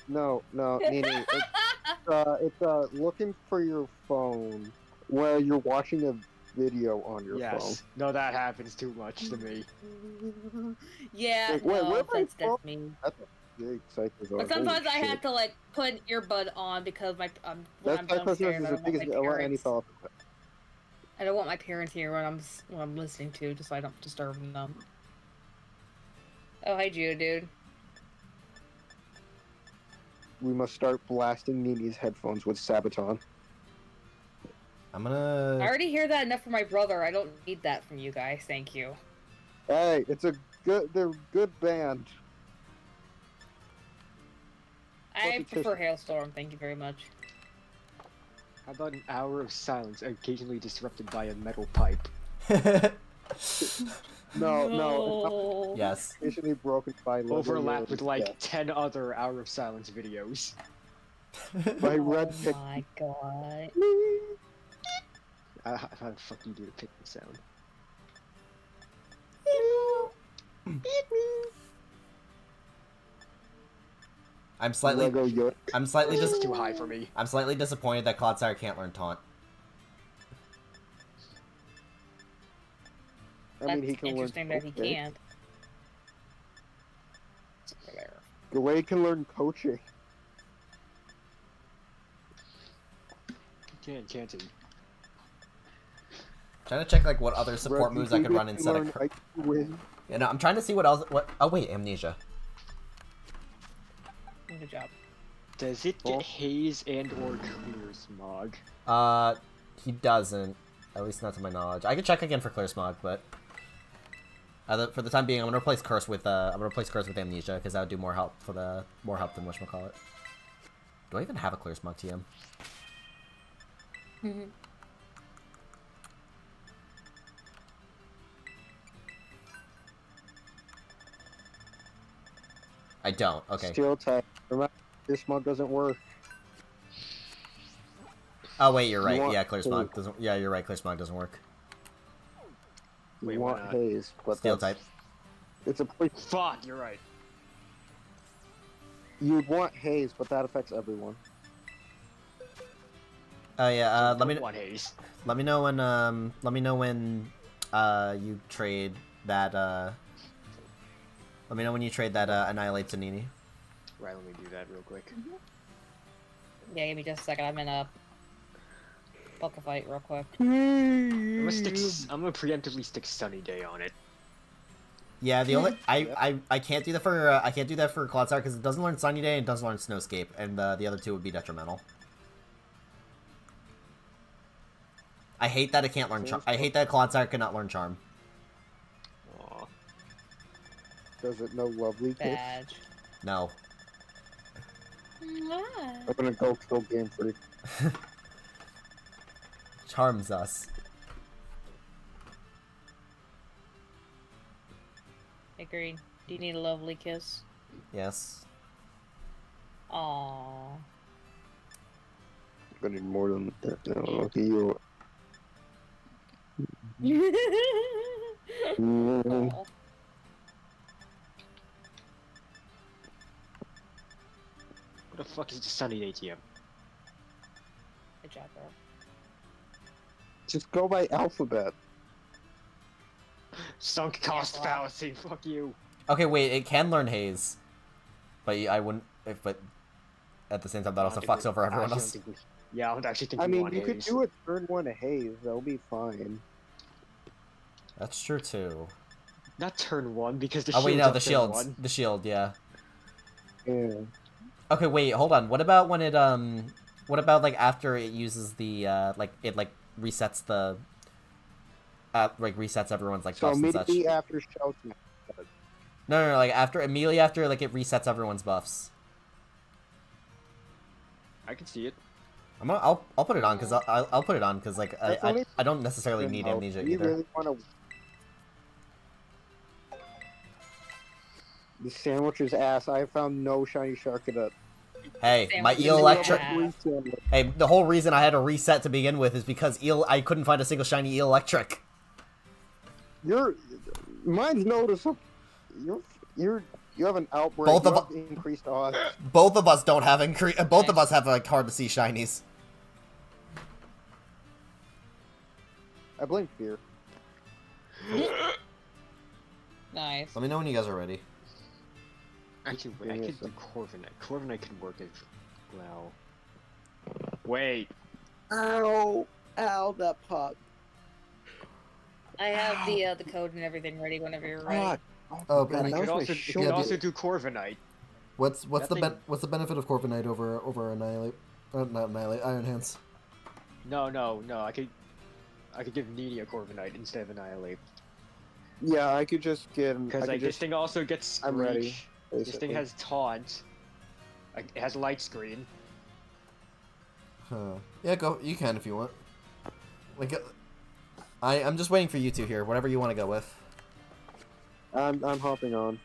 No, no, Nini. It's, uh, it's uh, looking for your phone where you're watching a video on your yes. No, that happens too much to me. yeah, Like, wait, no, where am I that's, from? that's me. phone. That's a big psychosis. But sometimes I have to like put an earbud on because my um when That I'm psychosis downstairs, is I as don't, want my any parents, thought. I don't want my parents here when I'm when I'm listening to, just so I don't disturb them. Oh, hi, Geo, dude. We must start blasting Nini's headphones with Sabaton. I'm gonna. I already hear that enough from my brother. I don't need that from you guys. Thank you. Hey, it's a good. They're good band. I prefer Halestorm. Thank you very much. How about an hour of silence, occasionally disrupted by a metal pipe? No, no, it's not no. yes. officially broken by Overlapped with like Yeah. 10 other hour of silence videos. My red Oh pick. my god. Uh, how how the fuck do you do the pick sound? I'm slightly. I'm slightly This dis- too high for me. I'm slightly disappointed that Clodsire can't learn taunt. I That's mean, he can learn. interesting that he can't. It's over there. The way he can learn coaching. Can't, can't he? Trying to check like what other support Bro, moves I you could run instead learn of. Ice Wind. You know, I'm trying to see what else. What? Oh wait, amnesia. Good job. Does it Oh. get haze and or clear smog? Uh, he doesn't. At least not to my knowledge. I could check again for Clear Smog, but uh, the, for the time being, I'm gonna replace Curse with uh, I'm gonna replace Curse with Amnesia because that would do more help for the more help than whatchamacallit. Do I even have a Clear Smog TM? I don't. Okay. Steel type. Remember, this mug doesn't work. Oh wait, you're You right. want Yeah, Clear Smog doesn't. Yeah, you're right. Clear Smog doesn't work. You Wait, want not? haze, but Steel that's- type. It's a point. Fuck, you're right. You'd want haze, but that affects everyone. Oh yeah. Uh, let me One haze. let me know when um let me know when uh you trade that uh. Let me know when you trade that uh, Annihilape to Nini. Right, let me do that real quick. Yeah, give me just a second. I'm in a book a fight real quick. I'm gonna stick. s- I'm gonna preemptively stick Sunny Day on it. Yeah, the only I, I I can't do that for uh, I can't do that for Clodsire because it doesn't learn Sunny Day and it doesn't learn Snowscape, and uh, the other two would be detrimental. I hate that it can't learn Charm. I hate that Clodsire cannot learn Charm. Aw. Does it know lovely kiss? Badge. No. I'm gonna go kill Game Freak. Charms us. Hey, Green. Do you need a lovely kiss? Yes. Aww. I'm gonna need more than that. No, okay, you. Mm, What the fuck is the Sunny Day TM? Good job, bro. Just go by alphabet. Sunk cost wow. fallacy. Fuck you. Okay, wait. It can learn Haze, but I wouldn't. If but at the same time, that also fucks over everyone else. think we- Yeah, I don't actually think I we mean, want you could do a turn one haze. That'll be fine. That's true too. Not turn one because the Oh wait, shield's no, the turn shields. one. The shield, yeah. Yeah. Okay, wait, hold on. What about when it um what about like after it uses the uh like it like resets the uh like resets everyone's like So buffs and such. immediately after Shell No, no, no, like after immediately after like it resets everyone's buffs. I can see it. I'm gonna, I'll I'll put it on because I'll, I'll I'll put it on because like I, I I don't necessarily need know, amnesia either. really want to. The sandwich's ass. I found no shiny shark in it. Hey, my Eelektrik. Hey, the whole reason I had to reset to begin with is because eel I couldn't find a single shiny Eelektrik. You're, mine's noticeable. You're, you're, you have an outbreak. Both you of have increased odds. Both of us don't have incre- uh, Both of us have like hard to see shinies. I blame fear. Nice. Let me know when you guys are ready. Actually, wait, I Yeah, could do Corviknight. Corviknight could work as well. Wait. Ow! Ow! That pop. I have the uh, the code and everything ready whenever you're ready. God. Oh, God, I that could was my also, you could also do Corviknight. What's what's the ben- what's the benefit of Corviknight over over Annihilape? Uh, not Annihilape, Iron Hands. No, no, no. I could, I could give Nini a Corviknight instead of Annihilape. Yeah, I could just get. I Because could like this just, thing also gets I'm ready, Screech. This thing has Taunt. It has a Light Screen. Huh. Yeah, go. You can if you want. Like, uh, I I'm just waiting for you two here. Whatever you want to go with. I'm, I'm hopping on.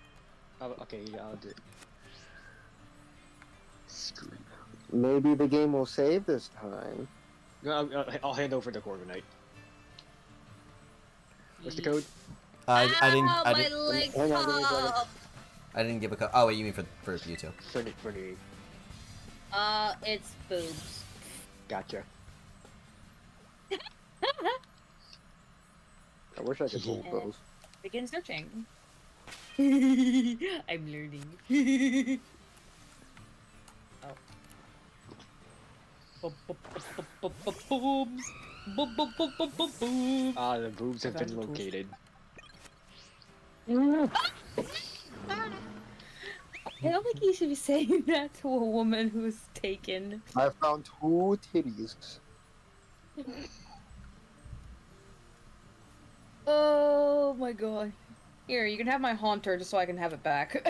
Oh, okay, yeah, I'll do it. Screen. Maybe the game will save this time. No, I'll, I'll- I'll hand over the Corviknight. What's the code? I I didn't Ow, I my didn't leg Hang on, I didn't give a co- Oh wait, you mean for for you two? For the, for the, Uh, it's boobs. gotcha. I wish I could hold those. Begin searching. I'm learning. oh. Boobs. Boop, boop, boop, boop, boop, boop. Ah, the boobs have been found the located. I don't think you should be saying that to a woman who's taken. I found two titties. Oh my god. Here, you can have my haunter just so I can have it back.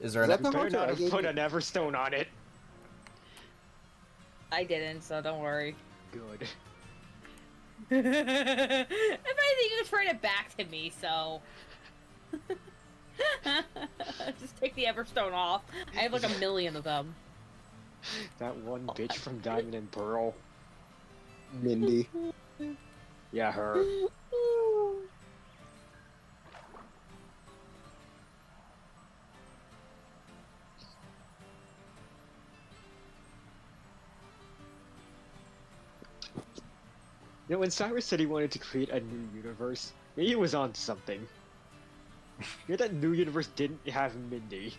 Is there Is an that the Better haunter not I have put you? an Everstone on it. I didn't, so don't worry. Good. if anything, you can turn it back to me, so. Just take the Everstone off. I have like a million of them. That one bitch from Diamond and Pearl. Mindy. Yeah, her. You know, when Cyrus said he wanted to create a new universe, he was on something. You know that new universe didn't have Mindy.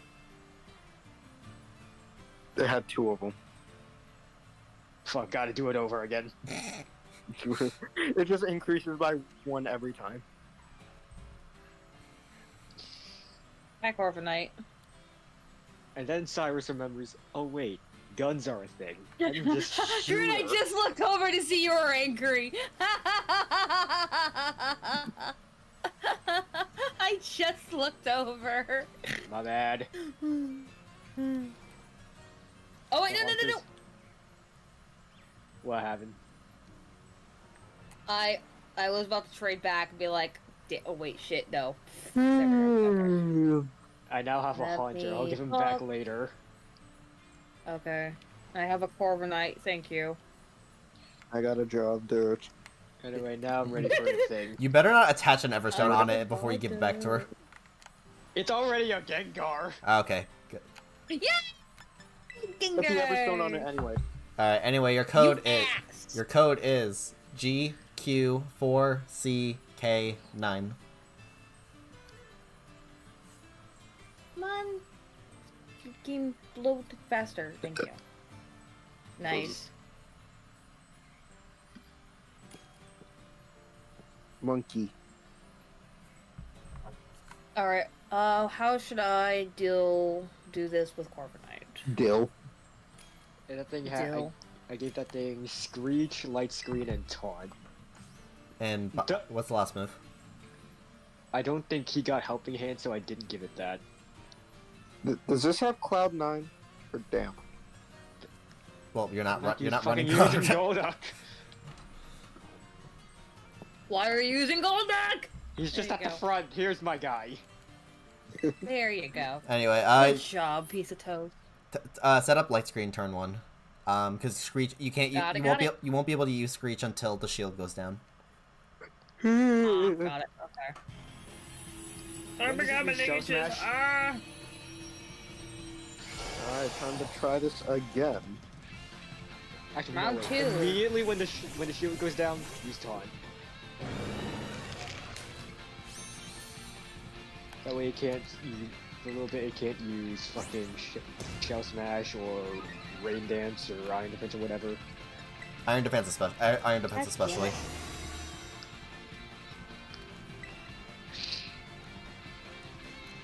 They had two of them. Fuck, gotta do it over again. it just increases by one every time. Hi, Corviknight. And then Cyrus remembers, oh wait, guns are a thing. And he just Dude, I just looked over to see you were angry. I just looked over. My bad. Oh wait, no, no, no, no. What happened? I I was about to trade back and be like, "Di- oh wait, shit, no. Hmm. I now have a Let haunter. I'll give him back later. Okay. I have a Corviknight, thank you. I got a job, dude. Anyway, now I'm ready for the thing. You better not attach an Everstone on it before you give it back to her. It's already a Gengar. Ah, Okay. Good. Yeah! Put the Everstone on it anyway. Alright, anyway, your code You is asked. your code is GQ4CK9. Come on. Game load faster, thank you. Nice. Monkey. Alright, uh, how should I deal do this with Corviknight? Dill. And that thing had. I, Dill. I gave that thing Screech, Light Screen, and Taunt. And bu- Duh. what's the last move? I don't think he got Helping Hand, so I didn't give it that. Th- Does this have Cloud Nine? Or damn. Well, you're not ru- Like, you're not fucking running using. Golduck. Why are you using Golduck? He's just at you the front. Here's my guy. There you go. Anyway, uh, Good job, piece of toast. uh, set up light screen turn one. Um, because Screech, you can't, you, it, you won't be, you won't be able to use Screech until the shield goes down. Oh, got it. Okay. When does it do Shell Ah. Alright, time to try this again. Actually, Round no, two. Immediately when the sh when the shield goes down, use Taunt. That way it can't. u- For a little bit, it can't use fucking sh Shell Smash or Rain Dance or Iron Defense or whatever. Iron defense, especially. Iron defense, Heck especially.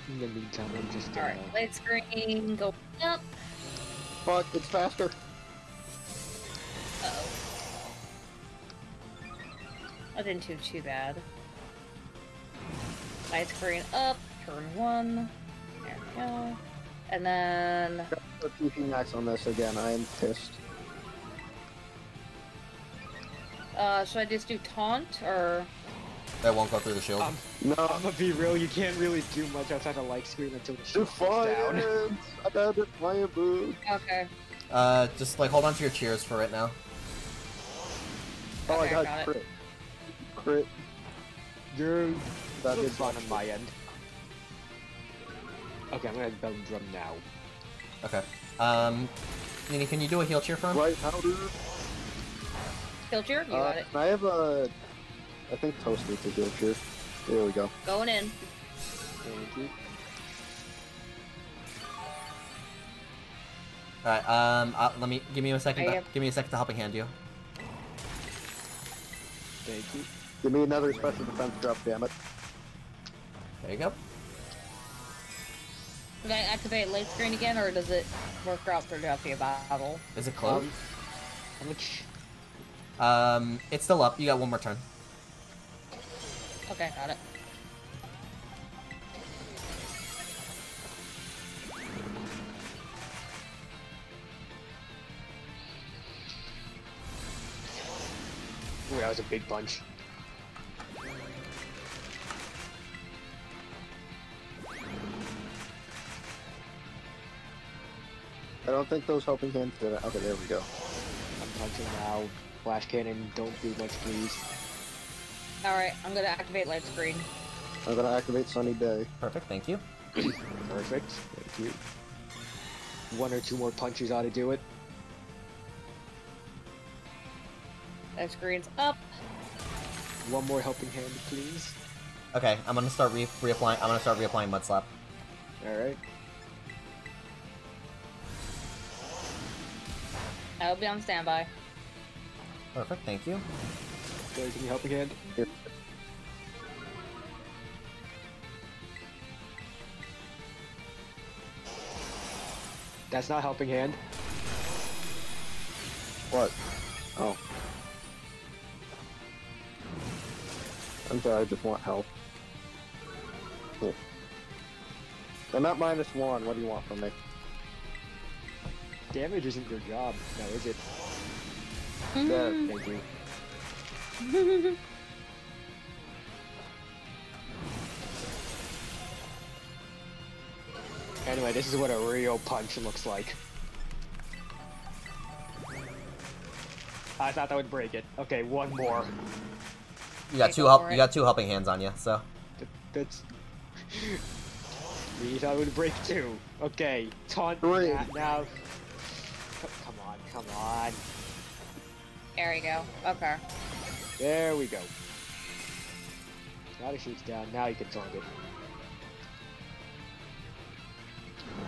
In the meantime, I'm just gonna. Alright, light screen, go up. Fuck, it's faster. Uh-oh. That didn't do too bad. Light screen up, turn one. There we go. And then Put PP Max on this again. I am pissed. uh should I just do taunt or That won't go through the shield. Um, No. I'm gonna be real. You can't really do much outside of light screen until the shield goes down. Defiance! I got Defiant Boost. Okay. Uh, just like hold on to your cheers for right now. Oh, I Okay, got, got it. Crit. Crit. You're That that did is fun on my end. Okay, I'm gonna bell drum now. Okay. Um, Nini, can you do a heal cheer for him? Right powder. Killcheer, you Uh, got it. I have a. I think Toast needs a good cheer. There we go. Going in. Thank you. Alright, um, uh, let me, give me a second, to, have- give me a second to helping hand you. Thank you. Give me another special defense drop, damn it. There you go. Did I activate light screen again or does it work out throughout the battle? Is it close? Um, how much? Um, it's still up. You got one more turn. Okay, got it. Ooh, that was a big bunch. I don't think those helping hands did it. Okay, there we go. I'm punching now. Flash cannon, don't do much, please. Alright, I'm gonna activate light screen. I'm gonna activate Sunny Day. Perfect, thank you. Perfect. Thank you. One or two more punches ought to do it. Light screen's up. One more helping hand, please. Okay, I'm gonna start re reapplying. I'm gonna start reapplying Mud Slap. Alright. I'll be on standby. Perfect, thank you. Guys, give me helping hand. Here. That's not helping hand. What? Oh. I'm sorry, I just want help. Cool. I'm at minus one. What do you want from me? Damage isn't your job, now is it? There. Thank you. Anyway, this is what a real punch looks like. I thought that would break it. Okay, one more. You got Okay, two go help. You got two helping hands on you. So Th- That's. We thought it would break two. Okay, taunt Three. na- now. C- Come on. There we go. Okay. There we go. Now the shoots down. Now you can taunt it.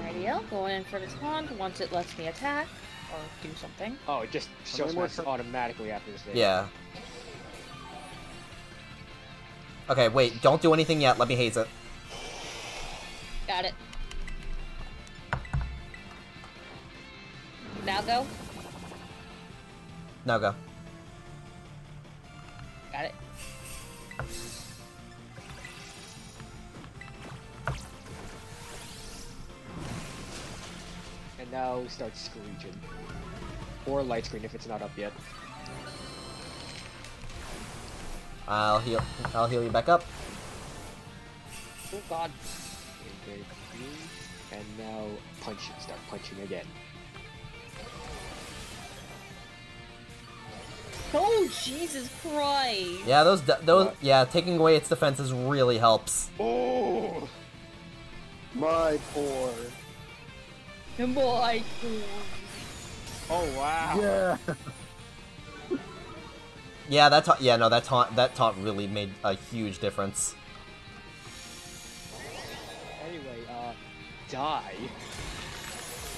Alrighty, going in for the taunt once it lets me attack or do something. Oh, it just many shows more automatically after this. stage. yeah. Okay, wait. Don't do anything yet. Let me haze it. Got it. Now go. Now go. Got it. And now start screeching. Or light screen if it's not up yet. I'll heal. I'll heal you back up. Oh god. And now punch. Start punching again. Oh Jesus Christ! Yeah, those those. What? Yeah, taking away its defenses really helps. Oh! My poor. Boy. Oh wow! Yeah. Yeah, that ta- yeah no that taunt that taunt really made a huge difference. Anyway, uh, die.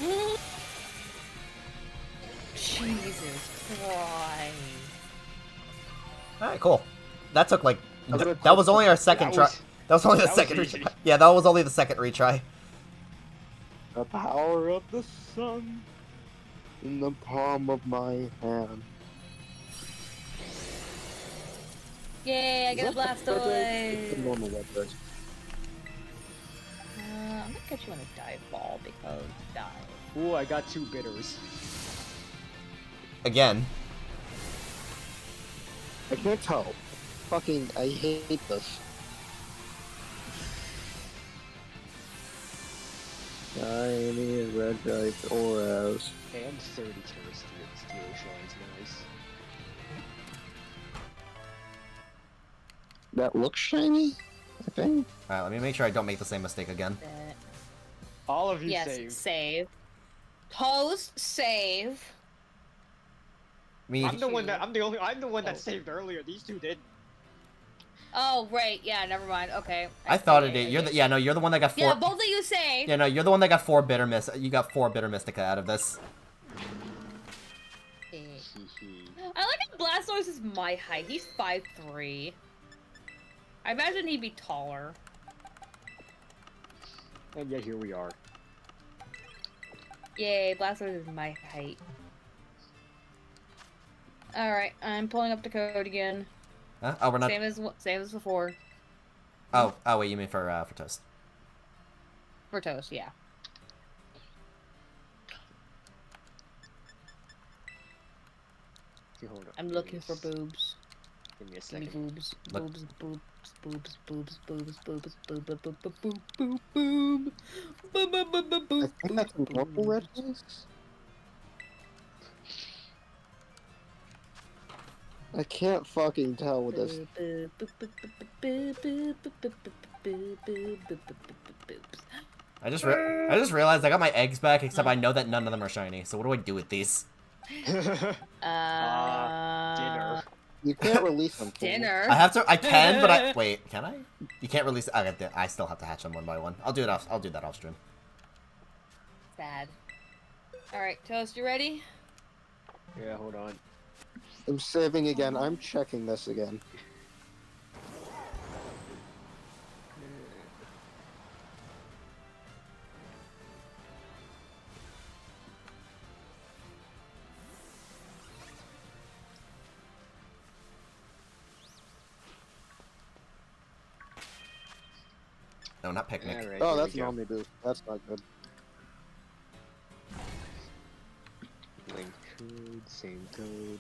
Jesus Christ. All right, cool. That took like I'm that was only our second That try. was- That was only the second retry. Yeah, that was only the second retry. The power of the sun in the palm of my hand. Yay, I get a Is that the birthday? It's the Blastoise! normal web version. Uh, I'm gonna catch you on a dive ball because dive. Ooh, I got two bitters. Again. I can't tell. Fucking, I hate this. Shiny red dice auras. And 30 terrestrial steel shrines, nice. That looks shiny, I think. All right, let me make sure I don't make the same mistake again. All of you yes, save. save. Toast, save. Me. I'm the one that I'm the only I'm the one that Oh. saved earlier. These two did. Oh, right, yeah, never mind. Okay. I thought it did. You're the yeah no. You're the one that got four. Yeah, both of you saved. Yeah, no, you're the one that got four bitter miss. You got four bitter mystica out of this. I like how Blastoise is my height. He's 5'3". I imagine he'd be taller. And yet here we are. Yay, Blastoise is my height. Alright, I'm pulling up the code again. Huh? Oh, we're not. Same as same as before. Oh, oh wait, you mean for uh, for toast? For toast, yeah. Okay, hold on. I'm give looking me a for s- boobs. Give me a Give me second. boobs. Look- Boobs, boobs, boobs, boobs, boobs, boobs, boobs, boobs, boobs, boobs, boobs, boobs, boobs, boobs, boobs, boobs, I boobs, think that's boobs, I can't fucking tell with this. I just re- I just realized I got my eggs back, except I know that none of them are shiny. So what do I do with these? Uh, Dinner. You can't release them. Dinner. I have to. I can, but I wait. Can I? You can't release. I got. I still have to hatch them one by one. I'll do it off. I'll do that off stream. Sad. All right, toast. You ready? yeah, hold on. I'm saving again. I'm checking this again. No, not picnic. Alright, Oh, that's we go. Boost. That's not good. Link code, same code.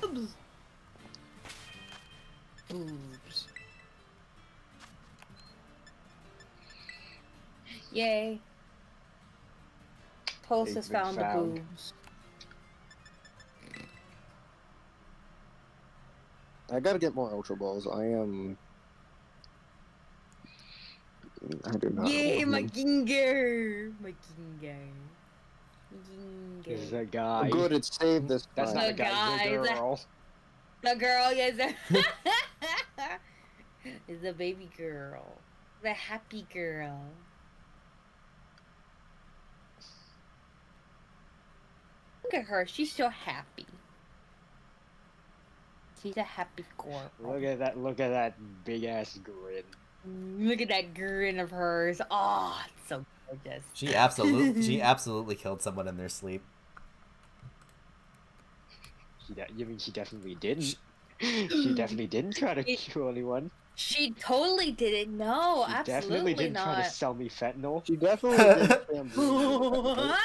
Boobs. Boobs. Yay. Pulse has found, found. the boobs. I gotta get more Ultra Balls. I am. I do not. Yay, my ginger! My ginger. This is a guy. Good, it saved this That's time. not a guy, it's a girl. The girl, yes. is a baby girl. The happy girl. Look at her. She's so happy. She's a happy girl. Look at that, look at that big ass grin. Look at that grin of hers. Oh, it's so gorgeous. She absolutely. she absolutely killed someone in their sleep. She de- you mean she definitely didn't? she definitely didn't try to It- kill anyone. She totally didn't. No, She absolutely definitely didn't not. try to sell me fentanyl. She definitely did spam oh blue. my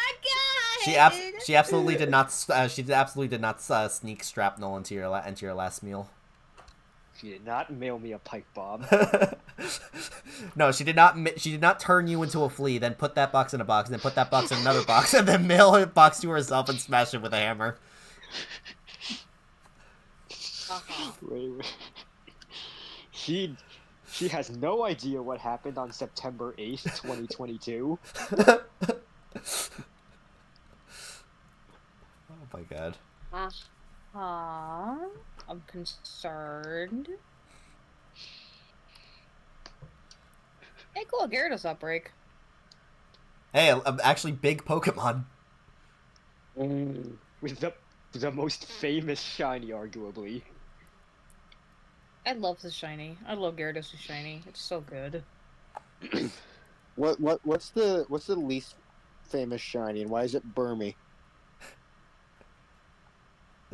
She god! abs- She absolutely did not. Uh, she absolutely did not uh, sneak strapnel into your la- into your last meal. She did not mail me a pipe bomb. no, she did not. She did not turn you into a flea, then put that box in a box, then put that box in another box, and then mail a box to herself and smash it with a hammer. Uh-huh. Wait, wait. She she has no idea what happened on September 8th, 2022. oh my god. Uh-huh. I'm concerned. Hey, cool, Gyarados outbreak. Hey, a- a- actually, big Pokemon. With the the most famous shiny, arguably. I love the shiny. I love Gyarados' shiny. It's so good. What what what's the what's the least famous shiny and why is it Burmy?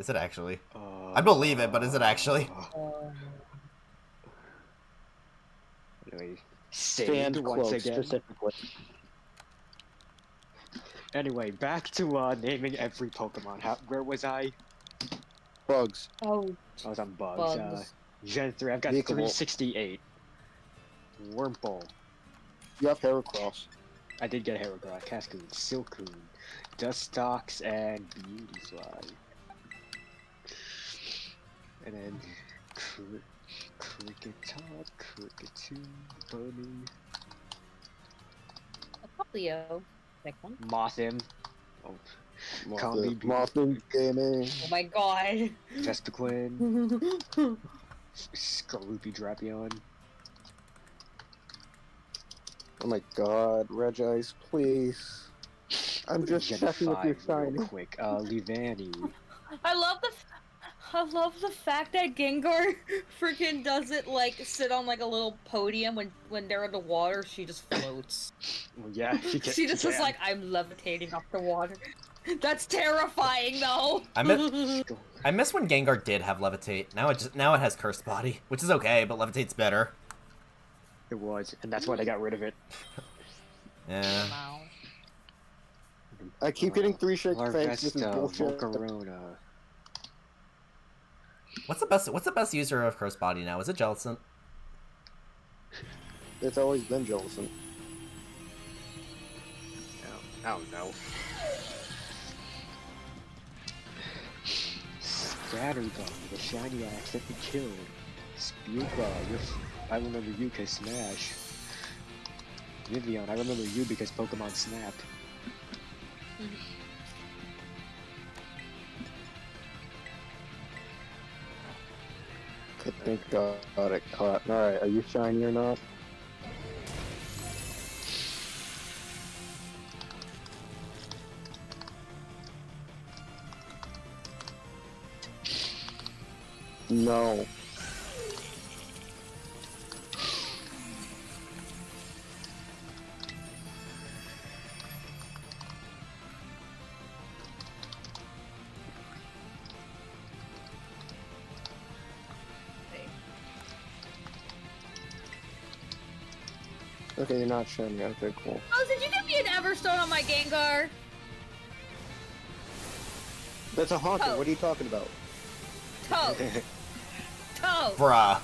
Is it actually? Uh, I believe it, but is it actually? Um, Anyway, Stand once close again. specifically. Anyway, back to uh, naming every Pokemon. How, where was I? Bugs. oh, I was on Bugs. Uh. Gen 3, I've got Vehicle. 368. Wurmple. You have Heracross. I did get Heracross, Cascoon, Silcoon, Dustox, and Beautyfly and then cri cricket top, Kricketune, bunny. Apollo, next one. Mothim. Oh. Comedy Mothman Gaming. Oh my god. Vespa Quinn. Drapion. Oh my god, Regice, please. I'm just checking with your sign. Real quick, uh, Leavanny. I love the f- I love the fact that Gengar freaking doesn't like sit on like a little podium when when they're in the water. She just floats. Well, yeah, she, can, she just is can. like I'm levitating off the water. That's terrifying, though. I miss, I miss when Gengar did have Levitate. Now it just now it has Cursed Body, which is okay, but Levitate's better. It was, and that's why they got rid of it. Yeah. Wow. I keep getting three shake fangs. This is Larvesta, bullshit. Volcarona. What's the best? What's the best user of Cursed Body now? Is it Jellicent? It's always been Jellicent. I don't know. Scatterbug, the shiny axe that we killed. Spewpa, you're f- I remember you because Smash. Vivillon, I remember you because Pokemon Snap. Mm-hmm. Uh, got it caught. Alright, are you shiny or not? No. Okay, you're not shiny. Okay, cool. Oh, did you give me an Everstone on my Gengar? That's a haunter. Oh. What are you talking about? Toad. Toad. Bruh.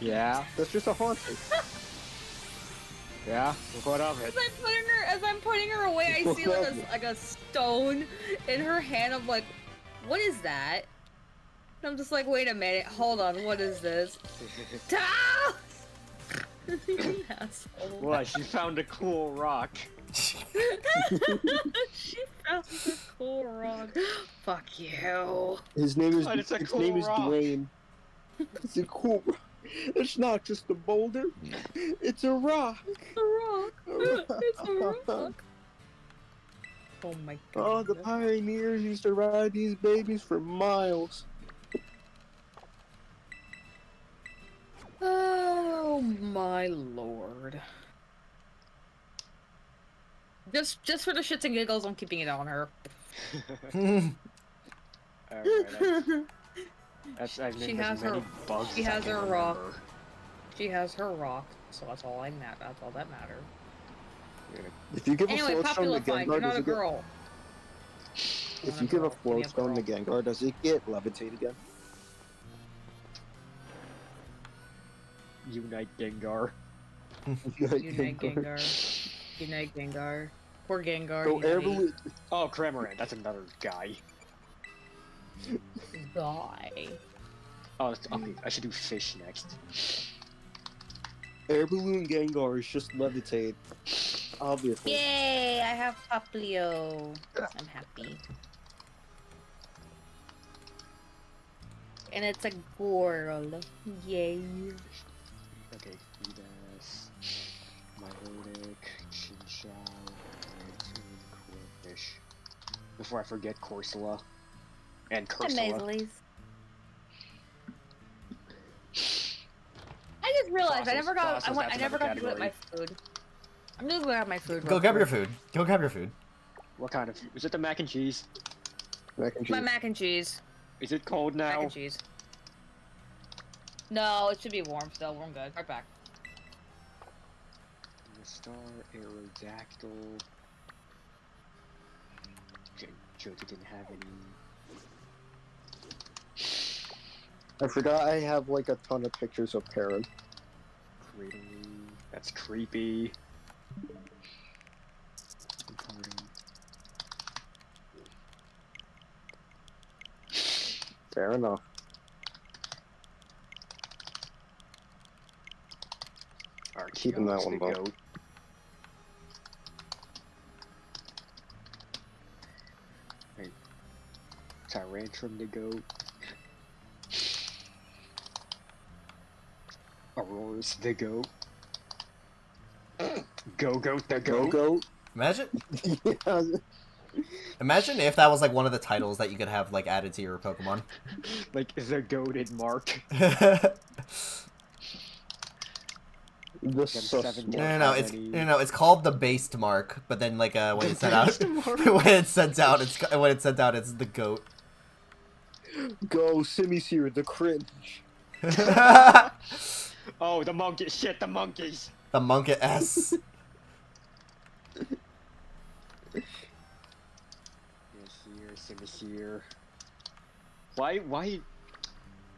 Yeah, That's just a haunter. yeah, what of it? As I'm putting her, as I'm putting her away, I see like a like a stone in her hand. I'm like, what is that? And I'm just like, wait a minute, hold on, what is this? Toad. Asshole. What, she found a cool rock. she found a cool rock. Fuck you. His name is But it's a his cool name is rock. Dwayne. It's a cool. rock. It's not just a boulder. It's a rock. It's a rock. It's a rock. Oh my god. Oh, the pioneers used to ride these babies for miles. Oh my lord. Just just for the shits and giggles, I'm keeping it on her. Alright, that's, I've She has her- bugs she has her rock. remember. she has her rock, so that's all I ma- that's all that matters. If you give Anyway, a float stone to Populify, Gengar, does a it get, girl. if you give a girl. float stone to. Gengar, does it get levitate again? Unite Gengar. Unite Gengar. Unite Gengar. Poor Gengar. So unite. air balloon, Oh, Cramorant, that's another guy. Die. Oh, it's- okay, I should do fish next. air balloon Gengar is just levitate. Obviously. Yay! I have Poplio. I'm happy. And it's a girl. Yay. Before I forget Corsola. And Corsola. Cursula. I just realized I never got. I, fossils, went, I never got to eat my food. I'm just gonna have my food. Go real grab your food. Go grab your food. What kind of... Is it the mac and cheese? Mac and cheese. My mac and cheese. Is it cold now? Mac and cheese. No, it should be warm still. We're good. Right back. The Star, Aerodactyl. Okay, Jota didn't have any. I forgot I have like a ton of pictures of Perrin. Cradling. That's creepy. Fair enough. All right, keeping that one, the though. goat. Hey, Tyrantrum the goat. Aurorus the goat. Go goat the Go goat. goat. Imagine, yeah. imagine if that was like one of the titles that you could have like added to your Pokemon. Like the goated mark. The Gen sus- 7 No, no, no. It's any- no, no. It's called the based mark, but then like uh, when The it's sent out, when it's sent out, it's when it's sent out, it's the goat. Go, Simisear, the cringe. Oh, the monkey! Shit, the monkeys! The monkey S. Yes, here, Sim here. Why, why,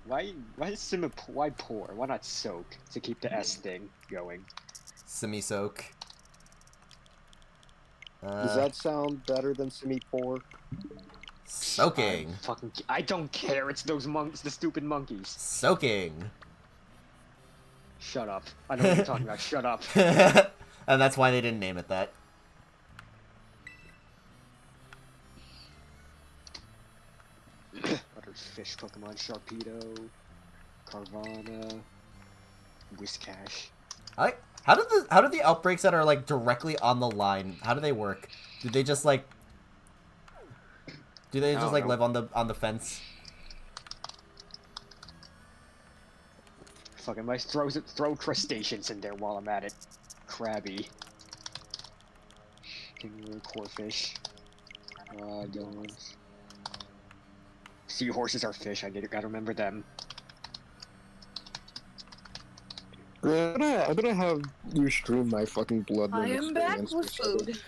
why, why is Sim why pour? Why not soak to keep the S thing going? Simi soak. Does Uh, that sound better than Simmy Poor? Soaking, I'm fucking, I don't care. It's those monks, the stupid monkeys. soaking, Shut up. I know what you're talking about. Shut up. and that's why they didn't name it that. Other fish Pokemon: Sharpedo, Carvanha, Whiscash. I how did the how do the outbreaks that are like directly on the line? How do they work? Do they just like? Do they just like know. live on the on the fence? Fucking my throw throw crustaceans in there while I'm at it. Krabby. Kingler, Corphish. Uh, dogs. Seahorses are fish. I did. Gotta remember them. I'm gonna, I'm gonna have you stream my fucking blood I am back with for a second. food.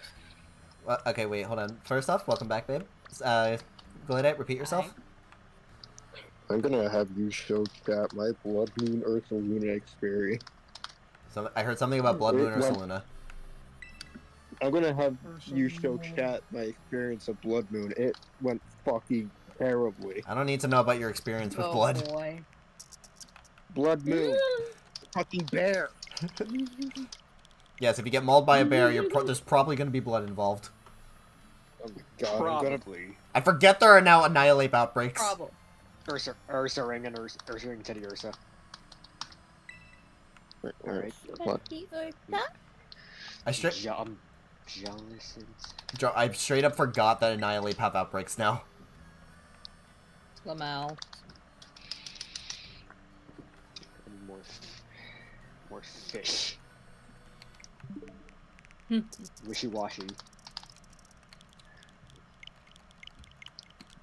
Well, okay, wait, hold on. First off, welcome back, babe. Uh, go ahead, repeat yourself. I'm gonna have you show chat my blood moon Ursaluna experience. So I heard something about Blood Moon or Wait, Saluna. I'm gonna have you show chat my experience of blood moon. It went fucking terribly. I don't need to know about your experience with oh blood. boy. Blood moon, fucking bear. Yes, if you get mauled by a bear, you're pro- there's probably going to be blood involved. Oh my god, I'm gonna Probably. I forget there are now Annihilape outbreaks. Problem. Ursa, Ursaring and Ursa, Ursaring Teddy Ursa. Alright. What? I straight, Jum, Jellicent. Joe, I straight up forgot that Annihilape have outbreaks now. Lamau. More, f- more fish. Wishy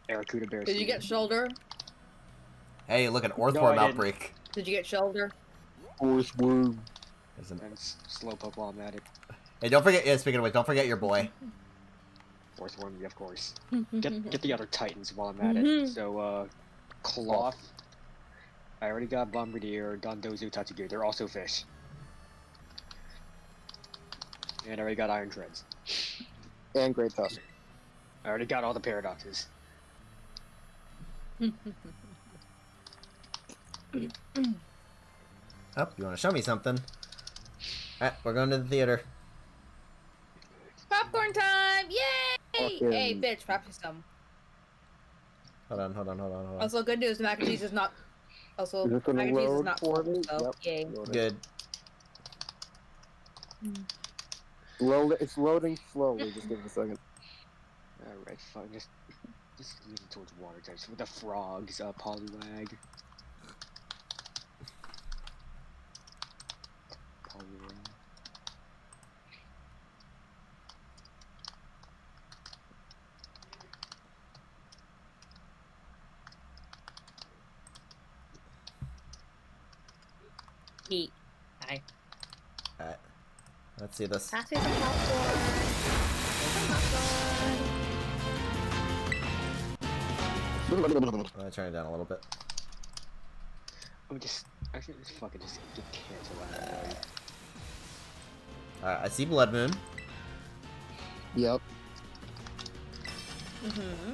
washy. Aracuda bear. Did you get shoulder? Hey, look, an No, I Orthworm didn't. outbreak. Did you get shoulder? Fourth worm. There's an- And s- Slowpoke while I'm at it. Hey, don't forget. Yeah, speaking of which, don't forget your boy. Fourth one, of course. Get get the other Titans while I'm at it. So, uh, Cloth. I already got Bombirdier, Dondozo, Tatsugi. They're also fish. And I already got Iron Treads. And Great Tusk. I already got all the paradoxes. Oh, you want to show me something? Alright, we're going to the theater. Popcorn time! Yay! Fucking- Hey, bitch, pop you some. Hold on, hold on, hold on, hold on. Also, good news, the mac and cheese is not. Also, Is mac and cheese is not for me? so Yep. yay. Loading. Good. Load, it's loading slowly. Just give it a second. Alright, fine. Just, just leaning towards water types. With the frogs, uh, Poliwag. Poliwag. Heat. Hi. Alright. Let's see this. Pass me some popcorn. Some popcorn. I'm gonna turn it down a little bit. I'm just, actually, just fucking just get canceled out of the. Alright, I see Blood Moon. Yep. Mm-hmm.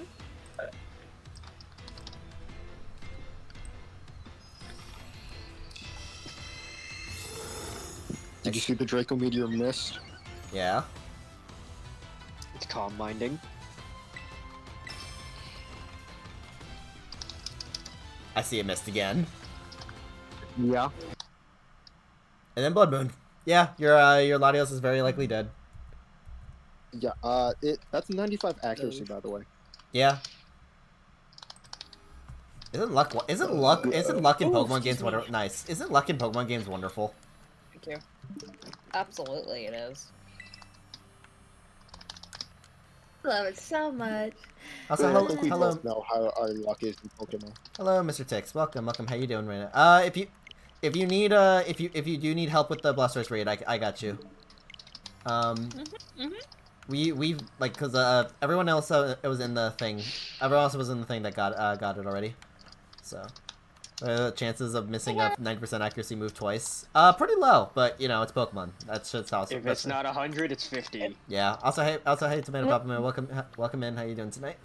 Did you see the Draco Meteor mist? Yeah. It's calm minding. I see it missed again. Yeah. And then Blood Moon. Yeah, your uh, your Latios is very likely dead. Yeah. Uh, it that's 95 accuracy, by the way. Yeah. Isn't luck? Isn't luck? Isn't luck in Oh, Pokemon excuse games me. wonderful? Nice. Isn't luck in Pokemon games wonderful? Thank you. Absolutely, it is. Love it so much. Also, But I hello, think we hello, both know how our luck is in Pokemon. hello, Mr. Tix. Welcome, welcome. How you doing right now? Uh, if you, if you need, uh, if you, if you do need help with the Blastoise raid, I, I got you. Um, mhm. we, we, like, cause, uh, everyone else, uh, it was in the thing. Everyone else was in the thing that got, uh, got it already. So, uh, chances of missing a 90% accuracy move twice, uh, pretty low, but, you know, it's Pokemon. That's just how If that's- it's not 100, it's 50. Yeah. Also, hey, also, hey, Tomato Papa Man, welcome, welcome in. How you doing tonight?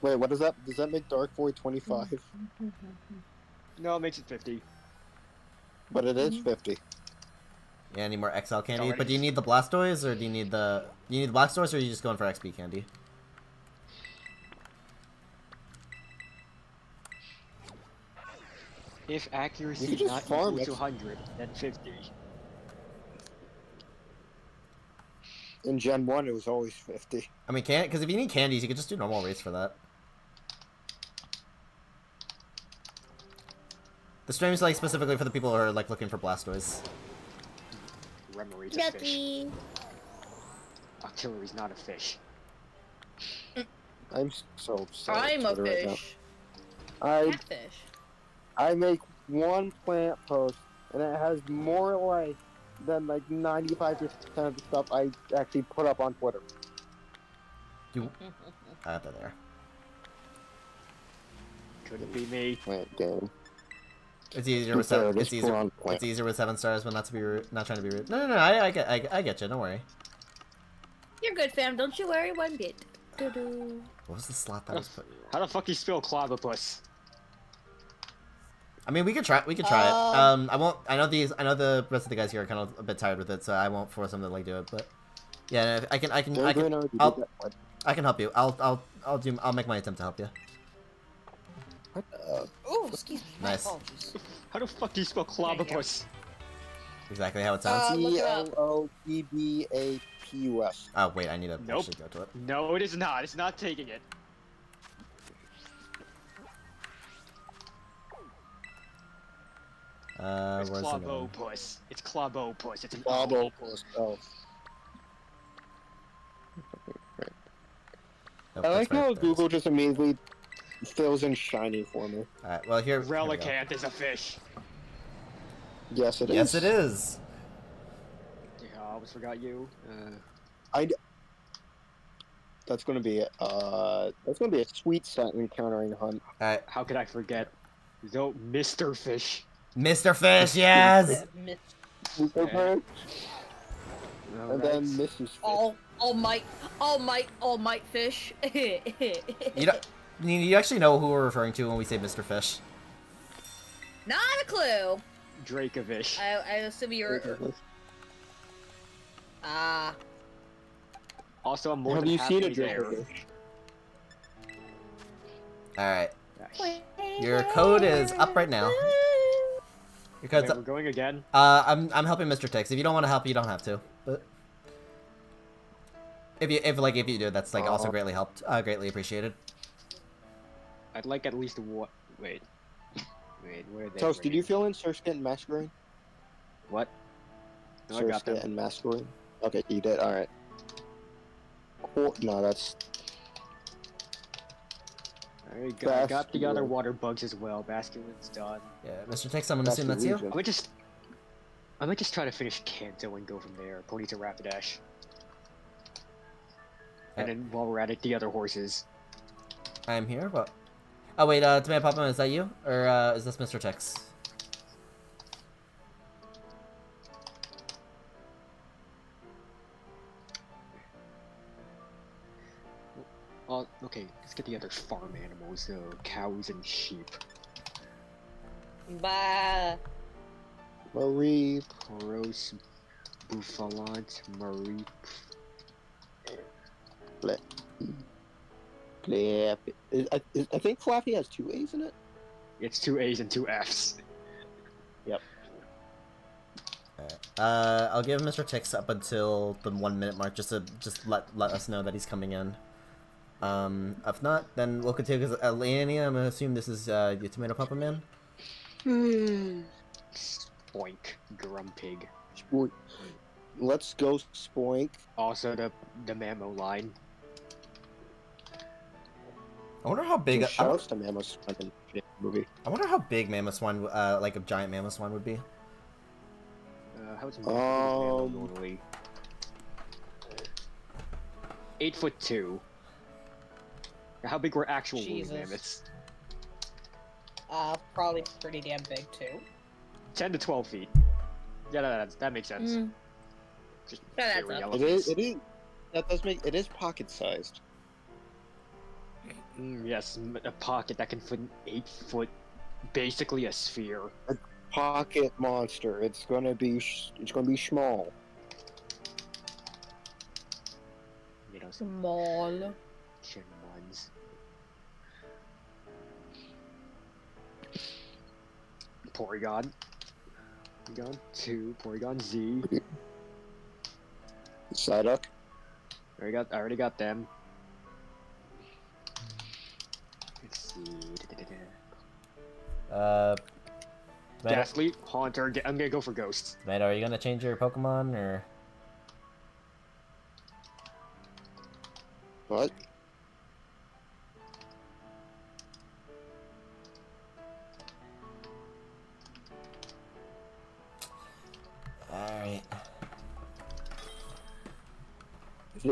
Wait, what does that? Does that make Dark Void 25? No, it makes it 50. But it is 50. Yeah, any more XL candy? already- But do you need the Blastoise or do you need the do you need the Blastoise or are you just going for XP candy? If accuracy is not equal to 100, then 50. In Gen 1, it was always 50. I mean, can't, because if you need candies, you could just do normal rates for that. The stream's like specifically for the people who are like looking for Blastoise. Remoraid's a fish. Yucky. Artillery's not a fish. I'm so sorry. I'm a Twitter right now. fish. I Catfish. I make one plant post, and it has more life than like 95% of the stuff I actually put up on Twitter. Do I have that there? Could it be me. Plant game. It's easier with seven. fair, It's easier. put on plant. It's easier with seven stars, but not to be rude, not trying to be rude. No, no, no. I, I get, I, I get you. Don't worry. You're good, fam. Don't you worry one bit. Doo-doo. What was the slot that was put? How the fuck do you spell Clobbopus? I mean, we could try. We could try it. Um, Um, I won't. I know these. I know the rest of the guys here are kind of a bit tired with it, so I won't force them to like do it. But yeah, I can. I can. I They're can. I'll- do that one. I can help you. I'll. I'll. I'll do. I'll make my attempt to help you. Uh, Oh, excuse me. Nice. apologies. How the fuck do you spell Clobbopus? Exactly how it sounds. look it L up. O B B A P U S. oh wait, I need to Nope. actually go to it. No, it is not. It's not taking it. Uh, It's where's the name? Clobbopus. It's Clobbopus. It's an Bobble plus oh. Nope, I like how there it is. Google just immediately fills in shiny for me. Alright, well here. here we go. Relicanth is a fish. Yes, it is. Yes, it is. Yeah, I almost forgot you. Uh, That's gonna be uh, that's gonna be a sweet set encountering hunt. Alright, how could I forget? Zo Mr. Fish. Mr. Fish, yes. Miss- Super Okay. Bird, Alright. and then Mrs. Fish. All, all might, all might, all might fish. You don't. You you actually know who we're referring to when we say Mr. Fish. Not a clue. Dracovish. I, I assume you're. Ah. Also, I'm more Have than you seen a halfway there. Dracovish? Alright, Okay, your code is up right now. Your code's we're going again. Uh, I'm I'm helping Mr. Tix. If you don't want to help, you don't have to. But if you if like if you do, that's like also greatly helped. Uh, greatly appreciated. I'd like at least one. Wait. Wait, where are they? Toast, did you bringing- fill in Surskit and Masquerain? What? No, I got Surskit them. and Masquerain. Okay, you did. All right. Cool. No, that's I got, I got the other water bugs as well. Basculin's done. Yeah, Mr. Tix, I'm gonna that's assume the that's you. I might just. I might just try to finish Kanto and go from there. Ponyta Rapidash. And then while we're at it, the other horses. I'm here. What? Oh wait, uh, Tomato Papa, is that you or uh, is this Mr. Tix? Okay. Let's get the other farm animals, so cows and sheep. Bah. Marie. Poros, Bouffalant, Marie. Flap. Is, I, I think Flaaffy has two A's in it. It's two A's and two F's. Yep. Uh, I'll give Mr. Tix up until the one minute mark, just to just let let us know that he's coming in. Um, if not, then we'll continue. Because uh, Leonie, I'm gonna assume this is uh, your Tomato Papa Man. Boink, Grumpig. Spoink. Let's go Spoink. Also the the Mammo line. I wonder how big. I, Shout outs to Mammoth fucking shit movie. I wonder how big Mamoswine, uh, like a giant Mamoswine would be. Uh, how's Um, Mammo normally? Eight foot two. How big were actual woolly Jesus. mammoths? Uh, probably pretty damn big too. Ten to twelve feet. Yeah, that, that, that makes sense. Mm. Just That adds hairy up. It elephants. is. It is. That does make. It is pocket sized. Mm, yes, a pocket that can fit an eight foot, basically a sphere. A pocket monster. It's gonna be. sh- It's gonna be small. You know, some Small. chin Porygon. Porygon 2, Porygon Z. Psyduck. Already got, I already got them. Let's see. da-da-da-da. Uh, Tomato, Gastly, Haunter. I'm gonna go for Ghosts. Tomato, are you gonna change your Pokemon or? What?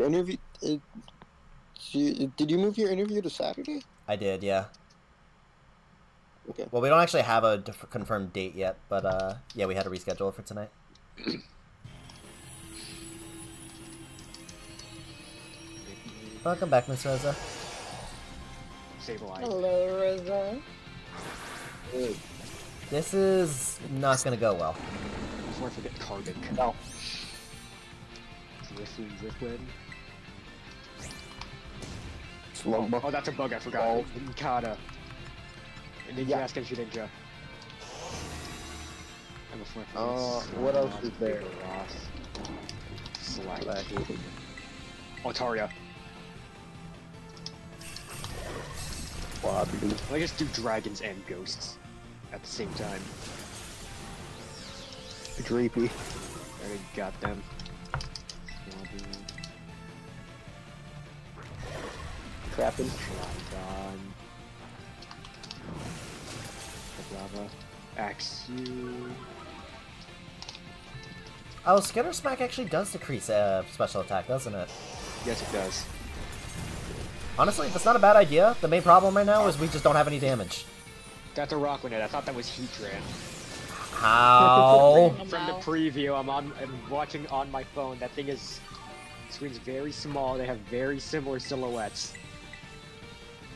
Interview. It, did you move your interview to Saturday? I did, yeah. Okay. Well, we don't actually have a confirmed date yet, but uh, yeah, we had to reschedule it for tonight. Welcome back, Miss Rosa. Sableye. Hello, Rosa. Good. This is not gonna go well. Before I forget Carbon. No. Drifloon, Drifloon. Slumber. Oh, that's a bug, I forgot. Oh. Mikata. Ninja, Yeah. ask him Ninja. And before I Uh, what else is there? Ross. Slacky. Otaria. Bobby. I just do dragons and ghosts at the same time. Dreepy. I already got them. Trapping. Trigon. Lava. Axew. Oh, Skitter Smack actually does decrease uh, special attack, doesn't it? Yes, it does. Honestly, that's not a bad idea. The main problem right now is we just don't have any damage. That's a Rockwinet. I thought that was Heatran. How? From the preview, I'm on. I'm watching on my phone. That thing is. Screen's very small. They have very similar silhouettes.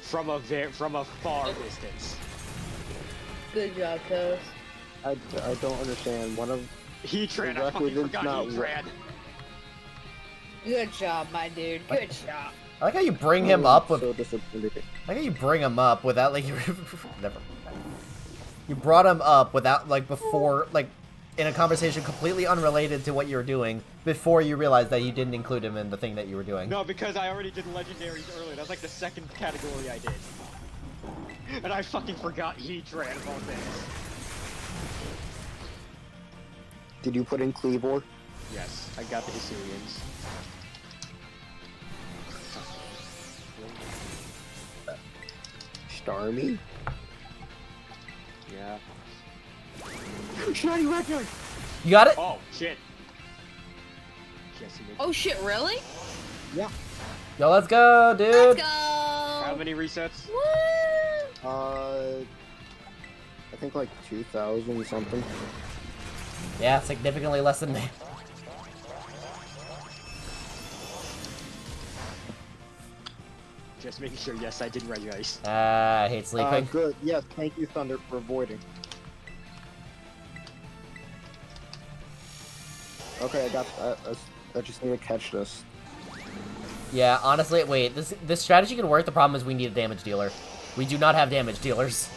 From a very from a far distance. Good job, Toast. I, I don't understand. One of Heatran. I Exactly, fucking it's forgot not Heatran. Good job, my dude. Good job. I like how you bring him up with. So. I like how you bring him up without like. Never. You brought him up without like before like in a conversation completely unrelated to what you were doing before you realized that you didn't include him in the thing that you were doing. No, because I already did legendaries earlier. That's like the second category I did. And I fucking forgot Heatran of all things. Did you put in Kleavor? Yes, I got the Hisuians. Starmie? Yeah. Shiny record! You got it? Oh shit. Oh shit, really? Yeah. Yo, let's go, dude. Let's go! how many resets? Woo! Uh, I think like 2,000 something. Yeah, significantly less than me. Just making sure. Yes, I did red ice. Ah, I hate Uh, good. Yes, thank you, Thunder, for avoiding. Okay, I got. I, I, I just need to catch this. Yeah, honestly, wait. This this strategy could work. The problem is we need a damage dealer. We do not have damage dealers.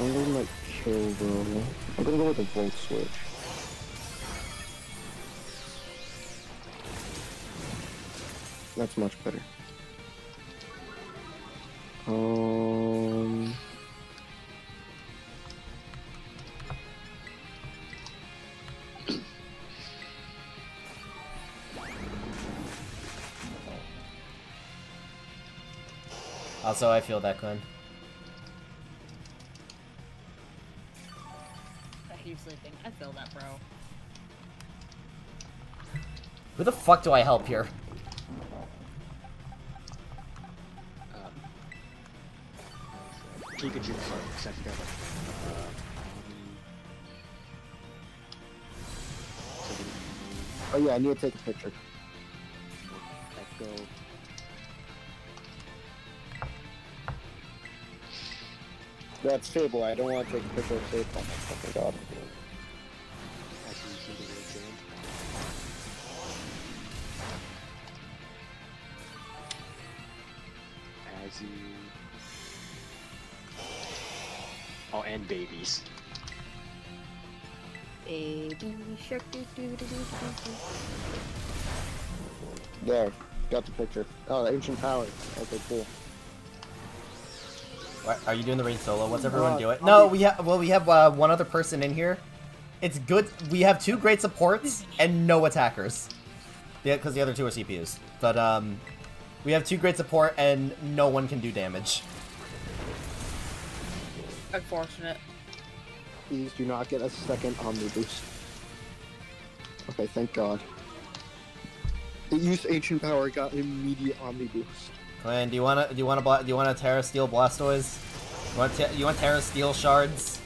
I'm gonna like kill them. I'm gonna go with the Volt Switch. That's much better. Um. Also, I feel that, Glenn. I keep sleeping. I feel that, bro. Who the fuck do I help here? Pikachu because I forgot about uh, Oh yeah, I need to take a picture. Echo. That's Fable. I don't want to take a picture of Fable. Oh my fucking god. Actually, you can do it again. As you. Oh, and babies. Baby shark doo doo doo doo doo doo. There, got the picture. Oh, ancient power. Okay, cool. What, are you doing the raid solo? What's everyone Uh, doing? No, we have. Well, we have uh, one other person in here. It's good. We have two great supports and no attackers. Yeah, because the other two are CPUs. But um, we have two great support and no one can do damage. Unfortunate. Please do not get a second Omni boost. Okay, thank god. It used ancient power, got an immediate Omni boost. Glenn, do you wanna do you wanna do you wanna Tera Steel Blastoise? You want te- you want Tera Steel shards?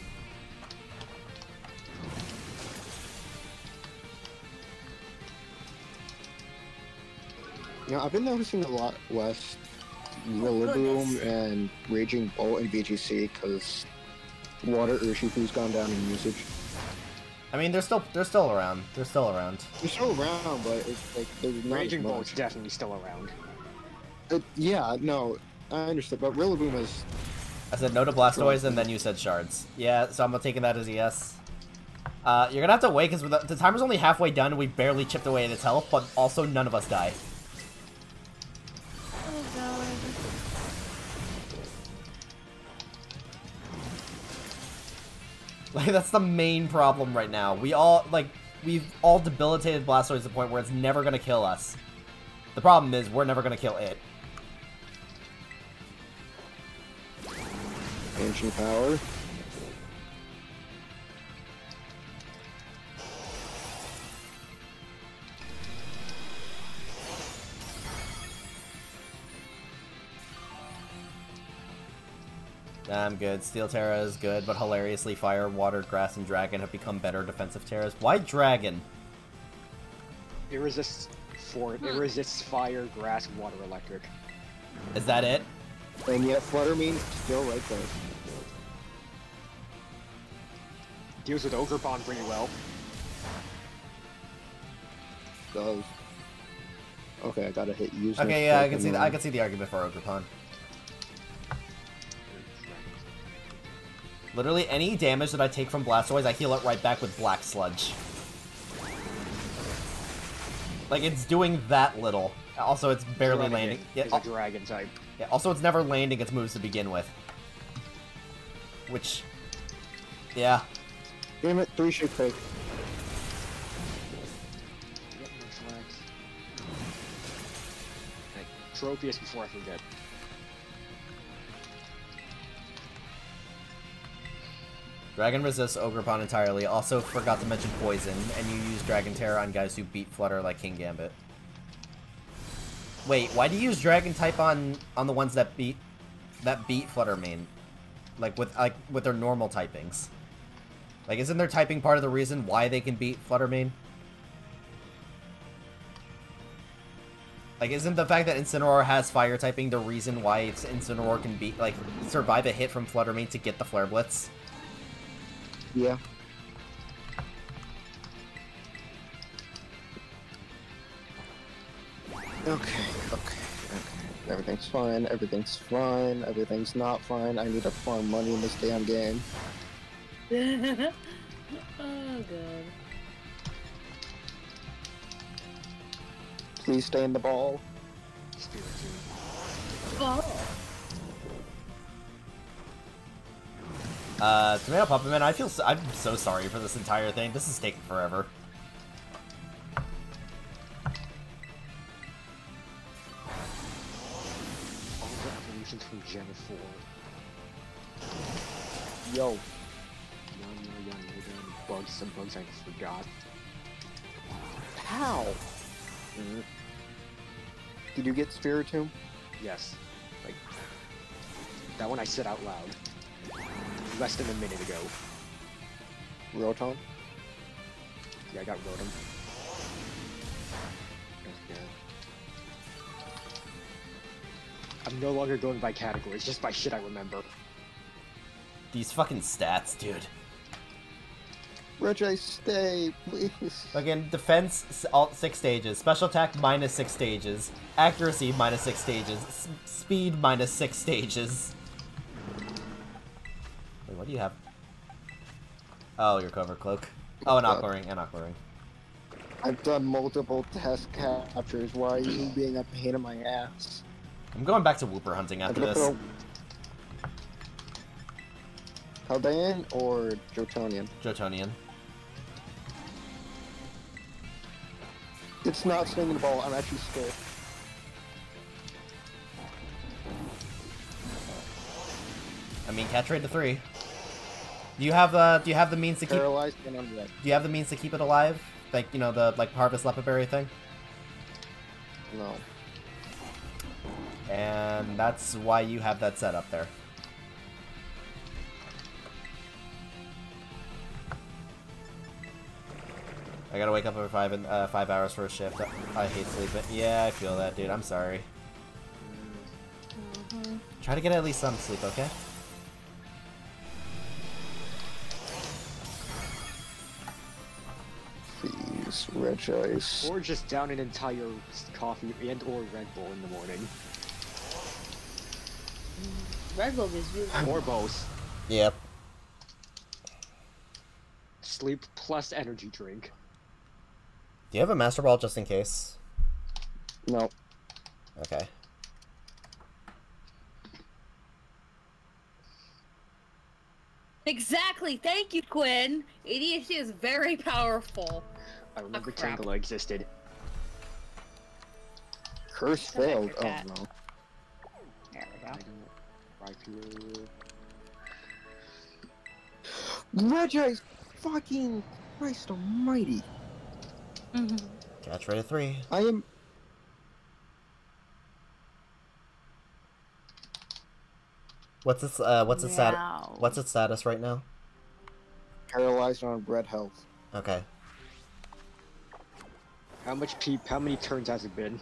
You know, I've been noticing a lot less oh, Rillaboom and Raging Bolt in VGC because Water Urshifu's gone down in usage. I mean, they're still they're still around. They're still around. They're still around, but it's like there's not Raging as much. Bolt's definitely still around. Uh, yeah, no, I understand, but Rillaboom is I said no to Blastoise, and then you said shards. Yeah, so I'm taking that as a yes. Uh, you're gonna have to wait because the, the timer's only halfway done. We barely chipped away at its health, but also none of us die. Like that's the main problem right now. We all like we've all debilitated Blastoise to the point where it's never gonna kill us. The problem is we're never gonna kill it. ancient power. I'm good. Steel Tera is good, but hilariously, Fire, Water, Grass, and Dragon have become better defensive Teras. Why Dragon? It resists for it hmm. resists fire, grass, water, electric. Is that it? And yet Flutter Mane's still right there. Deals with Ogerpon pretty well. Does. Okay, I gotta hit use. Okay, yeah, I can see. The, I can see the argument for Ogerpon. Literally, any damage that I take from Blastoise, I heal it right back with Black Sludge. Like, it's doing that little. Also, it's barely Dragon landing. Is Yeah, a dragon type. yeah, also, it's never landing its moves to begin with. Which... Yeah. Damn it, three should fake. Yep, reflex. Tropius before I forget. Dragon resists Ogerpon entirely. Also, forgot to mention Poison, and you use Dragon Tera on guys who beat Flutter like Kingambit. Wait, why do you use Dragon type on on the ones that beat that beat Flutter Mane, like with like with their normal typings? Like, isn't their typing part of the reason why they can beat Flutter Mane? Like, isn't the fact that Incineroar has fire typing the reason why Incineroar can beat like survive a hit from Flutter Mane to get the Flare Blitz? Yeah. Okay, okay, okay. Everything's fine, everything's fine, everything's not fine. I need to farm money in this damn game. oh god. Please stay in the ball. Spiritomb. Uh, Tomato Puppet Man, I feel so, I'm so sorry for this entire thing. This is taking forever. All the evolutions from Gen 4. Yo, Yum, yum, yum, yum, bugs, some bugs I forgot. how? Did you get Spiritomb? Yes. Like, that one I said out loud. Less than a minute ago. Rotom? Yeah, I got Rotom. I'm no longer going by categories, just by shit I remember. These fucking stats, dude. Reggie, stay, please. Again, defense, s- all six stages. Special attack, minus six stages. Accuracy, minus six stages. S speed, minus six stages. Wait, what do you have? Oh, your Covert Cloak. Oh, an aqua ring, an aqua ring. I've done multiple test captures. Why are you being a pain in my ass? I'm going back to Wooper hunting after this. Paldean or Johtonian? Johtonian. It's not swinging the ball. I'm actually scared. I mean, catch rate to three. Do you have uh, do you have the means to keep? Do Paralyzed and unread. you have the means to keep it alive? Like you know the like harvest Lepa Berry thing. No. And that's why you have that set up there. I gotta wake up every five and uh, five hours for a shift. I hate sleeping. Yeah, I feel that, dude. I'm sorry. Try to get at least some sleep, okay? Please, Regice. Or just down an entire coffee and or Red Bull in the morning. Red Bull is really Or both. Yep. Sleep plus energy drink. Do you have a master ball just in case? No. Okay. Exactly. Thank you, Quinn. ADHD is very powerful. I remember crap. Tangela existed. Curse failed. Oh cat. no. There we I go. don't Raikou. Regice! Fucking Christ almighty. Catch rate of three. I am. What's its uh what's its status Meow. what's its status right now? paralyzed on red health. Okay. How much peep? How many turns has it been?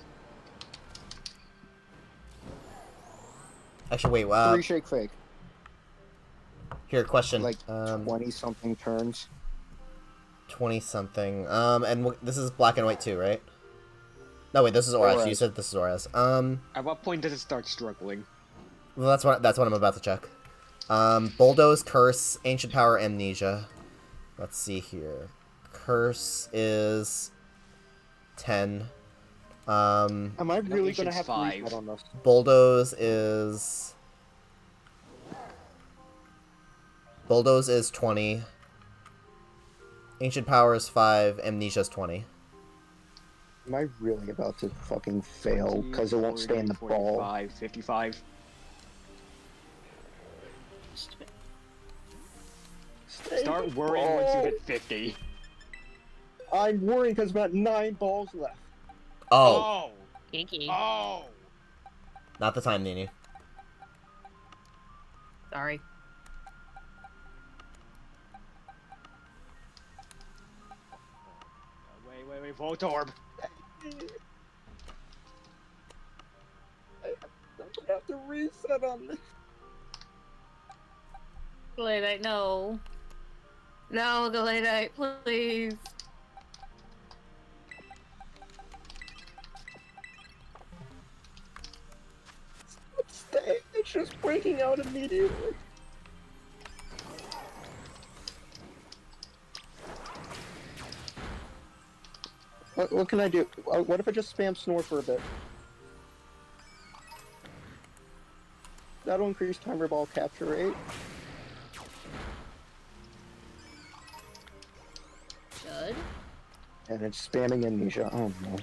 Actually, wait. Uh, Three shake fake. here, question. Like um, 20 something turns. twenty something. Um, and this is black and white too, right? No, wait. This is Oras. You said this is Oras. Um, At what point does it start struggling? well, that's what that's what I'm about to check. Um, bulldoze, curse, ancient power, amnesia. Let's see here. Curse is ten. Um, Am I really Ancient's gonna have five. to reset on this? bulldoze is bulldoze is twenty. Ancient power is five. Amnesia is twenty. Am I really about to fucking fail because it won't stay in the 40, ball? 45, 55. Start worrying once you hit 50. I'm worrying because about nine balls left. Oh. oh, Kinky. Oh! not the time, Nini. Sorry. Wait, wait, wait, Voltorb! I have to reset on this. Galate, no. No, Galate, please. It's just breaking out immediately. What, what can I do? Uh, What if I just spam snore for a bit? That'll increase timer ball capture rate. Should. And it's spamming amnesia. Oh no. No.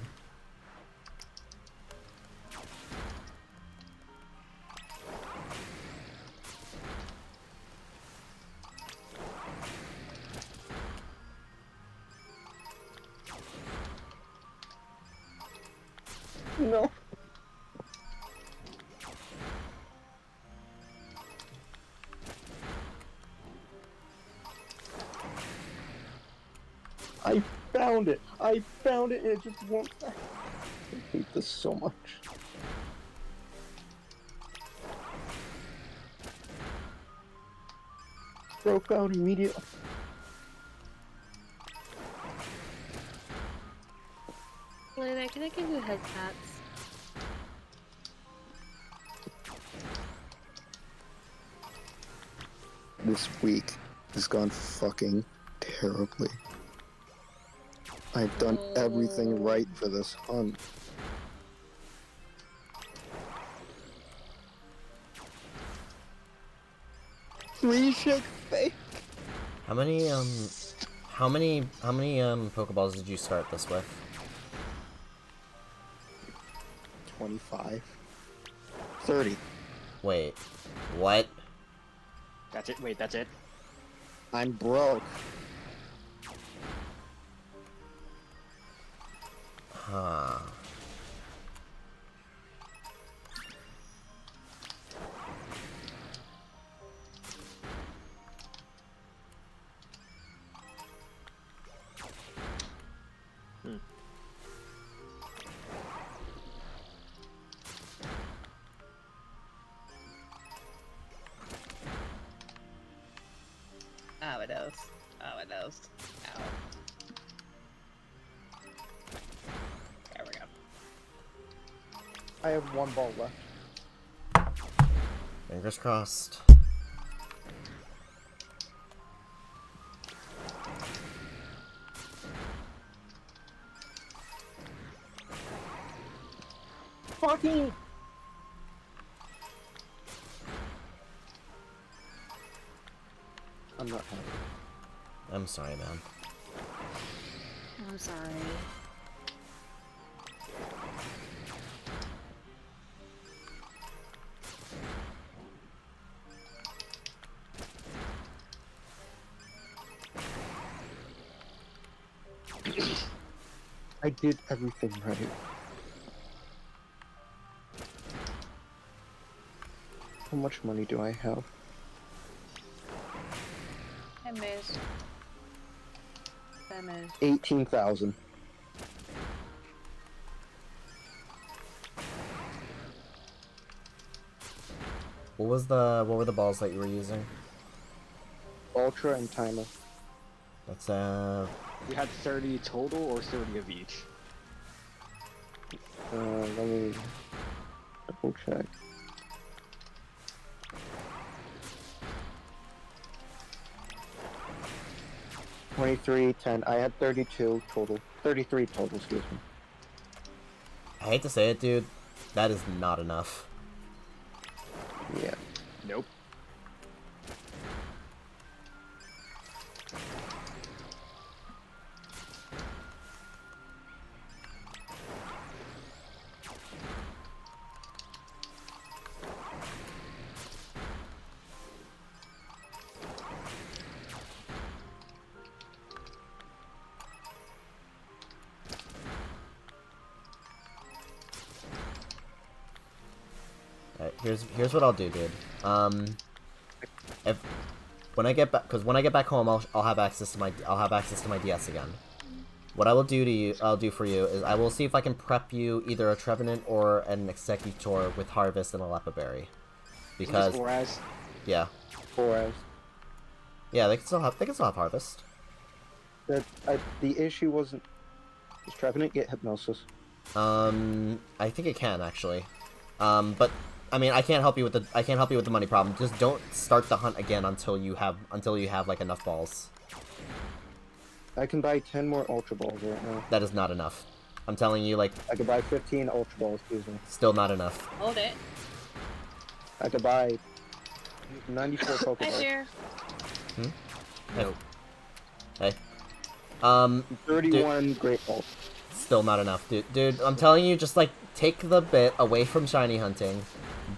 Found it. and It just won't. I hate this so much. Broke out immediately. Lena, can I give you head taps? This week has gone fucking terribly. I've done everything right for this hunt. Please shake fake. How many um, how many how many um Pokeballs did you start this with? 25. 30. Wait, what? That's it. Wait, that's it. I'm broke. Huh. Crossed. Fucking. I'm not happy. I'm sorry, man. I'm sorry. Did everything right. How much money do I have? I missed. I missed. 18,000. What was the what were the balls that you were using? Ultra and timer. That's uh You had 30 total or 30 of each? Uh, let me double check. Twenty-three, ten. I had thirty-two total. Thirty-three total. Excuse me. I hate to say it, dude. That is not enough. Here's what I'll do, dude. Um, if when I get back, because when I get back home, I'll I'll have access to my I'll have access to my DS again. What I will do to you, I'll do for you is I will see if I can prep you either a Trevenant or an Exeggutor with Harvest and a Lepa Berry. Because Or as yeah, Four hours. yeah, they can still have they can still have Harvest. That I, the issue wasn't. Does Trevenant get hypnosis? Um, I think it can actually. Um, but I mean, I can't help you with the I can't help you with the money problem. Just don't start the hunt again until you have until you have like enough balls. I can buy ten more Ultra Balls right now. That is not enough. I'm telling you, like, I could buy fifteen Ultra Balls. Excuse me. still not enough. Hold it. I could buy 94 Hi, Pokeballs, Jer. Hey. Hey. Um, 31 Great Balls. still not enough, dude. Dude, I'm telling you, just like take the bit away from shiny hunting.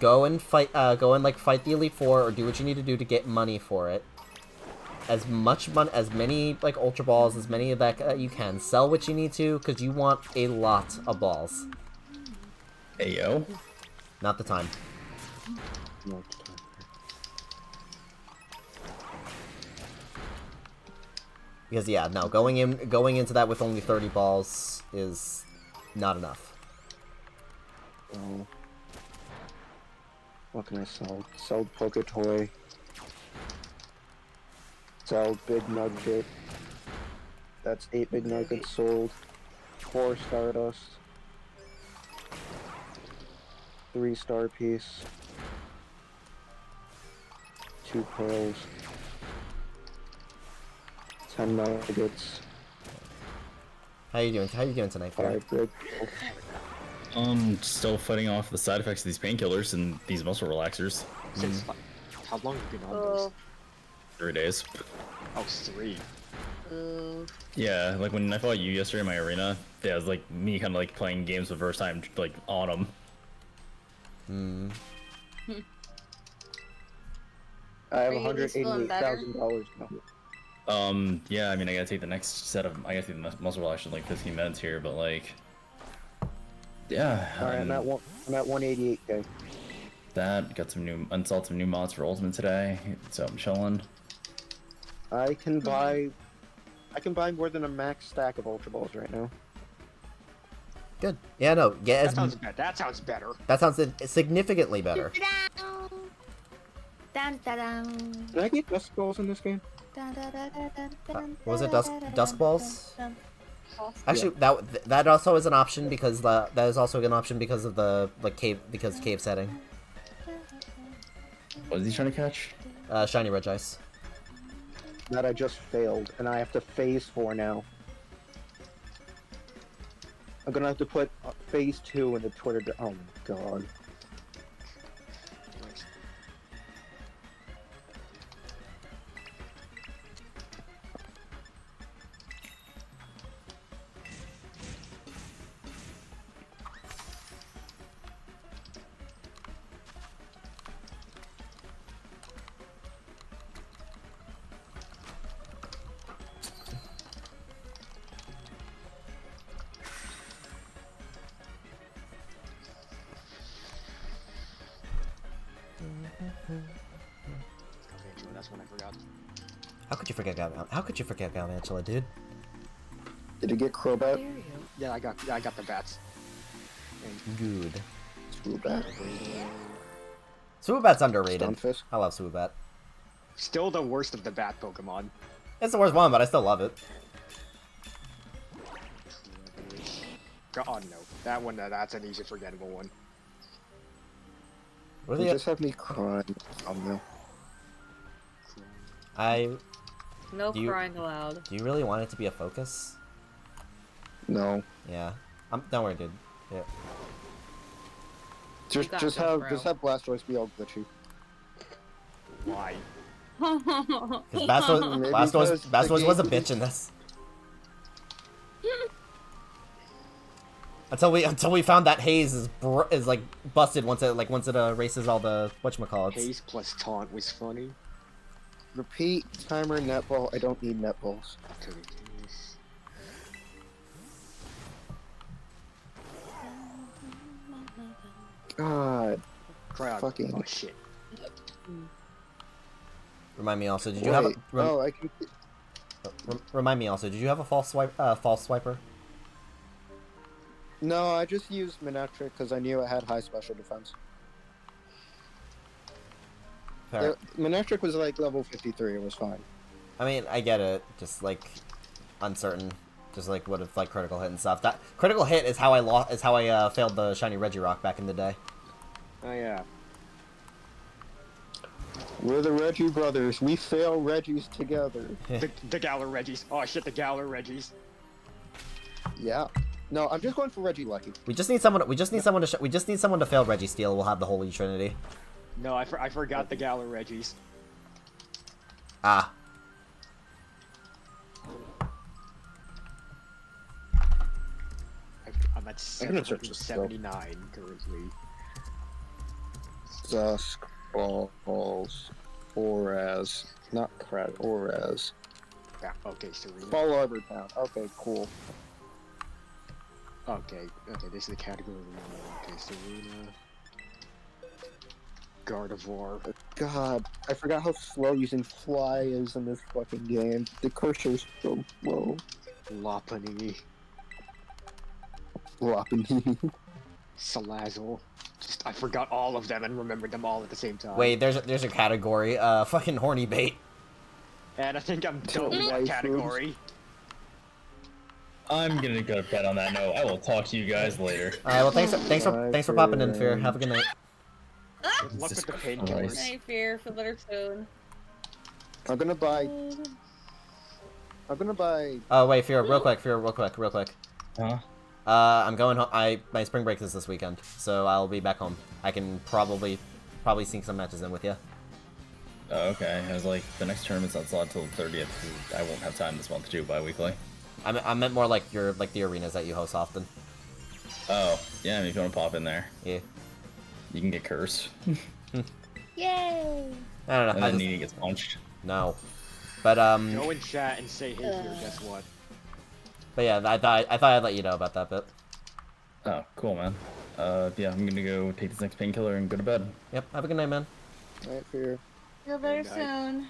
Go and fight. Uh, go and like fight the Elite Four, or do what you need to do to get money for it. As much money, as many like Ultra Balls, as many of that that you can. Sell what you need to, because you want a lot of balls. Hey yo. Not the time. No, Because yeah, no, going in going into that with only 30 balls is not enough. Oh. What can I sell? Sell Poke Toy. Sell Big Nugget. That's 8 Big Nuggets sold. 4 Stardust. 3 Star Piece. 2 Pearls. 10 Nuggets. How you doing? How you doing tonight? 5 Red Um, still fighting off the side effects of these painkillers and these muscle relaxers. Since how long have you been on Oh. those? Three days. Oh, three. Ooh. Yeah, like when I fought you yesterday in my arena, yeah, it was like me kind of like playing games for the first time, like on them. Hmm. I have Are you at least feeling better? $188,000 now. Um, yeah, I mean, I gotta take the next set of, I gotta take the muscle relaxers in like 15 minutes here, but like, yeah, Alright, I'm um, at one. I'm at 188k. that got some new, installed some new mods for Ultimate today, so I'm chilling. I can buy. I can buy more than a max stack of Ultra Balls right now. Good. Yeah, no. Get That as sounds better. That sounds better. that sounds significantly better. Dun, dun, dun. Can I get Dusk Balls in this game? Dun, dun, dun, dun, dun, dun, was it, dun, Dusk- dun, dun, Dusk dun, Balls? Dun, dun. Actually, that that also is an option because the that is also an option because of the like cave because cave setting. What is he trying to catch? Uh, shiny Regice. That I just failed, and I have to phase four now. I'm gonna have to put uh, phase two in the Twitter. Oh my god. Gal- How could you forget Galvantula, dude? Did you get Crobat? Yeah, I got. Yeah, I got the bats. Good. Crobat. Swoobat's underrated. Stunfisk. I love Swoobat. Still the worst of the bat Pokemon. It's the worst one, but I still love it. God no, that one. uh, That's an easy forgettable one. What are You the- just have me crying. Oh no. I No Do you- crying aloud. do you really want it to be a focus? No. Yeah. I'm, don't worry, dude. Yeah. Just got just have bro. just have Blastoise be all glitchy. Why? Because Blastoise, Maybe Blastoise, because the Blastoise was a bitch in this. until we until we found that Haze is br- is like busted once it like once it uh, erases all the whatchamacallits. Haze plus taunt was funny. Repeat timer netball. I don't need netballs. Okay. God. Cry. Fucking- Oh shit. Remind me also, did you have a, Wait, rem- oh, I can. rem- remind me also, did you have a false swipe uh, false swiper? No, I just used Manectric because I knew it had high special defense. Fair. Manectric was like level 53. It was fine. I mean, I get it. Just like uncertain, just like what if like critical hit and stuff. That critical hit is how I lost. Is how I uh, failed the shiny Regirock back in the day. Oh yeah. We're the Reggie brothers. We fail Reggies together. The, the Galar Reggies. Oh shit, the Galar Reggies. Yeah. No, I'm just going for Reggie Lucky. We just need someone. We just need someone to. Sh- we just need someone to fail Reggie Steel. We'll have the Holy Trinity. No, I, for- I forgot the Galar Reggies. Ah. I, I'm at I'm gonna search this still. 779 currently. Dusk balls. Oraz. Not Krat. Oraz. Yeah, okay, Serena. Fallarbor Town. Okay, cool. Okay, okay, this is the category. Okay, Serena. Gardevoir. God, I forgot how slow using fly is in this fucking game. The cursor's so slow. Lopunny. Lopunny. Salazzle. Just, I forgot all of them and remembered them all at the same time. Wait, there's a, there's a category. Uh, fucking horny bait. And I think I'm done with that category. I'm gonna go to bed on that note. I will talk to you guys later. All right. Well, thanks for, thanks for thanks for popping in, Fear. Have a good night. Good luck with the painkillers. Hey, Fear, for later soon. I'm gonna buy. I'm gonna buy. Oh wait, Fear, real quick, Fear, real quick, real quick. Huh? Uh, I'm going home. I my spring break is this weekend, so I'll be back home. I can probably probably sink some matches in with you. Oh, okay. I was like, the next tournament's not slot till the 30th. I won't have time this month to do bi-weekly. I meant, I meant more like your like the arenas that you host often. Oh, yeah, I mean, if you want to pop in there, Yeah. You can get cursed. Yay! I don't know. And I then just, Nini gets punched. no. But um. Go in chat and say, hey, here, guess what? But yeah, I thought I thought I'd let you know about that bit. Oh, cool, man. Uh, yeah, I'm gonna go take this next painkiller and go to bed. Yep. Have a good night, man. Right here. Feel better Good soon.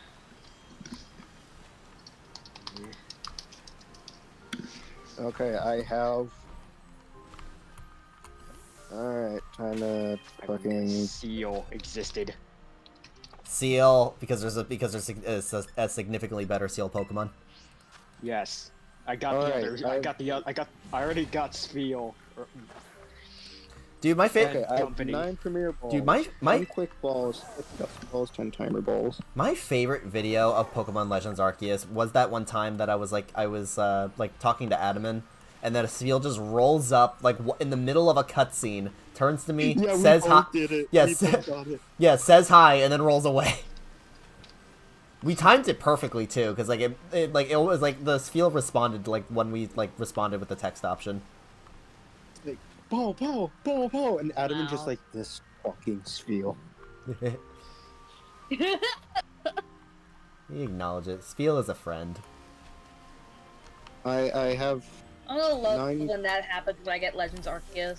Okay, I have. Alright, time to fucking. Seal existed. Seal because there's a because there's a, a, a significantly better seal Pokemon. Yes. I got Alright, the other. I I've- got the. oth- I got. I already got Spheal. Dude, my favorite. Okay, I have company. nine premier balls. Dude, my- my- ten quick balls, balls, ten timer balls. My favorite video of Pokemon Legends Arceus was that one time that I was like I was uh, like talking to Adaman, and then a seal just rolls up like in the middle of a cutscene, turns to me, Yeah, says hi, did it. Yeah, sa- both got it. yeah, says hi, and then rolls away. We timed it perfectly too, because like it, it, like it was like the seal responded like when we like responded with the text option. Like, ball, ball, ball, ball, and Adam Wow. just like this fucking Spheal. you acknowledge it. Spheal is a friend. I I have I'm gonna love Nine- when that happens when I get Legends Arceus.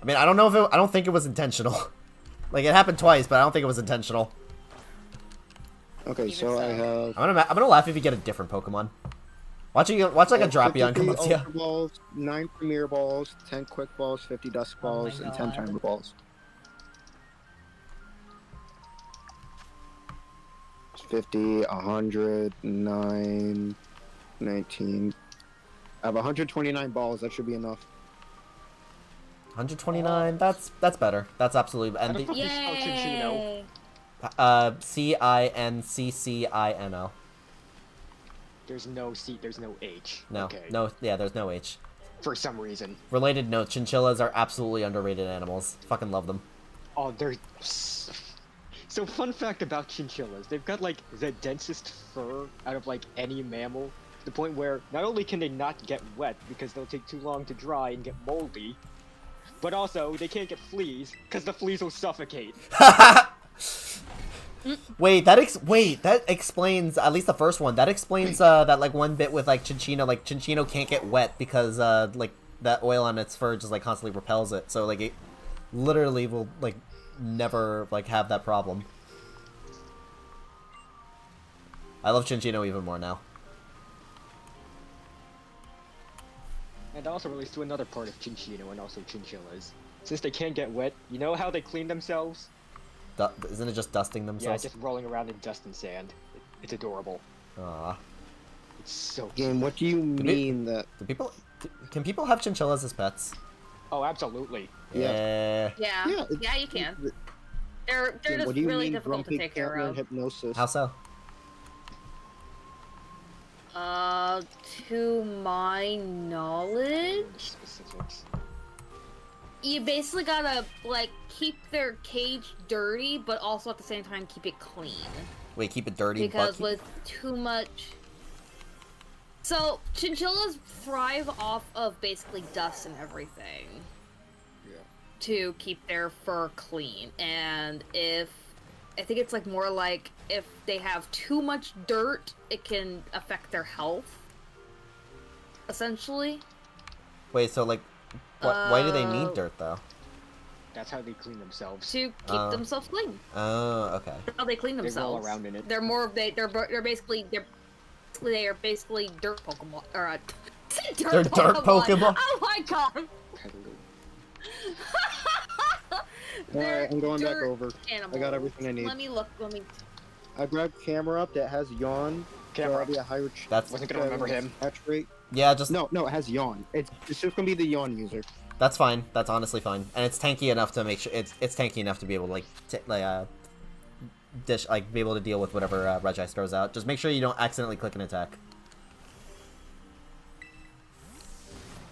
I mean, I don't know if it, I don't think it was intentional. like it happened twice, but I don't think it was intentional. okay, Even so I have. I'm gonna I'm gonna laugh if you get a different Pokemon. Watch you watch like a Drapion come up to you. Balls, nine premier balls, ten quick balls, fifty dusk Oh balls, and ten God. timer balls. Fifty, a hundred, nine, nineteen. I have 129 balls. That should be enough. 129. That's that's better. That's absolutely and the the fuck is spell Cinccino? Yay! uh C I N C C I N O. There's no C. There's no H. No, Okay. no, yeah, there's no H. For some reason. Related note: Chinchillas are absolutely underrated animals. Fucking love them. Oh, they're. So fun fact about chinchillas, they've got like the densest fur out of like any mammal. The point where not only can they not get wet because they'll take too long to dry and get moldy, but also they can't get fleas because the fleas will suffocate. Wait, that ex- wait that explains at least the first one. That explains uh that like one bit with like Cinccino. Like Cinccino can't get wet because uh like that oil on its fur just like constantly repels it. So like it literally will like never like have that problem. I love Cinccino even more now. And that also relates to another part of Cinccino and also chinchillas. Since they can't get wet, you know how they clean themselves? Du- isn't it just dusting themselves? Yeah, themselves? just rolling around in dust and sand. It's adorable. Ah. It's so Game, what do you we- mean that? Do people? Can people have chinchillas as pets? Oh, absolutely. Yeah. Yeah. Yeah, Yeah, yeah, you can. They're they're Game, just what do you really mean difficult to take care cat learn of. hypnosis? How so? Uh, to my knowledge, you basically gotta like keep their cage dirty, but also at the same time keep it clean. Wait, keep it dirty. Because but with too much. So chinchillas thrive off of basically dust and everything. Yeah. To keep their fur clean, and if I think it's like more like if they have too much dirt, it can affect their health. Essentially. wait, so like, wh- why do they need Uh, dirt though? That's how they clean themselves. to keep Uh. themselves clean. Oh, okay. That's how they clean They roll themselves. around in it. They're more of they they're they're basically they're they are basically dirt Pokemon or uh, dirt, They're dirt Pokemon. Oh my god! They're Alright, I'm going back over. Animals. I got everything I need. Let me look. Let me. I grabbed camera up that has yawn. So Camera. that'll be a higher ch- That's Wasn't gonna remember him. catch rate. yeah, just No, no, it has yawn. It's, it's just gonna be the yawn user. that's fine. That's honestly fine, and it's tanky enough to make sure it's it's tanky enough to be able to like t- like uh dish like be able to deal with whatever uh, Regice throws out. Just make sure you don't accidentally click an attack.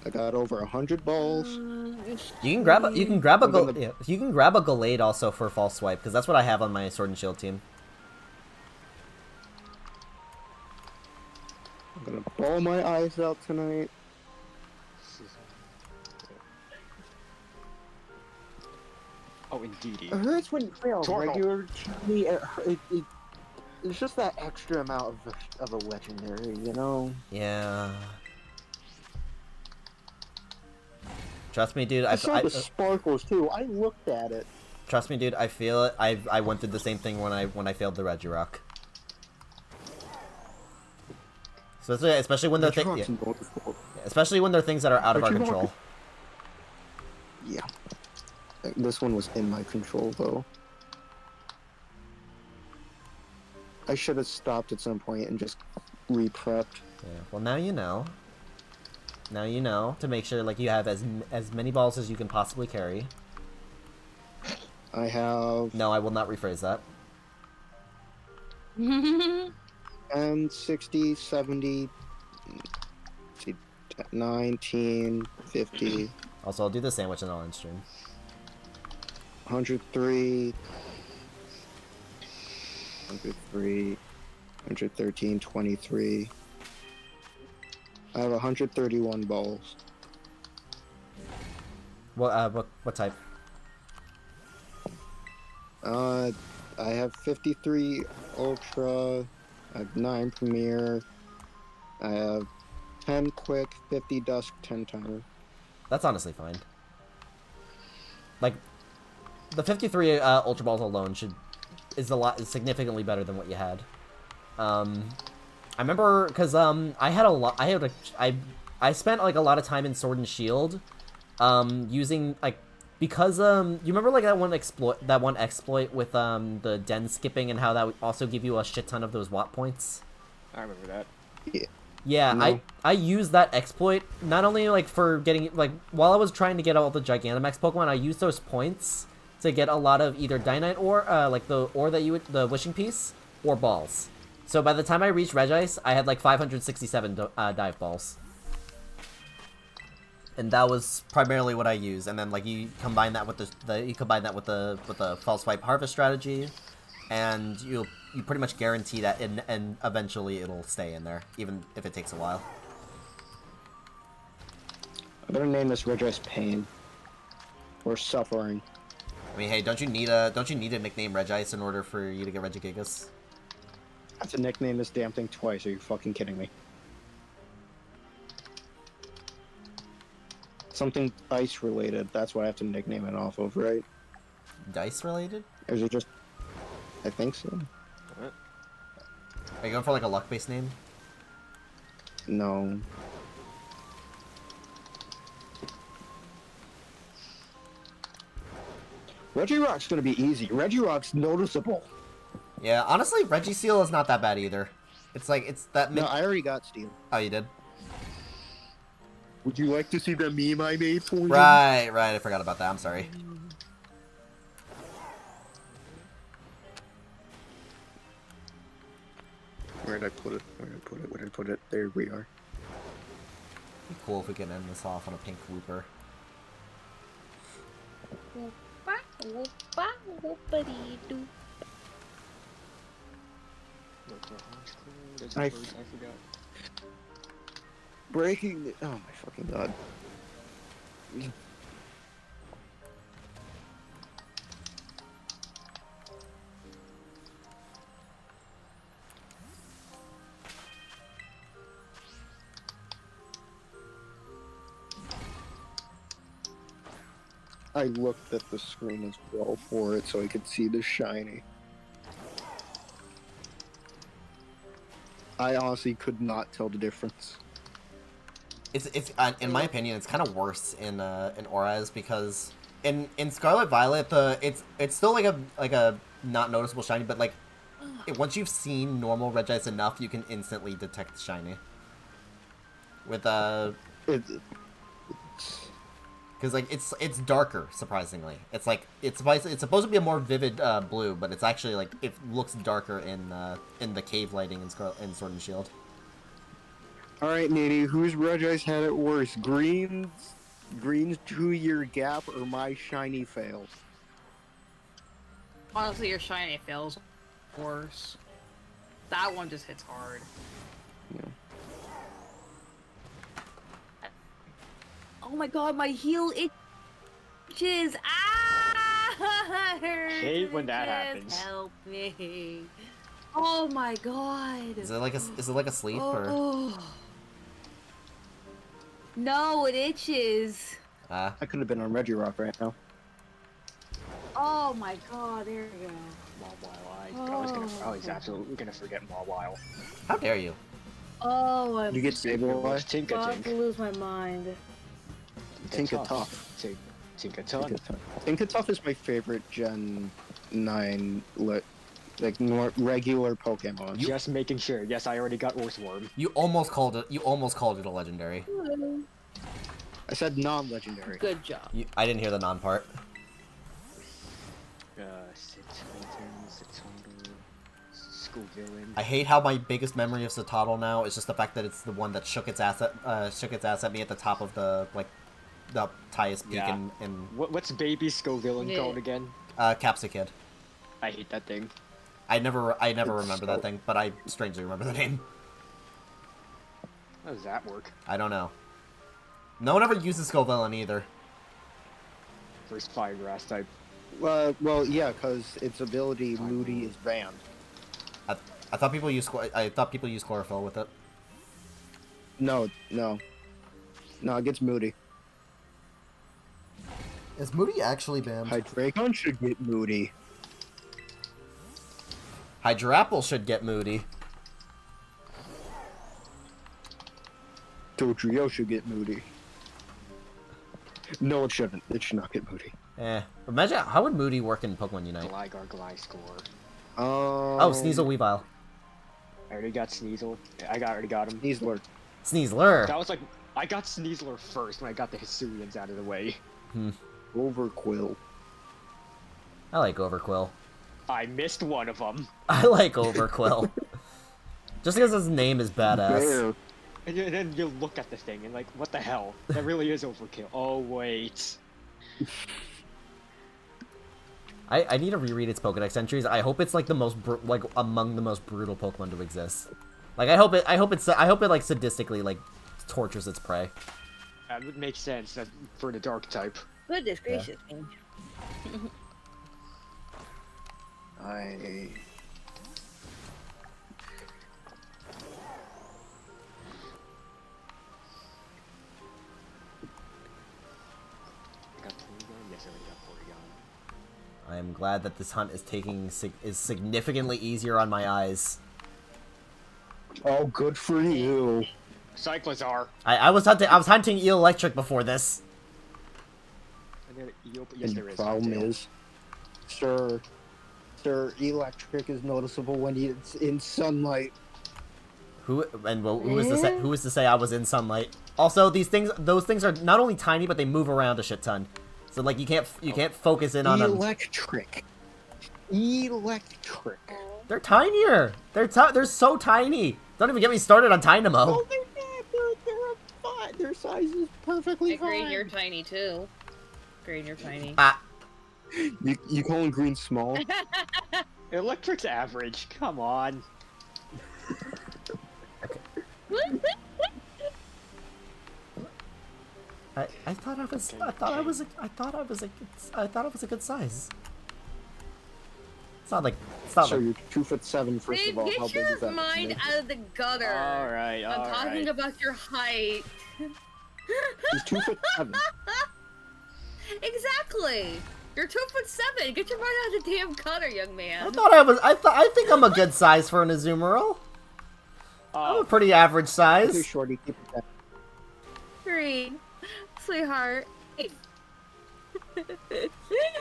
I got over a hundred balls. Uh, you can grab a, you can grab a I'm Gal- gonna- yeah, you can grab a Gallade also for false swipe because that's what I have on my Sword and Shield team. I'm gonna ball my eyes out tonight. Oh, indeed. It hurts when you play on regular TV. It, it, it, it's just that extra amount of a, of a legendary, you know. Yeah. Trust me, dude. I, I, saw I, the uh, sparkles too. I looked at it. trust me, dude. I feel it. I I went through the same thing when I when I failed the Regirock. So especially, especially when they're thi- Regirock's yeah, especially when they're things that are out of our control. Yeah. This one was in my control though. I should have stopped at some point and just re-prepped. Yeah. Well, now you know. Now you know to make sure like you have as as many balls as you can possibly carry. I have No, I will not rephrase that. and 60, 70, see, 19, 50, Also, I'll do the sandwich and I'll end stream. 103, 103, 113, 23. I have 131 balls. What uh what what type? Uh, I have 53 Ultra, I have 9 Premier, I have 10 Quick, 50 Dusk, 10 Timer. That's honestly fine. Like, the 53 uh, Ultra Balls alone should is a lot is significantly better than what you had. Um, I remember because um I had a lot I had a I I spent like a lot of time in Sword and Shield, um using like because um you remember like that one exploit that one exploit with um the den skipping and how that would also give you a shit ton of those watt points. I remember that. Yeah, No. I I used that exploit not only like for getting like while I was trying to get all the Gigantamax Pokemon, I used those points to get a lot of either Dynite or uh, like the or that you would the wishing piece or balls. So by the time I reached Regice, I had like 567 uh, dive balls. And that was primarily what I used. And then like you combine that with the, the you combine that with the with the false swipe harvest strategy, and you you pretty much guarantee that and and eventually it'll stay in there, even if it takes a while. I'm gonna name this Redress Pain. Or Suffering. I mean, hey, don't you need a don't you need a nickname Regice in order for you to get Regigigas? I have to nickname this damn thing twice, are you fucking kidding me? Something ice related, that's what I have to nickname it off of, right? Dice related? Or is it just... I think so. Are you going for like a luck based name? No. Regirock's gonna be easy. Regirock's noticeable. Yeah, honestly, Registeel is not that bad either. It's like it's that. No, I already got Steel. oh, you did. Would you like to see the meme I made for you? Right, right. I forgot about that. I'm sorry. Where did I put it? Where did I put it? Where did I put it? There we are. Be cool if we could end this off on a pink Wooper. Whoopa, whoopa, whoopity doo. I I forgot. Breaking. The... Oh my fucking god. I looked at the screen as well for it so I could see the shiny. I honestly could not tell the difference. It's it's uh, in my opinion, it's kind of worse in uh, in Auras because in in Scarlet Violet the it's it's still like a like a not noticeable shiny, but like it, once you've seen normal Regice enough, you can instantly detect shiny. With uh, It, because like it's it's darker surprisingly. It's like it's supposed it's supposed to be a more vivid uh, blue, but it's actually like it looks darker in uh, in the cave lighting in Scar in Sword and Shield. Alright, Nady, whose Regice had it worse? Green's Green's two year gap or my shiny fails? Honestly, your shiny fails worse. That one just hits hard. Yeah. Oh my god, my heel itches! Ah! Hate when that happens. Help me! Oh my god! Is it like a is it like a sleep or Oh. No, it itches. uh, I could have been on Regirock right now. Oh my god, there we go. Mawile. I, I was gonna. I was absolutely gonna forget Mawile. how dare you? Oh, I'm You get Sableye? Tinka about to lose my mind. Tinkatuff. Tink- Tinka Ton. Tinkatuff is my favorite Gen 9 le- like nor- regular Pokemon. Just making sure. Yes, I already got Orthworm. You almost called it. You almost called it a legendary. I said non-legendary. Good job. You, I didn't hear the non part. Uh, Citotin, Citoto, School Villain. I hate how my biggest memory of Citadel now is just the fact that it's the one that shook its ass at uh, shook its ass at me at the top of the like the highest peak Yeah. in, in What, what's baby Scovillain Yeah. called again? uh, Capsakid. I hate that thing. I never I never It's remember so- that thing, but I strangely remember the name. How does that work? I don't know. No one ever uses Scovillain either. First fire grass type. Uh, well, yeah, because its ability Moody is banned. I, I thought people use I thought people use chlorophyll with it. No, no. No, it gets Moody. Is Moody actually banned? Hydreigon should get Moody. Hydrapple should get Moody. Dodrio should get Moody. No, it shouldn't. It should not get Moody. Eh. Imagine how would Moody work in Pokemon Unite? Gligar, Gliscor. Um, Oh, Sneasel Weavile. I already got Sneasel. I got already got him. Sneasler. Sneasler. That was like I got Sneasler first when I got the Hisuians out of the way. Overqwil. I like Overqwil. I missed one of them. I like Overqwil. Just because his name is badass. And then you look at the thing and like, what the hell? That really is overkill. Oh wait. I, I need to reread its Pokedex entries. I hope it's like the most br- like among the most brutal Pokemon to exist. Like I hope it I hope it's I hope it like sadistically like tortures its prey. That would make sense that for the dark type. Goodness gracious me. I. I got Porygon. Yes, I already got Porygon. I am glad that this hunt is taking sig- is significantly easier on my eyes. Oh, good for you. Cyclizar. I, I was hunting I was hunting Electric before this. And then Eop- yes, And there the is. problem is, sir, sir, electric is noticeable when it's in sunlight. Who and well, who is to say who is to say I was in sunlight? Also, these things those things are not only tiny but they move around a shit ton. So like you can't you can't focus in on them. Electric. Electric. They're tinier. They're ti- they're so tiny. Don't even get me started on Tynamo. Oh, they're not. They're, they're fine. Their size is perfectly Hey, Green, fine. you're tiny too. Green, you're tiny. Ah, You you calling green small? Electric's average. Come on. I, I thought I was I thought I was a, I thought I was a I thought it was a good size. It's not like it's not so like you're two foot seven first First of all, how get big is that? mind out of the gutter. All right, I'm talking right. about your height. He's two foot seven. exactly. You're two foot seven. Get your mind out of the damn gutter, young man. I thought I was I thought I think I'm a good size for an Azumarill. I'm a Oh, pretty average Too size. shorty. Keep it down. Green, sweetheart.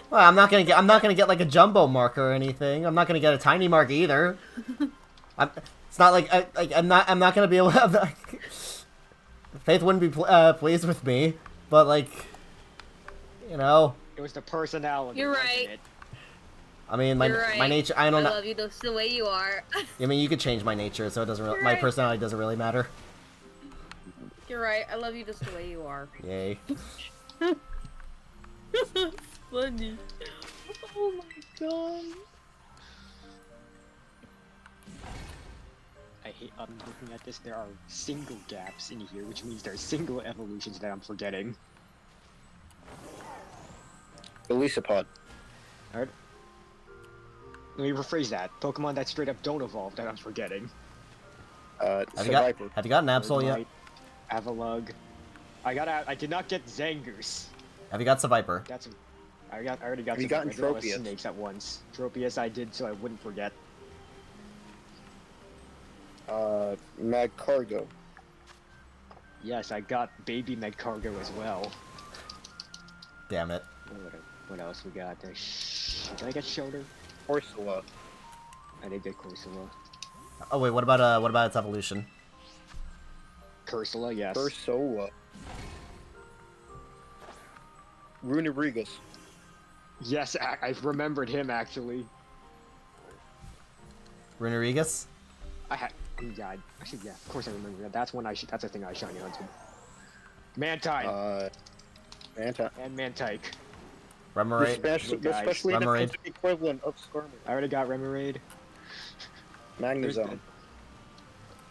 Well, I'm not gonna get I'm not gonna get like a jumbo mark or anything. I'm not gonna get a tiny mark either. I'm, it's not like I, like I'm not I'm not gonna be able. I'm not, Faith wouldn't be pl- uh, pleased with me, but like, you know, it was the personality. You're right. it? I mean my right. my nature. I I don't know. I love you just the way you are. I mean you could change my nature, so it doesn't. Really, my personality doesn't really matter. You're right. I love you just the way you are. Yay. Funny. Oh my god. I hate. I'm looking at this. There are single gaps in here, which means there's single evolutions that I'm forgetting. Elisapod. Alright. Let me rephrase that. Pokemon that straight up don't evolve that I'm forgetting. Uh, Have you got Seviper. Have you gotten Absol yet? Right. Avalugg. I got. a- I did not get Zangoose. Have you got Seviper? That's. a- I got. I already got. Have you some- gotten I did all the Tropius? Snakes at once. Tropius I did so I wouldn't forget. Uh, Magcargo. Yes, I got Baby Magcargo as well. Damn it. What, what else we got? there? Sh- Did I get Shoulder? Corsola. I did get Corsola. Oh wait, what about uh what about its evolution? Cursola, yes. Ursola. Runerigus. Yes, I, I remembered him actually. Runerigus? I had. Oh my god. Actually, yeah. Of course I remember that. That's one I should. That's a thing I shiny hunted. Mantine Uh, Manta. and Mantyke. The, Remoraid? special, Good the guys. specially Remoraid. defensive equivalent of Skarmory. I already got Remoraid. There's Magnezone.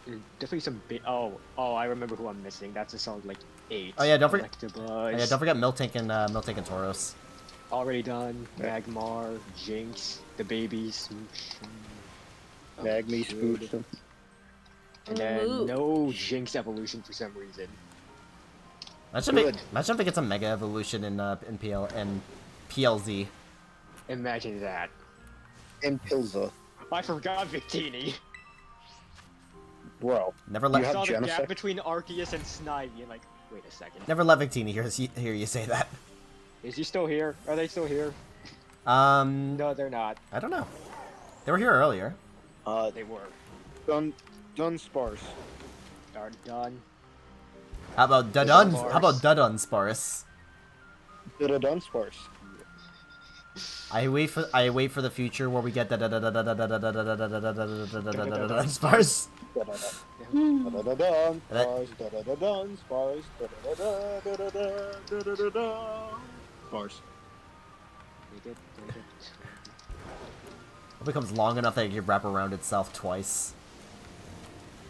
There's definitely some big. Oh, oh, I remember who I'm missing. That's a solid like eight. Oh, yeah, don't forget- Oh, yeah, don't forget Miltank and uh, Miltank and Tauros. Already done. Magmar, Jynx, the baby, Smooch. Oh, Magme dude. Spooch. And then Ooh. no Jynx evolution for some reason. Imagine, if- Good. imagine if it gets a Mega Evolution in uh, in PL in PLZ. Imagine that. And Pilza. I forgot Victini. Bro. Never You let I have saw the gap between Arceus and Snivy and like, wait a second. never let Victini hear hear you say that. Is he still here? Are they still here? Um, No, they're not. I don't know. They were here earlier. Uh, They were. Dun, Dunsparce. Are done. How about Dudun? Sparse. How about Dudunsparce? Did a Dunsparce. I wait for I wait for the future where we get Dudun Sparse. Da-da-da-dun, Sparce, da-da-da-dun, Sparce, da-da-da-da-da-da-da-da-da-da. Sparce. They did, they did. It becomes long enough that it can wrap around itself twice.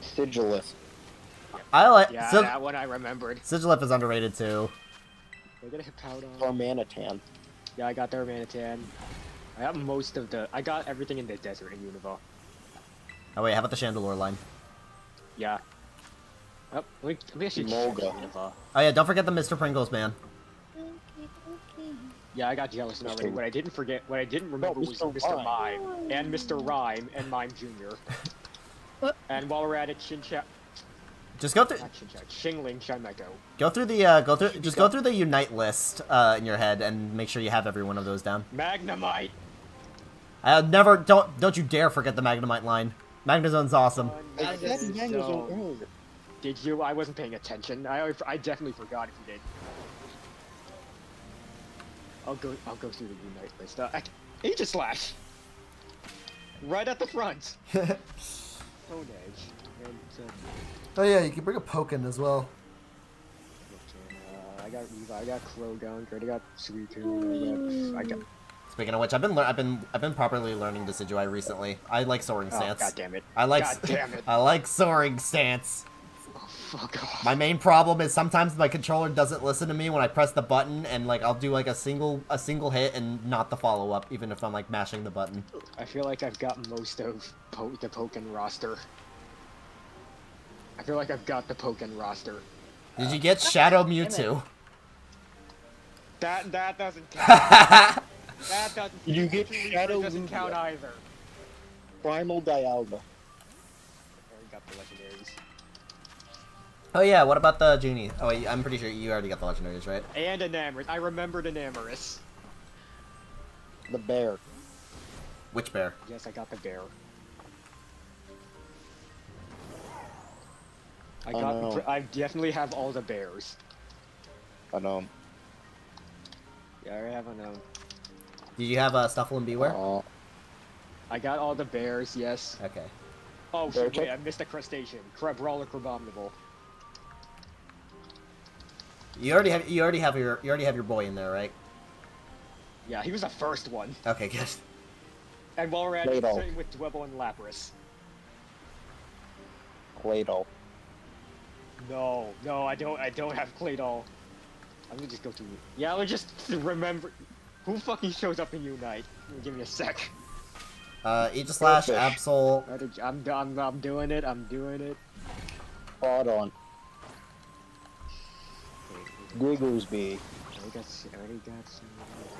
Sigilyph. I like Yeah, Sig- that one I remembered. Sigilyph is underrated too. We're gonna hit Powder. Darmanitan. Yeah, I got their Manitan. I got most of the. I got everything in the desert in Unova. Oh wait, how about the Chandelure line? Yeah. Oh, let me, let me actually. Unova. Oh yeah, don't forget the Mr. Pringles man. Yeah, I got Jealous already. Mr. What I didn't forget, what I didn't remember was Mr. Mr. Mime and Mr. Rime and Mime Jr. And while we're at it, Shincha, Just go through not Shincha, Shingling Shinmeko. go through the uh, go through just go through the Unite list uh, in your head and make sure you have every one of those down. Magnemite. Uh, never don't don't you dare forget the Magnemite line. Magnezone's awesome. I I Magnezone Did you? I wasn't paying attention. I, I definitely forgot if you did. I'll go. I'll go through the Unite list. Uh, Aegislash. Right at the front. Stone Edge. And, Oh yeah, you can bring a Pokken as well. uh, I got Eva. I got Croagunk. I already got Suicune. I got. I got. Speaking of which, I've been I've been I've been properly learning Decidueye recently. I like soaring Oh, stance. God damn it. I like God damn it. I like soaring stance. Oh, fuck off. My main problem is sometimes my controller doesn't listen to me when I press the button, and like I'll do like a single a single hit and not the follow up, even if I'm like mashing the button. I feel like I've got most of po- the Pokken roster. I feel like I've got the Pokken roster. Did you get Shadow Mewtwo? That that doesn't count. that doesn't. You get Shadow Leaper doesn't Lugia. count either. Primal Dialga. I got the legendaries. oh yeah, what about the genie? Oh, wait, I'm pretty sure you already got the legendaries, right? And Enamorus. I remembered Enamorus. The bear. Which bear? Yes, I got the bear. I Oh, got. no. I definitely have all the bears. I know. Yeah, I have a um, Did you have uh, Stufful and Bewear? Uh, I got all the bears. Yes. Okay. Oh Bear shit! Wait, check? I missed a crustacean. Crabrawler, Crabominable. You already have you already have your you already have your boy in there, right? Yeah, he was the first one. Okay, good. And while we're at it, same with Dwebble and Lapras. Claydol. No, no, I don't. I don't have Claydol. I'm gonna just go to. Yeah, let me just remember. Who fucking shows up in Unite? Give me a sec. Uh, Aegislash, Goldfish. Absol. I think- I'm, I'm, I'm doing it. I'm doing it. Spot on. Okay, Gigglesby. I already got, I already got some.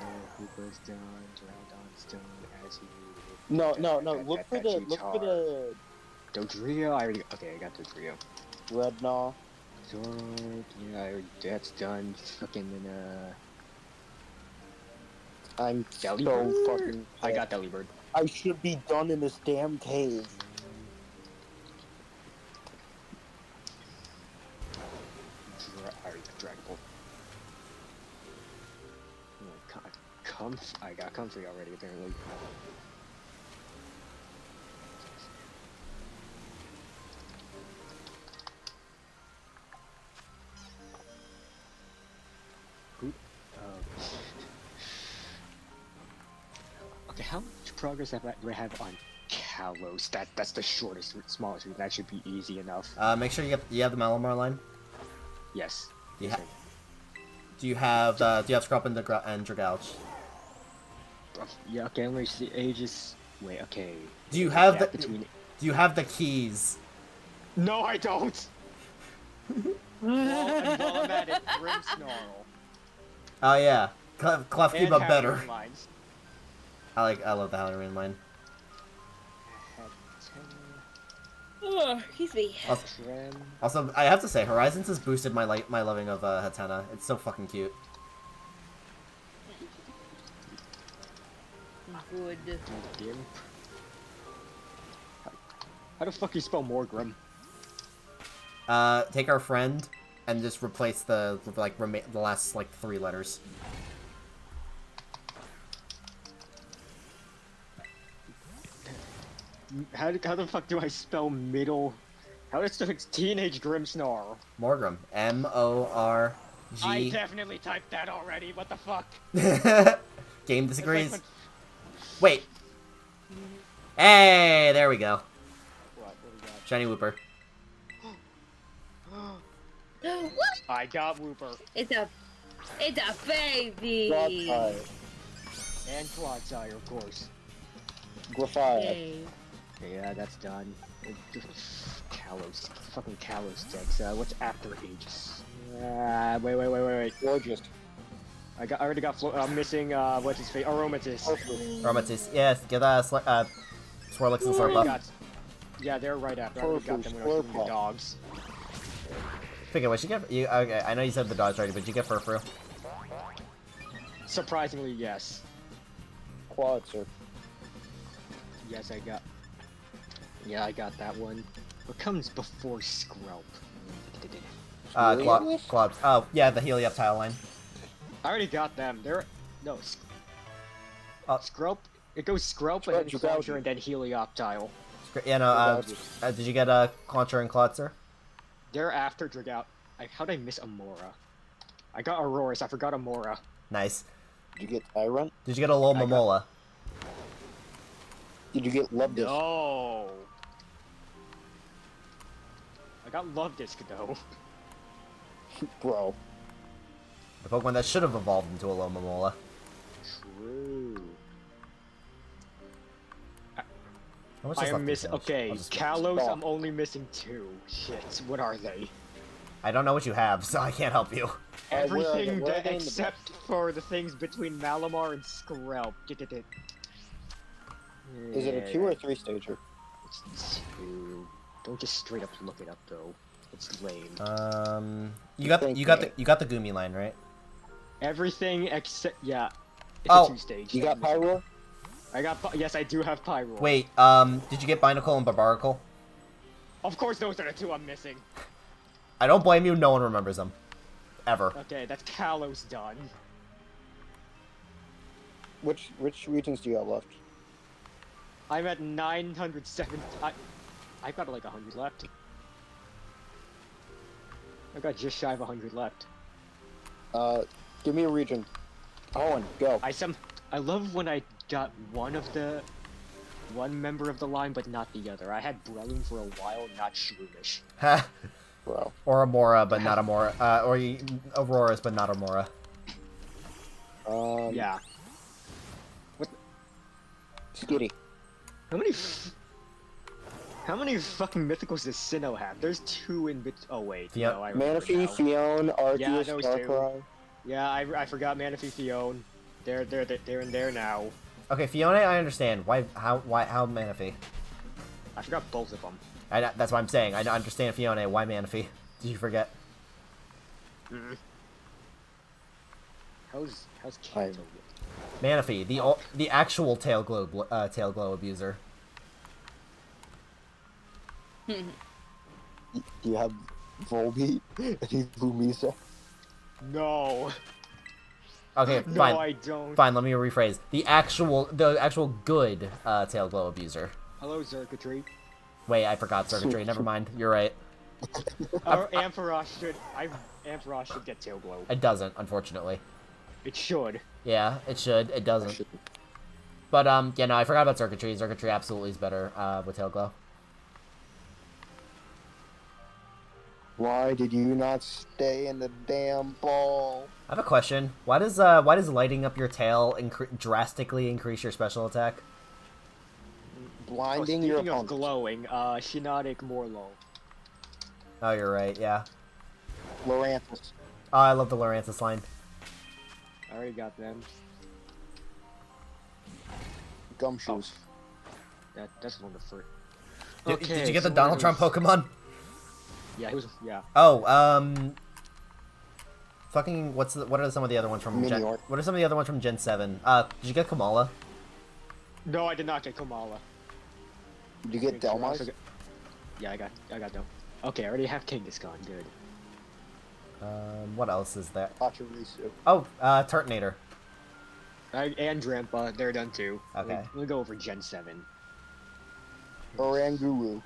Uh, Hoopa's done. Drownedon's done. As you. No, no, no. Look for the look for the Dodrio. I already. Okay, I got Dodrio. Rednaw. Sword. Yeah, that's done. Fucking. Uh, I'm so Delibird? fucking. I got Delibird. I should be done in this damn cave. Dra- I Dragon Ball. Oh, God. Comf- I got Comfey already, apparently. Okay, how much progress have I, do I have on Kalos? That that's the shortest, smallest route. That should be easy enough. Uh, make sure you get you have the Malamar line. Yes. You Yes, ha- Do you have uh, do you have Scrub and, Dra- and Dragouch? I- Yeah. Okay. Let me see. Ages. Wait. Okay. Do you have Gap the between? do you have the keys? No, I don't. well, and while I'm at it, Grimmsnarl. Oh yeah, Clef, Clef keep and up better. Howling Lines. I like I love the Halloween line. Ugh, excuse me. Also, Trem. also, I have to say, Horizons has boosted my like my loving of uh, Hatenna. It's so fucking cute. Good. How the fuck you spell Morgrem? Uh, take our friend and just replace the like the last like three letters. How, how the fuck do I spell middle? How does it's teenage Grimmsnarl? Morgrem. M O R I G. definitely typed that already. What the fuck? Game like disagrees. when- Wait. Hey, there we go. What? What we got? Shiny Wooper. what? I got Wooper It's a, it's a baby. Godfire. and Clodsire, of course. Grafire. Yay. Yeah, that's done. It- Kalos, fucking Kalos decks. Uh, what's after Aegis? Uh, wait, wait, wait, wait, wait. Gorgeous. I got, I already got. Flo- I'm missing. Uh, what's his face? Aromatisse. Perfect. Aromatisse. Yes, get uh, sl- uh Swirlix and I Slurpuff. Yeah, they're right after. I already got them when I was doing the dogs. Speaking of which, you get you okay? I know you said the dodge already, but you get Furfrou. Surprisingly, yes. Quadser. Yes, I got. Yeah, I got that one. What comes before Skrelp? Uh, Cla- Helios? Clobs. Oh, yeah, the Helioptile line. I already got them. They're no. Sk- Uh, Skrelp. It goes Skrelp and then Skrelp, Closure Skrelp. and then Helioptile. Yeah, no. Uh, uh, did you get uh, Clauncher and Clawitzer? They're after Dragout. I, how'd I miss Amaura? I got Aurorus. I forgot Amaura. Nice. Did you get Tyrunt? Did you get a little I got- Momola? Did you get Luvdisc? No. I got Luvdisc though. Bro. The Pokemon that should have evolved into Alomomola. True. I is am missing. Okay, I'll Kalos. Stop. I'm only missing two. Shit. What are they? I don't know what you have, so I can't help you. Uh, where are they? Everything Where are that- they the except for the things between Malamar and Skrelp. Is it a two or a three stager? It's two. Don't just straight up look it up though. It's lame. Um, you got the, you got the you got the Goomy line right? Everything except yeah. It's Oh. a two stage. You got Pyro? I got. Yes, I do have Pyro. Wait, um, did you get Binacle and Barbaracle? Of course, those are the two I'm missing. I don't blame you. No one remembers them, ever. Okay, that's Kalos done. Which which regions do you have left? I'm at 907. I, I've got like 100 left. I've got just shy of 100 left. Uh, give me a region. Owen, go. I some. I love when I got one of the. One member of the line, but not the other. I had Breloom for a while, not Shroomish. Ha. Bro. or Amaura, but not Amaura. Uh, or Aurora's, but not Amaura. Um, Yeah. What? Skitty. How many? F- how many fucking mythicals does Sinnoh have? There's two in bit. Oh wait, Fio- no, I Manaphy, now. Phione, Arceus, Yeah. Darkrai. Yeah, I, I forgot Manaphy Phione. They're they're they're in there now. Okay, Fiona, I understand. Why? How? Why? How Manaphy? I forgot both of them. I, that's what I'm saying. I understand Fiona. Why Manaphy? Did you forget? Mm. How's how's Kanto? Manaphy, the o- the actual tail glow uh, tail glow abuser. Do you have Volbeat? Any Lumisa? No, Okay, no, fine. I don't. Fine, let me rephrase. The actual, the actual good uh, tail glow abuser. Hello, Xurkitree. Wait, I forgot Xurkitree. Never mind. You're right. Our Ampharos should. I Ampharos should get Tail Glow. It doesn't, unfortunately. It should. Yeah, it should. It doesn't. But um, yeah, no, I forgot about Xurkitree. Xurkitree absolutely is better uh, with tail glow. Why did you not stay in the damn ball? I have a question. Why does uh, why does lighting up your tail incre- drastically increase your special attack? Blinding oh, your speaking of opponent. glowing, uh, Shinotic Morlo. Oh, you're right. Yeah. Loranthus. Oh, I love the Loranthus line. I already got them. Gumshoos. That that's one of the first. Did, did you get so the Donald what Trump was- Pokemon? Yeah, he was. Yeah. Oh, um, fucking what's the, what are some of the other ones from Gen? Minior. What are some of the other ones from Gen Seven? Uh, did you get Komala? No, I did not get Komala. Did you get Wait, so I also Dhelmise? got- Yeah, I got. I got Del. Okay, I already have Kangaskhan. Good. Um, what else is there? Oh, uh, Turtonator. I, and Drampa, they're done too. Okay. We'll, go over Gen Seven. Oranguru.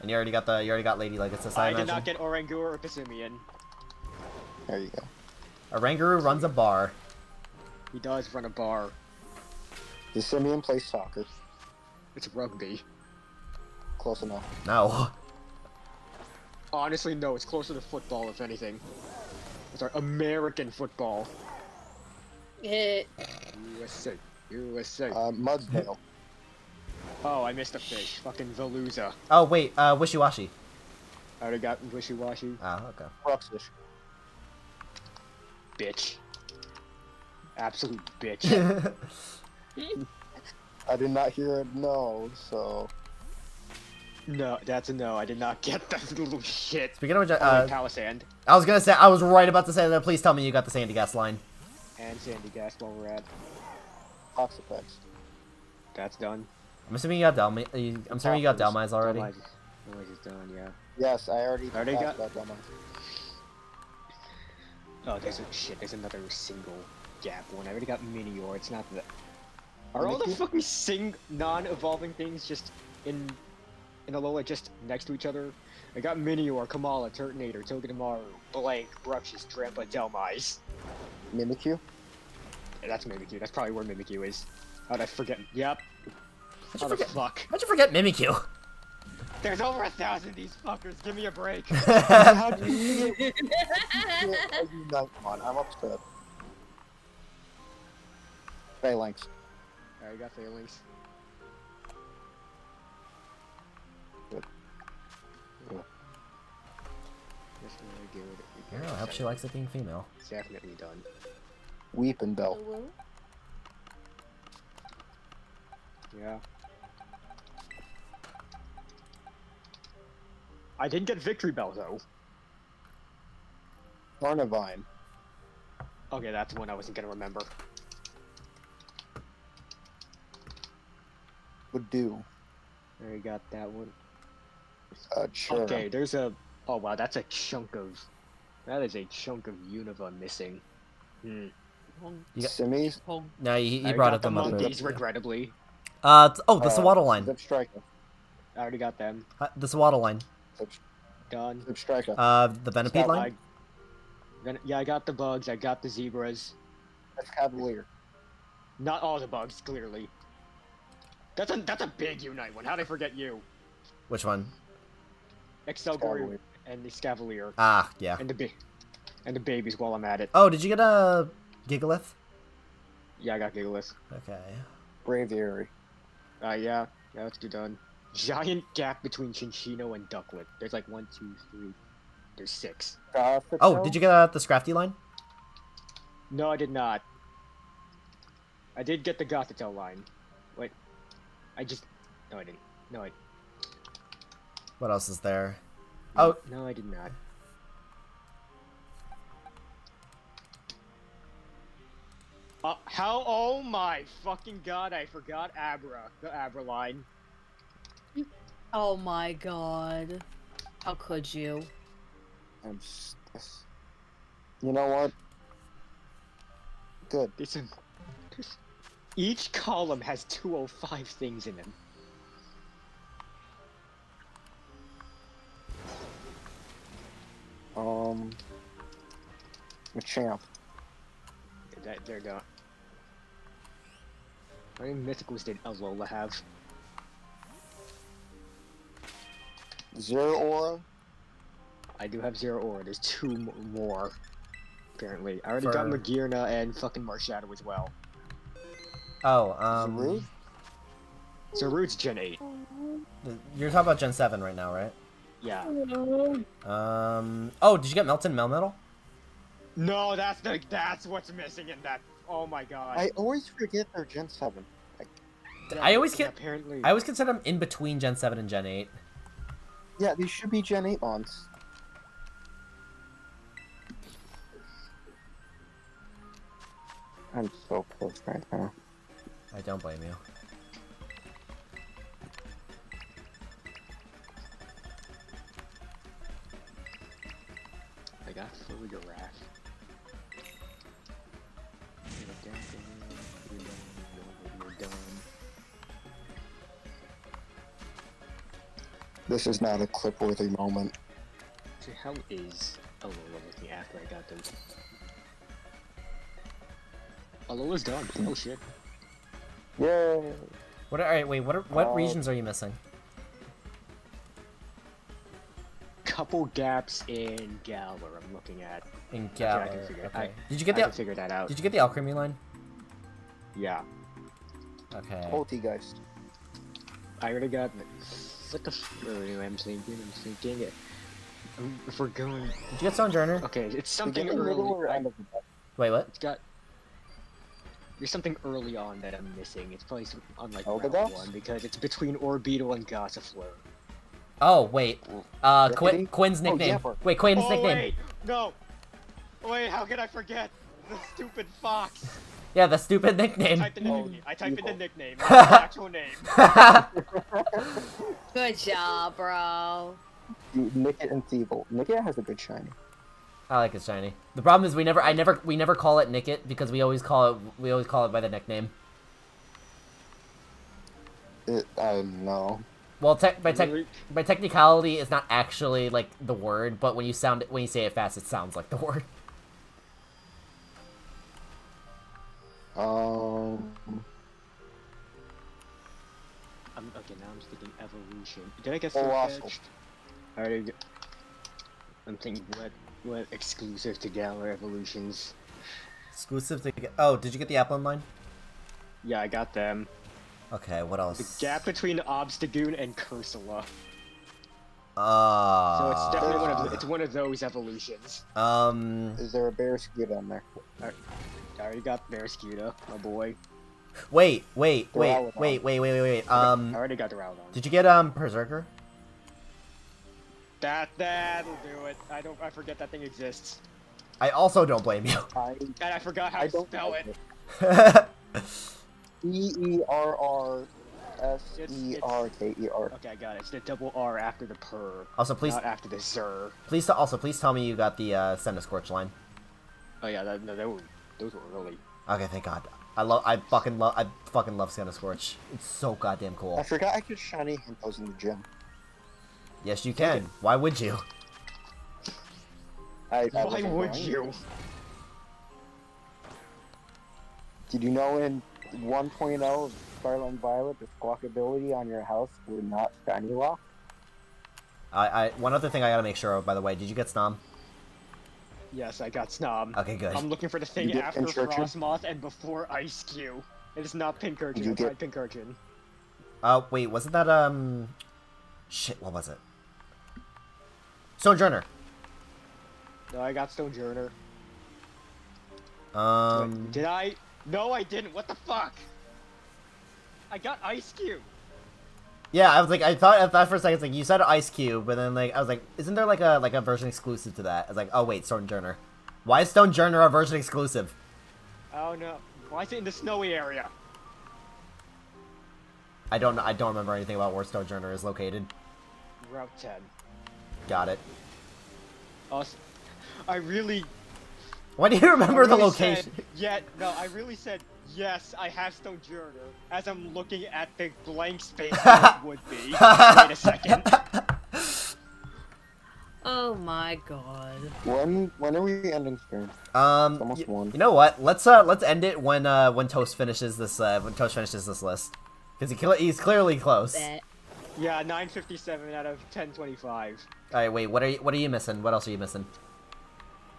And you already got the you already got Lady Legacy. I did not get Orangur or Passimian. There you go. Oranguru runs a bar. He does run a bar. The Simeon plays soccer. It's rugby. Close enough. No. Honestly, no. It's closer to football, if anything. Sorry, American football. Hit. USA. USA. Uh, Mudsdale. Oh, I missed a fish. Fucking Veluza. Oh wait, uh, Wishiwashi. I already got Wishiwashi. Oh, okay. Bruxish. Bitch. Absolute bitch. I did not hear a no, so no, that's a no. I did not get that little shit. Speaking of which, Uh, uh, Palossand I was gonna say I was right about to say that. Please tell me you got the Sandygast line. and Sandygast while we're at. Toxapex. That's done. I'm assuming you got Delmi. you- I'm assuming you got Dhelmise already. Dhelmise is- done, yeah. Yes, I already, Already got- about Dhelmise. Oh, there's a shit. There's another single gap one. I already got Minior. It's not that. Are all the fucking sing non-evolving things just in in Alola just next to each other? I got Minior, Komala, Turtonator, Togedemaru, Blank, Bruxish, Drampa, Dhelmise. Mimikyu. Yeah, that's Mimikyu. That's probably where Mimikyu is. How'd I forget? Yep. How'd you the forget, fuck? how'd you forget Mimikyu? There's over a thousand of these fuckers. Give me a break. How do you get a Unite one? I'm upset. Falinks. Alright, you got Falinks. Good. Yeah. That's really good. Yeah, I hope she likes it being female. It's definitely done. Weep and Bell. Yeah. I didn't get Victreebel though. Carnivine. Okay, that's one I wasn't gonna remember. Would do. There you got that one. Uh, sure. Okay, there's a. Oh wow, that's a chunk of. That is a chunk of Unova missing. Hmm. You got- Simmies. No, he, he brought up the them up. monkeys, earlier. regrettably. Uh, oh, the Uh, Sewaddle line. I already got them. Uh, the Sewaddle line. Zip, Done. Zebstrika. Uh, the Venipede line. I, then- yeah, I got the bugs. I got the zebras. That's Cavalier. Not all the bugs, clearly. That's a that's a big unite one. How'd I forget you? Which one? Accelgor Cavalier. and the Escavalier. Ah, yeah. And the ba- and the babies while I'm at it. Oh, did you get a Gigalith? Yeah, I got Gigalith. Okay. Braviary. Uh, yeah, yeah, let's do done. Giant gap between Cinccino and Ducklett. There's like one, two, three. There's six. Oh, did you get uh, the Scrafty line? No, I did not. I did get the Gothitelle line. Wait, I just. No, I didn't. No, I. What else is there? Oh, No, I did not. Uh, how? Oh my fucking god! I forgot Abra, the Abra line. Oh my god. How could you? I'm s- s- You know what? Good. It's a, each column has 205 things in them. Um. Machamp. That, they're done. How many mythicals did Alola have? Zeraora. I do have Zeraora. There's two more. Apparently, I already got For- Magearna and fucking Marshadow as well. oh, um, Zarude? So Root's Gen 8. you're talking about Gen Seven right now, right? Yeah. Um. Oh, did you get Meltan Melmetal? No, that's the that's what's missing in that. Oh my god. I always forget they're Gen 7. Yeah, I always yeah, get. apparently. I always consider them in between Gen Seven and Gen Eight. Yeah, these should be Gen 8 mons. I'm so close right now. I don't blame you. I got Photograph. This is not a clip-worthy moment. So how is Alola looking after I got them? Alola's done. Oh shit. Yay! What? Are, all right, wait. What? Are, what Uh, regions are you missing? Couple gaps in Galar I'm looking at. In Okay, I can Galar. figure- Okay. I- did you get the? I can figure that out. Did you get the Alchemy line? Yeah. Okay. Polteageist. I already got. What the? F- oh, anyway, I'm thinking. I'm thinking. It. If we're going. Did you get Sojourner? Okay, it's something Beginning, middle, or early. I, end of the deck? Wait, what? it's got. There's something early on that I'm missing. It's probably something on like Eldegoss? round one because it's between Orbeetle and Gossifleur. Oh, wait. Uh, Quin, Rickety? Quinn's Oh, nickname. Wait, Quinn's oh nickname. wait, no. Wait, how could I forget the stupid fox? Yeah, the stupid I nickname. typed in the Oh, nickname. I typed in the nickname, the actual name. Good job, bro. Nickit and Thievul. Nickit has a good shiny. I like his shiny. The problem is we never, I never, we never call it Nickit because we always call it, we always call it by the nickname. It, I don't know. Well, tech by tech Really? by technicality, it's not actually like the word, but when you sound it, when you say it fast, it sounds like the word. Um, I'm, okay, now I'm thinking evolution. Did I get Colossal. Sirfetch'd? I already get... I'm thinking what what exclusive to Galar evolutions. Exclusive to. Oh, did you get the Applin line? Yeah, I got them. Okay, what else? The gap between Obstagoon and Cursola. Uh. So it's definitely one of it's one of those evolutions. Um. is there a bear squid on there? I already got Barraskewda, my boy. Wait, wait, wait, wait, wait, wait, wait, wait, wait. I Um. already got the Rowdon. Did you get um Perrserker? That that'll do it. I don't I forget that thing exists. I also don't blame you. I And I forgot how I to don't spell know it. E E R R S E R K E R. Okay, I got it. It's the double R after the per, also, please, not after the zer. please, also, please tell me you got the uh, Centiskorch line. Oh yeah, that, no, they were, those were really. Okay, thank God. I love, I fucking love, I fucking love Centiskorch. It's so goddamn cool. I forgot I could shiny hippos in the gym. Yes, you can. Why would you? I, I Why would you? Did you know in 1.0 of Scarlet and Violet, the squawk ability on your house would not shiny lock? I, I, one other thing I gotta make sure of, by the way, did you get Snom? Yes, I got Snob. Okay, good. I'm looking for the thing You get after Pincurchin? Frosmoth and before Eiscue. It is not Pincurchin. Did you I tried get- Pincurchin. Uh, wait, wasn't that, um... Shit, what was it? Sojourner. No, I got Stonjourner. Um... Did I? No, I didn't. What the fuck? I got Eiscue. Yeah, I was like, I thought, I thought for a second, it's like, you said Eiscue, but then, like, I was like, isn't there, like, a like a version exclusive to that? I was like, oh, wait, Stone Stonjourner. Why is Stone Stonjourner a version exclusive? Oh no. Why is it in the snowy area? I don't know, I don't remember anything about where Stone Stonjourner is located. Route 10. Got it. Awesome. I really. Why do you remember I the location? Said, yeah, no, I really said yes. I have Stone Stonjourner as I'm looking at the blank space where it would be. Wait a second. Oh my god. When when are we ending stream? Um, It's almost one. you know what? Let's uh, let's end it when uh, when Toast finishes this uh, when Toast finishes this list, because he cl- he's clearly close. Bet. Yeah, 957 out of 1025. All right, wait, what are you what are you missing? What else are you missing?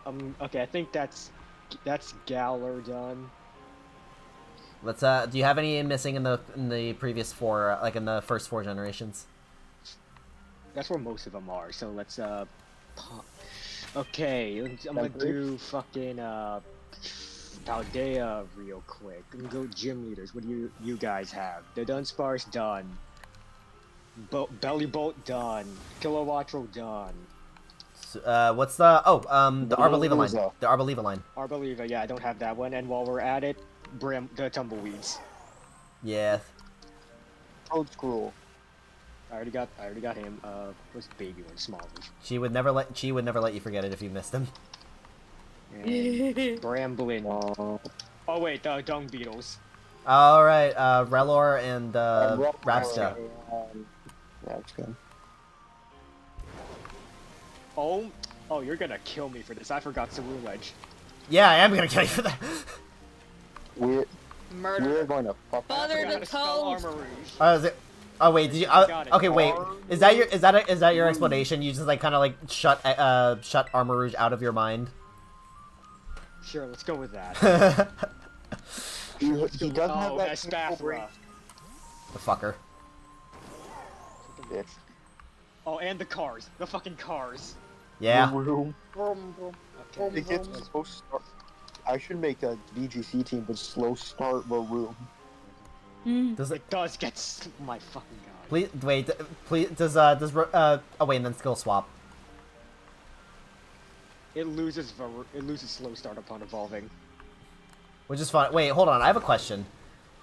Um, okay, I think that's that's Galar done. Let's uh, do you have any missing in the in the previous four, uh, like in the first four generations? That's where most of them are. So let's uh, okay, I'm gonna do fucking uh, Paldea real quick. I'm go gym leaders. What do you you guys have? The Dunsparce done. Bo- Bellibolt done. Kilowattrel done. Uh, what's the oh um the Arboliva line? The Arboliva line. Arboliva, yeah, I don't have that one. And while we're at it, Bram, the Tumbleweeds. Yeah. Toedscool. I already got, I already got him. Uh, the baby one? Smallish. She would never let she would never let you forget it if you missed him. Bramblin. Oh wait, the Dung Beetles. All right, uh, Rellor and uh, and Rabsca. Um, yeah, it's good. Oh, oh, you're gonna kill me for this. I forgot Saru Ledge. Yeah, I am gonna kill you for that. We're Murder. we're going to fuck. Father the forgot to spell toad. Armarouge. Oh, is it? Oh wait, did you? Uh, okay, wait. Is that your? Is that a, is that your explanation? You just like kind of like shut uh shut Armarouge out of your mind. Sure, let's go with that. He, he doesn't have oh, that that's capable brain, Spaffra. the fucker. bitch. Oh, and the cars. The fucking cars. Yeah. Room. Okay. It gets slow start. I should make a VGC team with slow start the room. Does it? It does get my fucking god. Please wait. Please does uh does uh oh wait and then skill swap. It loses it loses slow start upon evolving. Which is fine. Wait, hold on. I have a question.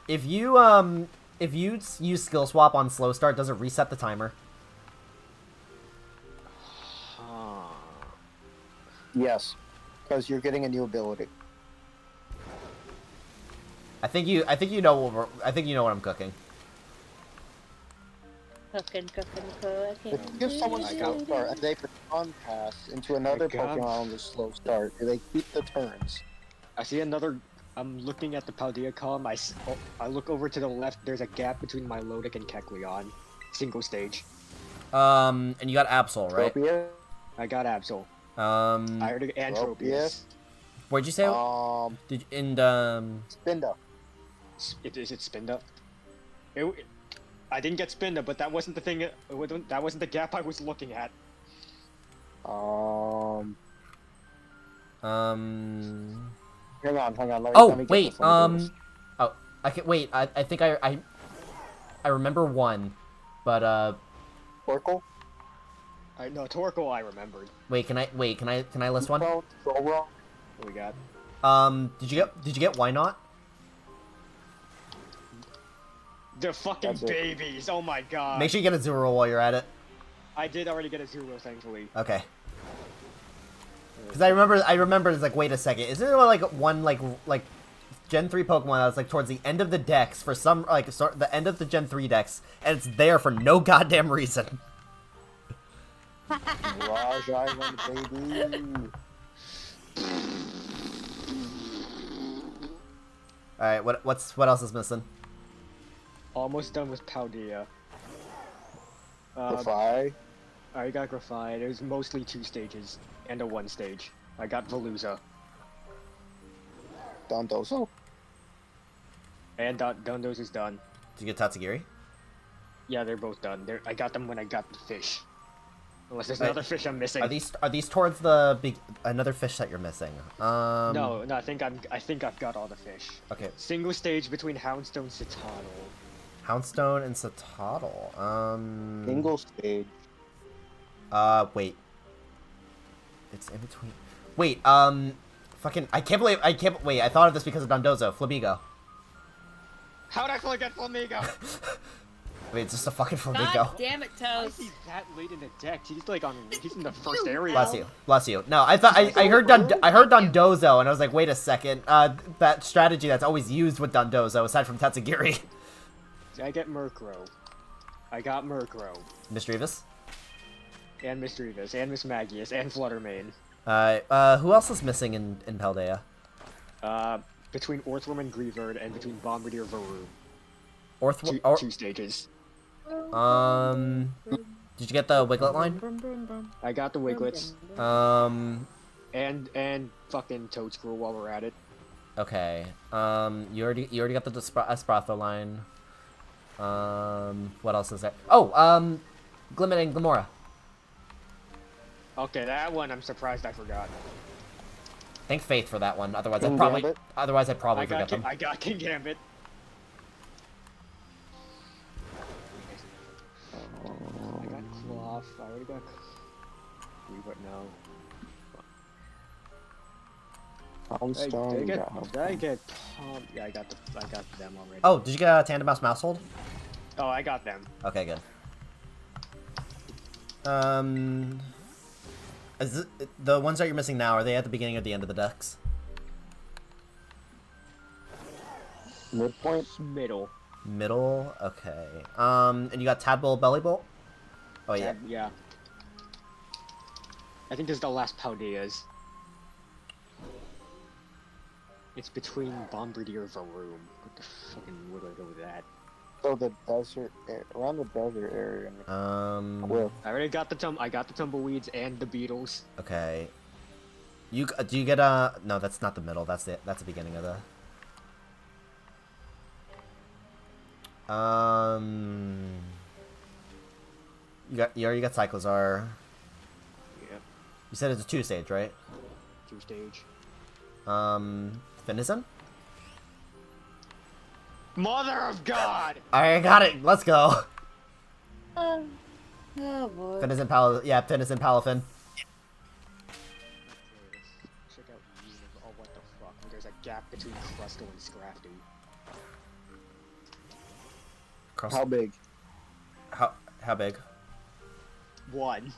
If you um if you use skill swap on slow start, does it reset the timer? Yes, because you're getting a new ability. I think you I think you know what we're, I think you know what I'm cooking. Cooking, cooking, cooking. If you give someone slow start and they on pass into another God. Pokemon with slow start, do they keep the turns? I see another. I'm looking at the Paldea column. I, s- oh, I look over to the left. There's a gap between Milotic and Kecleon. Single stage. Um, and you got Absol, right? Tropia? I got Absol. Um, I already and Tropius. Tropius. what'd you say? Um, Did you, and um, Spinda. It, is it Spinda? It, w- I didn't get Spinda, but that wasn't the thing. That wasn't the gap I was looking at. Um, um. hang on, hang on. Let me, Oh wait, this on the um, oh I can wait. I I think I I I remember one, but uh. Oracle? I no Torkoal I remembered. wait. Can I wait? Can I can I list one? What we got? Um, did you get did you get why not? The fucking That's it. babies! Oh my god! Make sure you get Azurill while you're at it. I did already get Azurill, thankfully. Okay. Because I remember, I remember it's like, wait a second, isn't there like one like like Gen three Pokemon that's like towards the end of the dex for some like start the end of the Gen three dex, and it's there for no goddamn reason. Mirage Island, baby. All right, what what's what else is missing? Almost done with Paldea. Uh, Defy. I got Graphite. It was mostly two stages and a one stage. I got Veluza. Dondozo. And Don- Dundos is done. Did you get Tatsugiri? Yeah, they're both done. They're, I got them when I got the fish. Unless there's Wait, another fish I'm missing. Are these are these towards the big another fish that you're missing? Um, no, no, I think I'm. I think I've got all the fish. Okay, Single stage between Houndstone and Cetoddle. Houndstone and Cetoddle. Um. Single stage. Uh, wait. It's in between. Wait, um, fucking, I can't believe, I can't, wait, I thought of this because of Dondozo, Flamigo. How'd I forget Flamigo? Wait, it's just a fucking God Flamigo. damn it, Why Toast. is he that late in the deck? He's like on. He's in the first area. Bless you, bless you. No, I thought, I, I heard Don, I heard Dondozo, and I was like, wait a second, uh, that strategy that's always used with Dondozo, aside from Tatsugiri. Did I get Murkrow? I got Murkrow. Mischievous. And Misdreavus, and Mismagius, and Flutter Mane. Uh, uh, who else is missing in, in Paldea? Uh, between Orthworm and Greavard, and between Bombirdier Varu. Orth, Two, or, two stages. um, did you get the Wiglett line? I got the Wigletts, Um, and and fucking Toedscruel while we're at it. Okay. Um, you already you already got the Espra- Espathra line. Um, what else is there? Oh, um, Glimmet and Glimmora. Okay, that one I'm surprised I forgot. Thank Faith for that one. Otherwise, I'd probably Gambit. otherwise I'd probably I got forget King, them. I got Kingambit. I got Cloth. I already got. Weaver now. Did I, Houndstone. did I get? got Did I get? Palm? Yeah, I got the. I got them already. Oh, did you get a Tandem Mouse Maushold? Oh, I got them. Okay, good. Um, is it, the ones that you're missing now? Are they at the beginning or the end of the dex? Midpoint. Middle. Middle. Okay. Um, and you got Tadpole Bellibolt. Oh yeah. Tab- yeah. I think this is the last Paldea's. It's between Bombirdier and Varoom. What the fucking where do I go with that? So the desert, around the desert area. Um. Cliff. I already got the tum I got the tumbleweeds and the beetles. Okay. You g- do you get a no? That's not the middle. That's the that's the beginning of the. Um. You got you already got Cyclizar. Yep. You said it's a two stage, right? Two stage. Um, Finizen. Mother of God! I got it. Let's go. Oh, oh boy. Finizen Pal. Yeah, Finizen Palafin. Check out Weave. Oh what the fuck? There's a gap between Crustle and Scrafty. Cross. How big? how how big? One.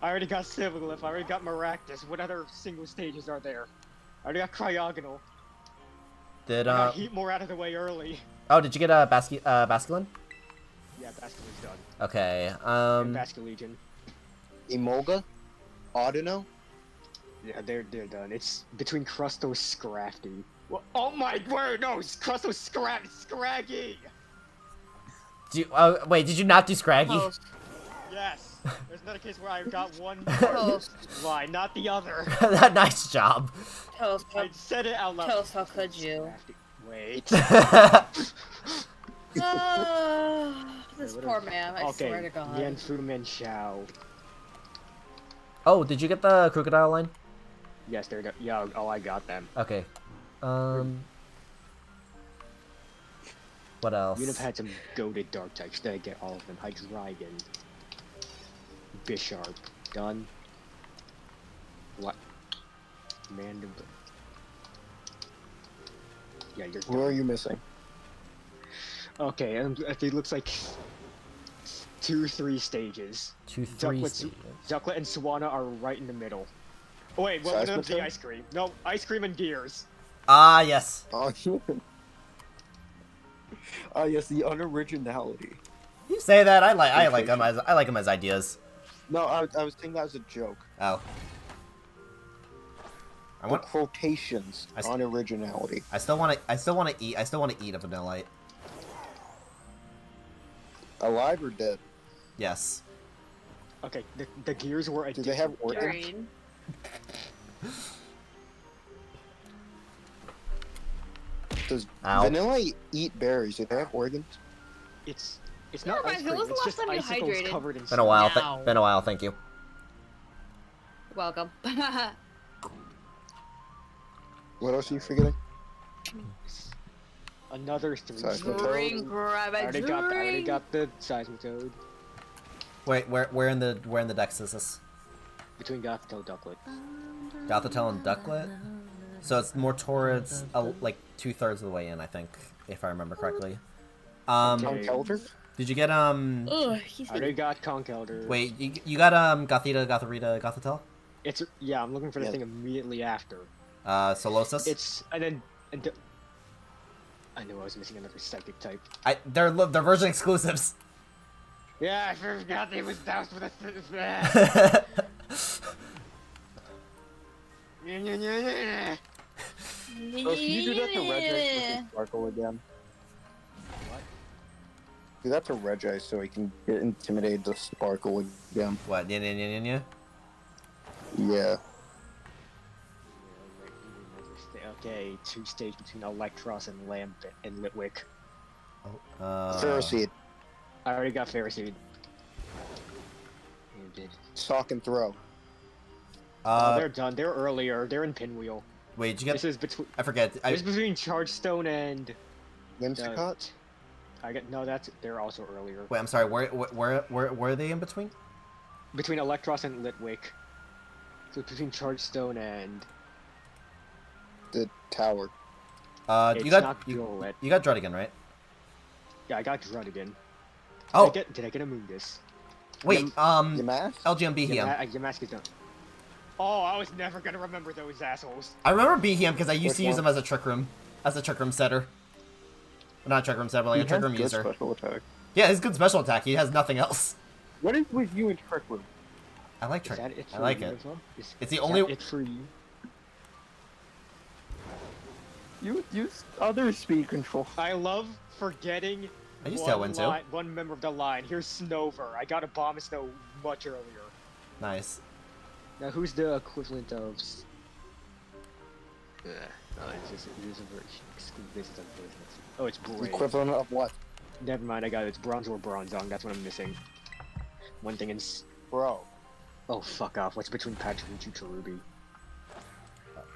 I already got Sigilyph, I already got Maractus. What other single stages are there? I already got Cryogonal. Did uh got Heatmor out of the way early. oh did you get a Bascu uh Basculin? Yeah, Basculin's done. Okay. and Um. Basculegion. Emolga? Audino? Yeah, they're they're done. It's between Crustos Scrafty. Well, oh my word, no, Crustle Scrag Scraggy! Do you, uh, wait, did you not do Scraggy? Toast. Yes! There's another case where I got one Toast. line, not the other. that nice job. Toast. I said it out loud. Toast, how could you? Wait. Ah, this Wait, poor man, I okay, swear to God. Yan Fu Min Chao. oh, did you get the crocodile line? Yes, there you go. Yeah, oh, I got them. Okay. Um. What else? You'd have had some goaded dark types. Did I get all of them? Hydreigon. Bisharp. Done. What? Mandible. Yeah, you're Who are you missing? Okay, and it looks like two, three stages. Two, three Ducklet, stages. Ducklet and Swanna are right in the middle. Oh wait, what was the ice cream? No, ice cream and gears. Ah, yes. Oh, Ah, yes, the unoriginality. You say that. I like. I like them as. I like them as ideas. No, I, I was thinking that was a joke. Oh. I The want. quotations I s- on originality. I still want to. I still want to eat. I still want to eat a vanillite. Alive or dead? Yes. Okay, the, the gears were a Do they have different- organs? Green. Does Ow. vanilla eat berries? Do they have organs? It's it's not Ryan, ice cream. was the It's last just time you icicles hydrated? covered in Been a while. Th- been a while. Thank you. Welcome. What else are you forgetting? Another three. Seismitoad. Drink, grab I a already got the, I already got the Seismitoad Wait, where where in the where in the dex is this? between Gothita Ducklet. Gothitelle and Ducklet. So it's more towards uh, like two thirds of the way in, I think, if I remember correctly. Um, Okay. Elder? Did you get um? Ugh, he's I already got Conkeldurr. Wait, you, you got um Gothita, Gothorita, Gothitelle? It's yeah. I'm looking for the Yeah. thing immediately after. Uh, Solosis. It's and then and. The, I knew I was missing another psychic type. I they're they're version exclusives. Yeah, I forgot they was doused with a. Yeah, yeah, yeah, yeah. Oh, can you do that to Regice with Sparkle again? What? Do that to Regice so he can get intimidated to Sparkle again. what? Yeah, yeah, yeah, yeah, Yeah. Okay, two stage between Eelektross and Lamp and Litwick. yeah. Uh, Ferroseed. I already got Ferroseed. You did. Sawk and Throh. oh, Uh, they're done. They're earlier. They're in Pinwheel. wait, did you get? This is between. I forget. I, This is between Chargestone and. Whimsicott? I get no. That's they're also earlier. wait, I'm sorry. Where where where where are they in between? Between Eelektross and Litwick. So it's between Chargestone and. The tower. Uh, It's you got not you, Violet. you got Druddigon, right? Yeah, I got Druddigon. Oh, Did I get, did I get a Mundus? wait. Um, Yamask? Elgyem Yeah, Beheeyem. Ma- Yamask is done. Oh, I was never gonna remember those assholes. I remember Beheeyem because I used Which to use one? him as a trick room, as a trick room setter. Not a trick room setter, but like He a trick has room good user. special attack. Yeah, he's good special attack. He has nothing else. What is with you in Trick Room? I like Is trick. that it I for like you it. as well? Is, It's the is only- that it for you. You use other speed control. I love forgetting I used one, Tailwind too. line, one member of the line. Here's Snover. I got a Abomasnow much earlier. Nice. Now, who's the equivalent of? Ugh, no, it's just it is a version. exclude basis on. Oh, it's Brave. Equivalent of what? Never mind, I got it. It's Bronzor or Bronzong. That's what I'm missing. One thing in. s- Bro. Oh, fuck off. What's between Patrick and Cherubi?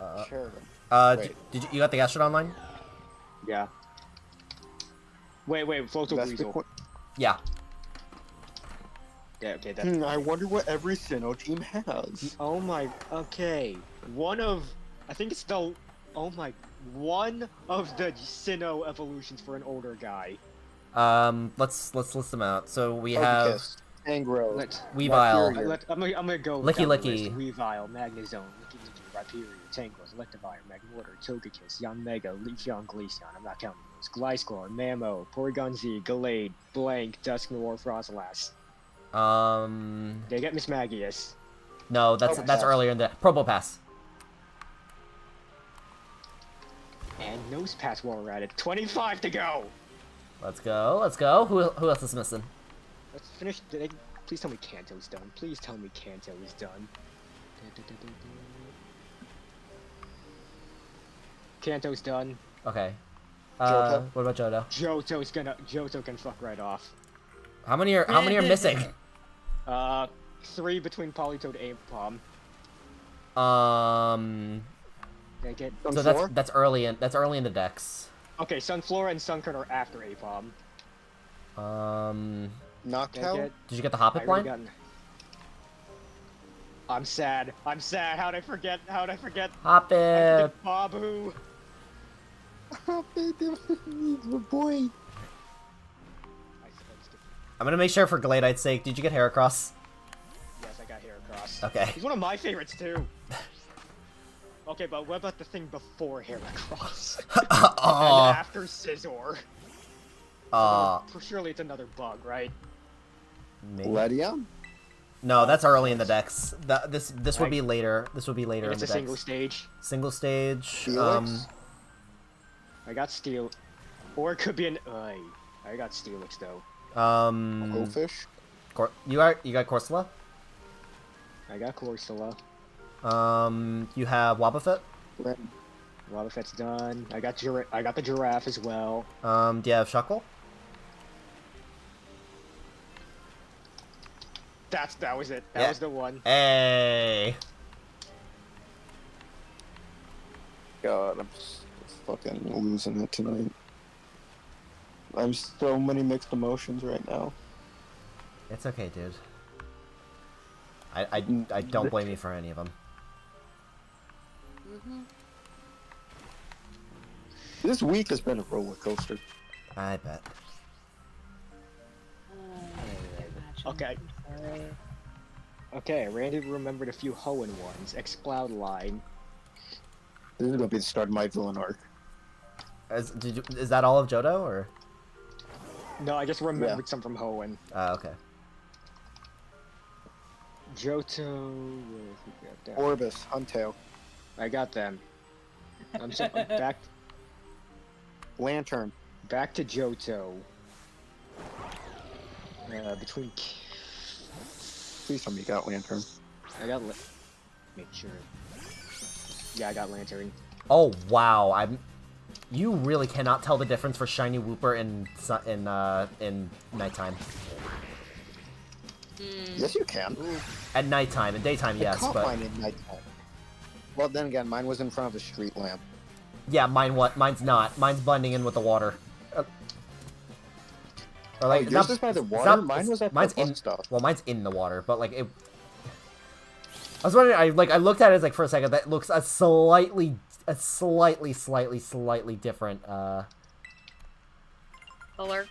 Uh, Sheridan. uh, Wait. did you, you got the Astrodon line? Yeah. Wait, wait, Floatzel That's Weasel. the qu- Yeah, okay, that's. Hmm, I wonder what every Sinnoh team has. Oh my. Okay. One of. I think it's the. Oh my. One of the Sinnoh evolutions for an older guy. Um, let's let's list them out. So we have Focus, Angro, Let's. Weavile, Rhyperior. I let, I'm, gonna, I'm gonna go. Lickilicky. list. Weavile, Magnezone, Lickilicky, Rhyperior, Tangos, Electivire, Magmortar, Togekiss, Yanmega, Leafeon, Glaceon. I'm not counting those. Gliscor, Mamo, Porygon Z, Gallade, Blank, Dusknoir, Frostlass. um, They get Mismagius. no, that's Oh, that's pass. earlier in the Probopass. And Nosepass while we're at it. 25 to go! Let's go. Let's go. Who who else is missing? Let's finish. I, please tell me Kanto's done. Please tell me Kanto is done. Kanto's done. Okay. Uh, what about Johto? Johto's gonna. Johto can fuck right off. How many are how many are missing? Uh, three between Politoed and Palm. Um. Did I get? So that's that's early in that's early in the dex. Okay, Sunflora and Sunkern are after Aipom. Um. Noctowl? Did you get the I Hoppip line? got- I'm sad. I'm sad. How'd I forget? How'd I forget? I Hoppip. forget Babu. boy. I'm gonna make sure for Gladeite's sake. Did you get Heracross? Yes, I got Heracross. Okay. He's one of my favorites too. Okay, but what about the thing before Heracross? Aw. and after Scizor? Uh, For surely it's another bug, right? maybe. Ledium? No, that's early in the dex. That this this would Right. be later. This would be later It's in a the single stage. Single stage. Felix? Um. I got Steel. Or it could be an. Uh, I got Steelix though. Um. Goldfish? Cor- you are you got Corsola. I got Corsola. Um. You have Wobbuffet. Wobbuffet's done. I got Gir- I got the giraffe as well. Um. Do you have Shuckle? That's that was it. That Yeah. was the one. Hey. God, I'm s- fucking losing it tonight. I'm so many mixed emotions right now. It's okay, dude. I I, I don't blame you for any of them. This week has been a roller coaster. I bet. Okay. Okay, Randy remembered a few Hoenn ones. Exploud line. This is gonna be the start of my villain arc. Is, did you, is that all of Johto or? No, I just remembered some from Hoenn. Uh, okay. Johto. where have got that? Orbis, Huntail, I got them. I'm, so, I'm back. Lanturn. Back to Johto. Uh, between. Please tell me you got Lanturn. I got. Li- Make sure. Yeah, I got Lanturn. Oh wow, I'm. You really cannot tell the difference for shiny Wooper in in uh in nighttime. Yes, you can. At nighttime, in daytime, I yes, but mine in nighttime. Well, then again, mine was in front of a street lamp. yeah, mine what? Mine's not. Mine's blending in with the water. Uh, or Oh, yours not- is by the water? not- Mine was at mine's bus in. stop. Well, mine's in the water, but like it. I was wondering. I like. I looked at it like for a second. That looks a slightly, a slightly, slightly, slightly different. Uh, Color.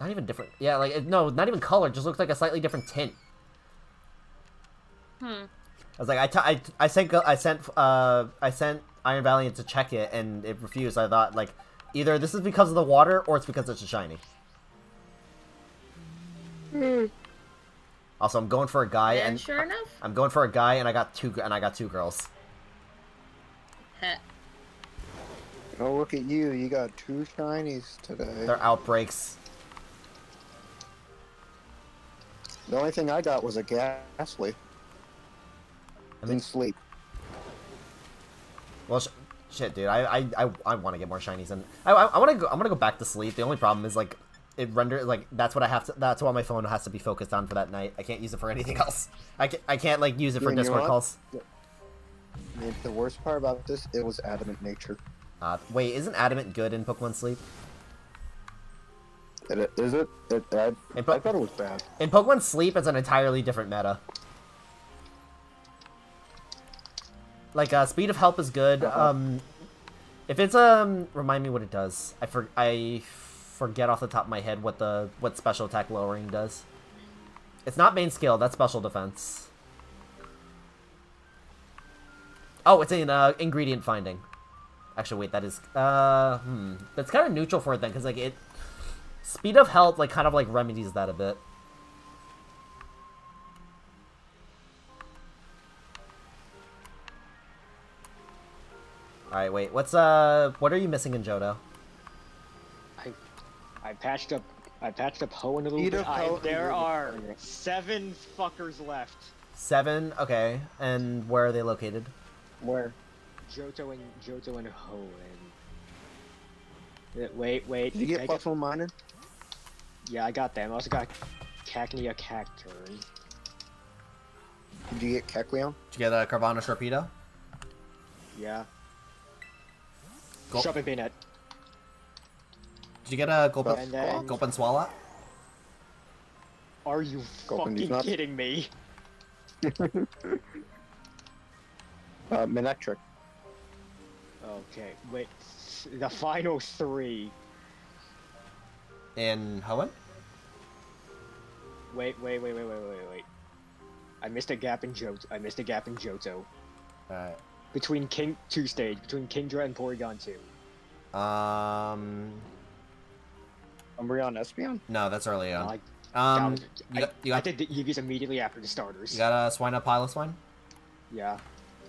not even different. Yeah, like it, no, not even color. Just looks like a slightly different tint. Hmm. I was like, I, t- I, I sent, I sent, uh, I sent Iron Valiant to check it, and it refused. I thought, like, either this is because of the water, or it's because it's a shiny. Also, I'm going for a guy, And and sure enough, I'm going for a guy, and I got two, and I got two girls. heh. Oh, look at you. You got two shinies today. They're outbreaks. The only thing I got was a Gastly. I mean, sleep. well, sh- shit, dude, I, I, I, I want to get more shinies, and I, I, I want to go, I'm gonna go back to sleep. The only problem is like, it renders like that's what I have to. That's what my phone has to be focused on for that night. I can't use it for anything else. I can't, I can't like use it for know Discord calls. I the worst part about this, it was adamant nature. Uh, wait, isn't Adamant good in Pokemon Sleep? It, is it? it I, I thought it was bad. In Pokemon Sleep, it's an entirely different meta. Like, uh, Speed of Help is good. Uh-huh. Um, if it's, um, remind me what it does. I for I forget off the top of my head what the, what special attack lowering does. It's not main skill, that's special defense. Oh, it's in, uh, ingredient finding. Actually, wait, that is, uh, hmm. That's kind of neutral for it then, because, like, it, Speed of Health, like, kind of, like, remedies that a bit. Alright, wait. What's uh? What are you missing in Johto? I I patched up. I patched up Hoenn a little Eat bit. up I- there are seven fuckers left. Seven. Okay. And where are they located? Where? Johto and Johto and Hoenn. Uh, Wait, wait. Did you get got- Buffalo Mining? Yeah, I got them. I also got Cacnea Cacturn. Did you get Kecleon? Did you get a Carvanha Sharpedo? Yeah. Gulp. Sharpen Bayonet. Did you get a Gulp And then- Gulp and Swallow? Are you Gulpin' these fucking kidding me? Uh, Manectric. Okay, wait. The final three. In Hoenn? Wait, wait, wait, wait, wait, wait, wait. I missed a gap in Johto. I missed a gap in Johto. Alright. Between King two stage, between Kingdra and Porygon two. Um. Umbreon Espeon? No, that's early on. Like, Um. that was- You I, got, I did the Eevees immediately after the starters. you got a Swinub Piloswine? Yeah.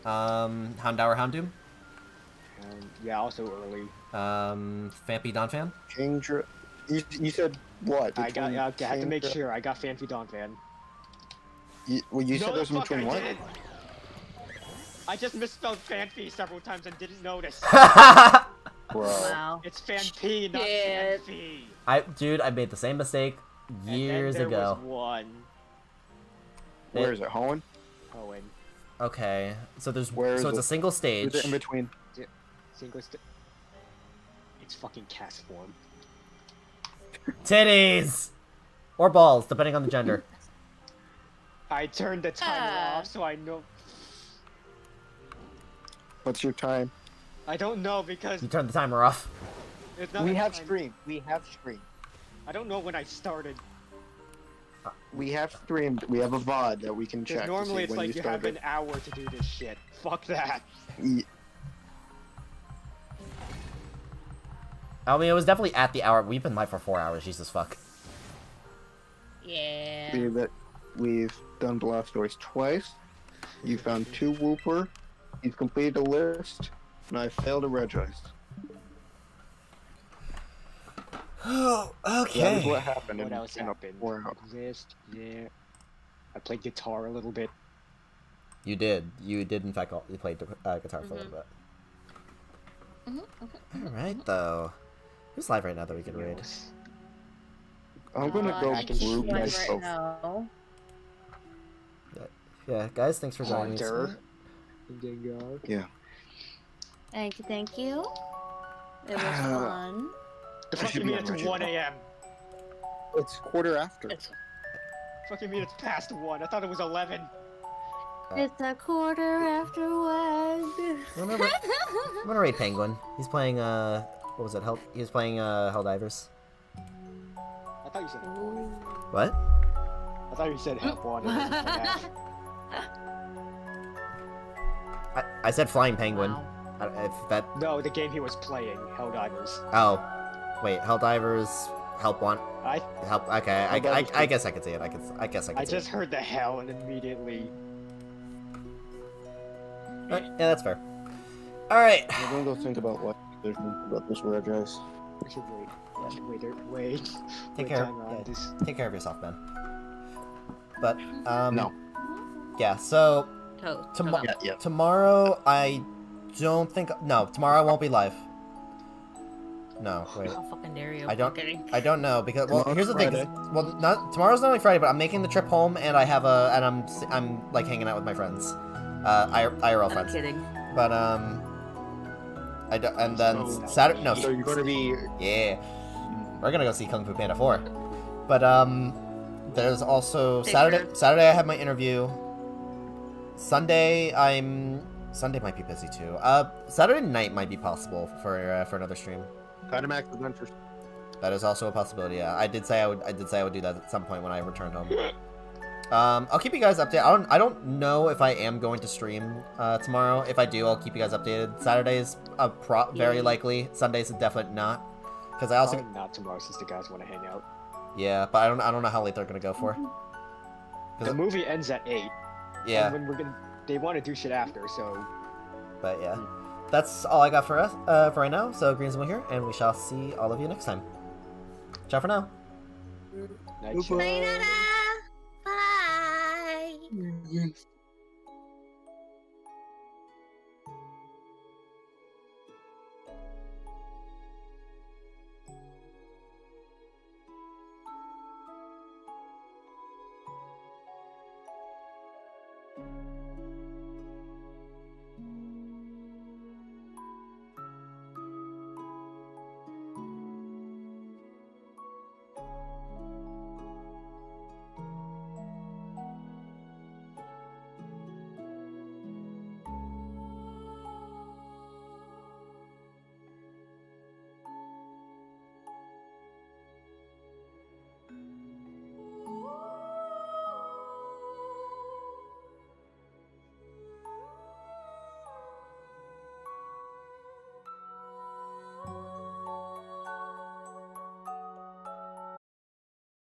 Um. Houndour Houndoom? And yeah, also early. Um. Phanpy Donphan? Kingdra. You, you said what? I got. Between I had to make Kingdra- sure I got Phanpy Donphan. You, well, you said no, there's the fuck between I what? Didn't. I just misspelled Phanpy several times and didn't notice. Bro. Wow. it's Phanpy, not Shit. Phanpy. I, dude, I made the same mistake years and then there ago. Was one. Where is it? Hoenn? Owen. Okay, so there's Where so is it's a single stage. Is it in between? Single st- It's fucking Castform. Titties or balls, depending on the gender. I turned the timer Ah. off so I know. What's your time? I don't know because You turned the timer off. it's not we have time- streamed. We have streamed. I don't know when I started. We have streamed. We have a VOD that we can check. normally to it's when like you you have an hour to do this shit. Fuck that. Ye- I mean, it was definitely at the hour. We've been live for four hours. Jesus fuck. Yeah. We've, we've done Blastoise twice. You found two Wooper. You've completed a list. And I failed a Regice. That is what happened What in, else in a happened? List, yeah. I played guitar a little bit. You did. You did, in fact, you played uh, guitar for a little bit. Mm-hmm. All right, though. Who's live right now that we can read? Yes. I'm gonna Uh, go I can group see myself. right now. Yeah, guys, thanks for joining us. Hunter. Gengar. Yeah. Thank you, thank you. It was Uh, fun. The fucking be mean it's 1 a.m. It's quarter after. It's, Fucking mean it's past 1. I thought it was 11. it's a quarter after one. I'm gonna, ra- I'm gonna raid Penguin. He's playing, uh, what was it? Hell, he was playing, uh, Helldivers. I thought you said What? I thought you said help I, I said Flying Penguin. Wow. I, if that, No, the game he was playing, Helldivers. oh. Wait, Helldivers, Help One, I Help, okay, I, I, Helldivers I guess I could see it, I could, I guess I could I see just it. heard the hell and immediately Alright, yeah, that's fair. Alright. I'm gonna go think about what there's about this Regice. I should wait. I should wait. Wait. Take wait care. yeah, this. take care of yourself, man. But um, No. Yeah. So Toad. Tomo- Yeah, yeah. tomorrow, I don't think. No, tomorrow I won't be live. No, wait. How fucking dare you? I don't- I'm kidding. I don't know because well, Tomorrow's here's the thing. 'cause- Well, not tomorrow's not only Friday, but I'm making the trip home, and I have a, and I'm, s- I'm like hanging out with my friends, uh, I- IRL I'm friends. kidding. But um, I don't, and then So- Saturday. No, So you're gonna be Yeah. We're gonna go see Kung Fu Panda 4. But um there's also Take Saturday care. Saturday I have my interview. Sunday I'm Sunday might be busy too. Uh Saturday night might be possible for uh, for another stream. Dynamax Adventure. That is also a possibility. Yeah. I did say I would I did say I would do that at some point when I returned home. Um, I'll keep you guys updated. I don't I don't know if I am going to stream uh, tomorrow. If I do, I'll keep you guys updated. Saturday's a pro- very Yeah. likely. Sunday's a definite not. Because I also Probably not tomorrow since the guys want to hang out. Yeah, but I don't I don't know how late they're gonna go for. The movie ends at eight. Yeah, And when we're gonna, they want to do shit after. So but yeah. that's all I got for us uh, for right now. So Greensmo here, and we shall see all of you next time. Ciao for now. Night Bye-bye. shift. Bye. Yes.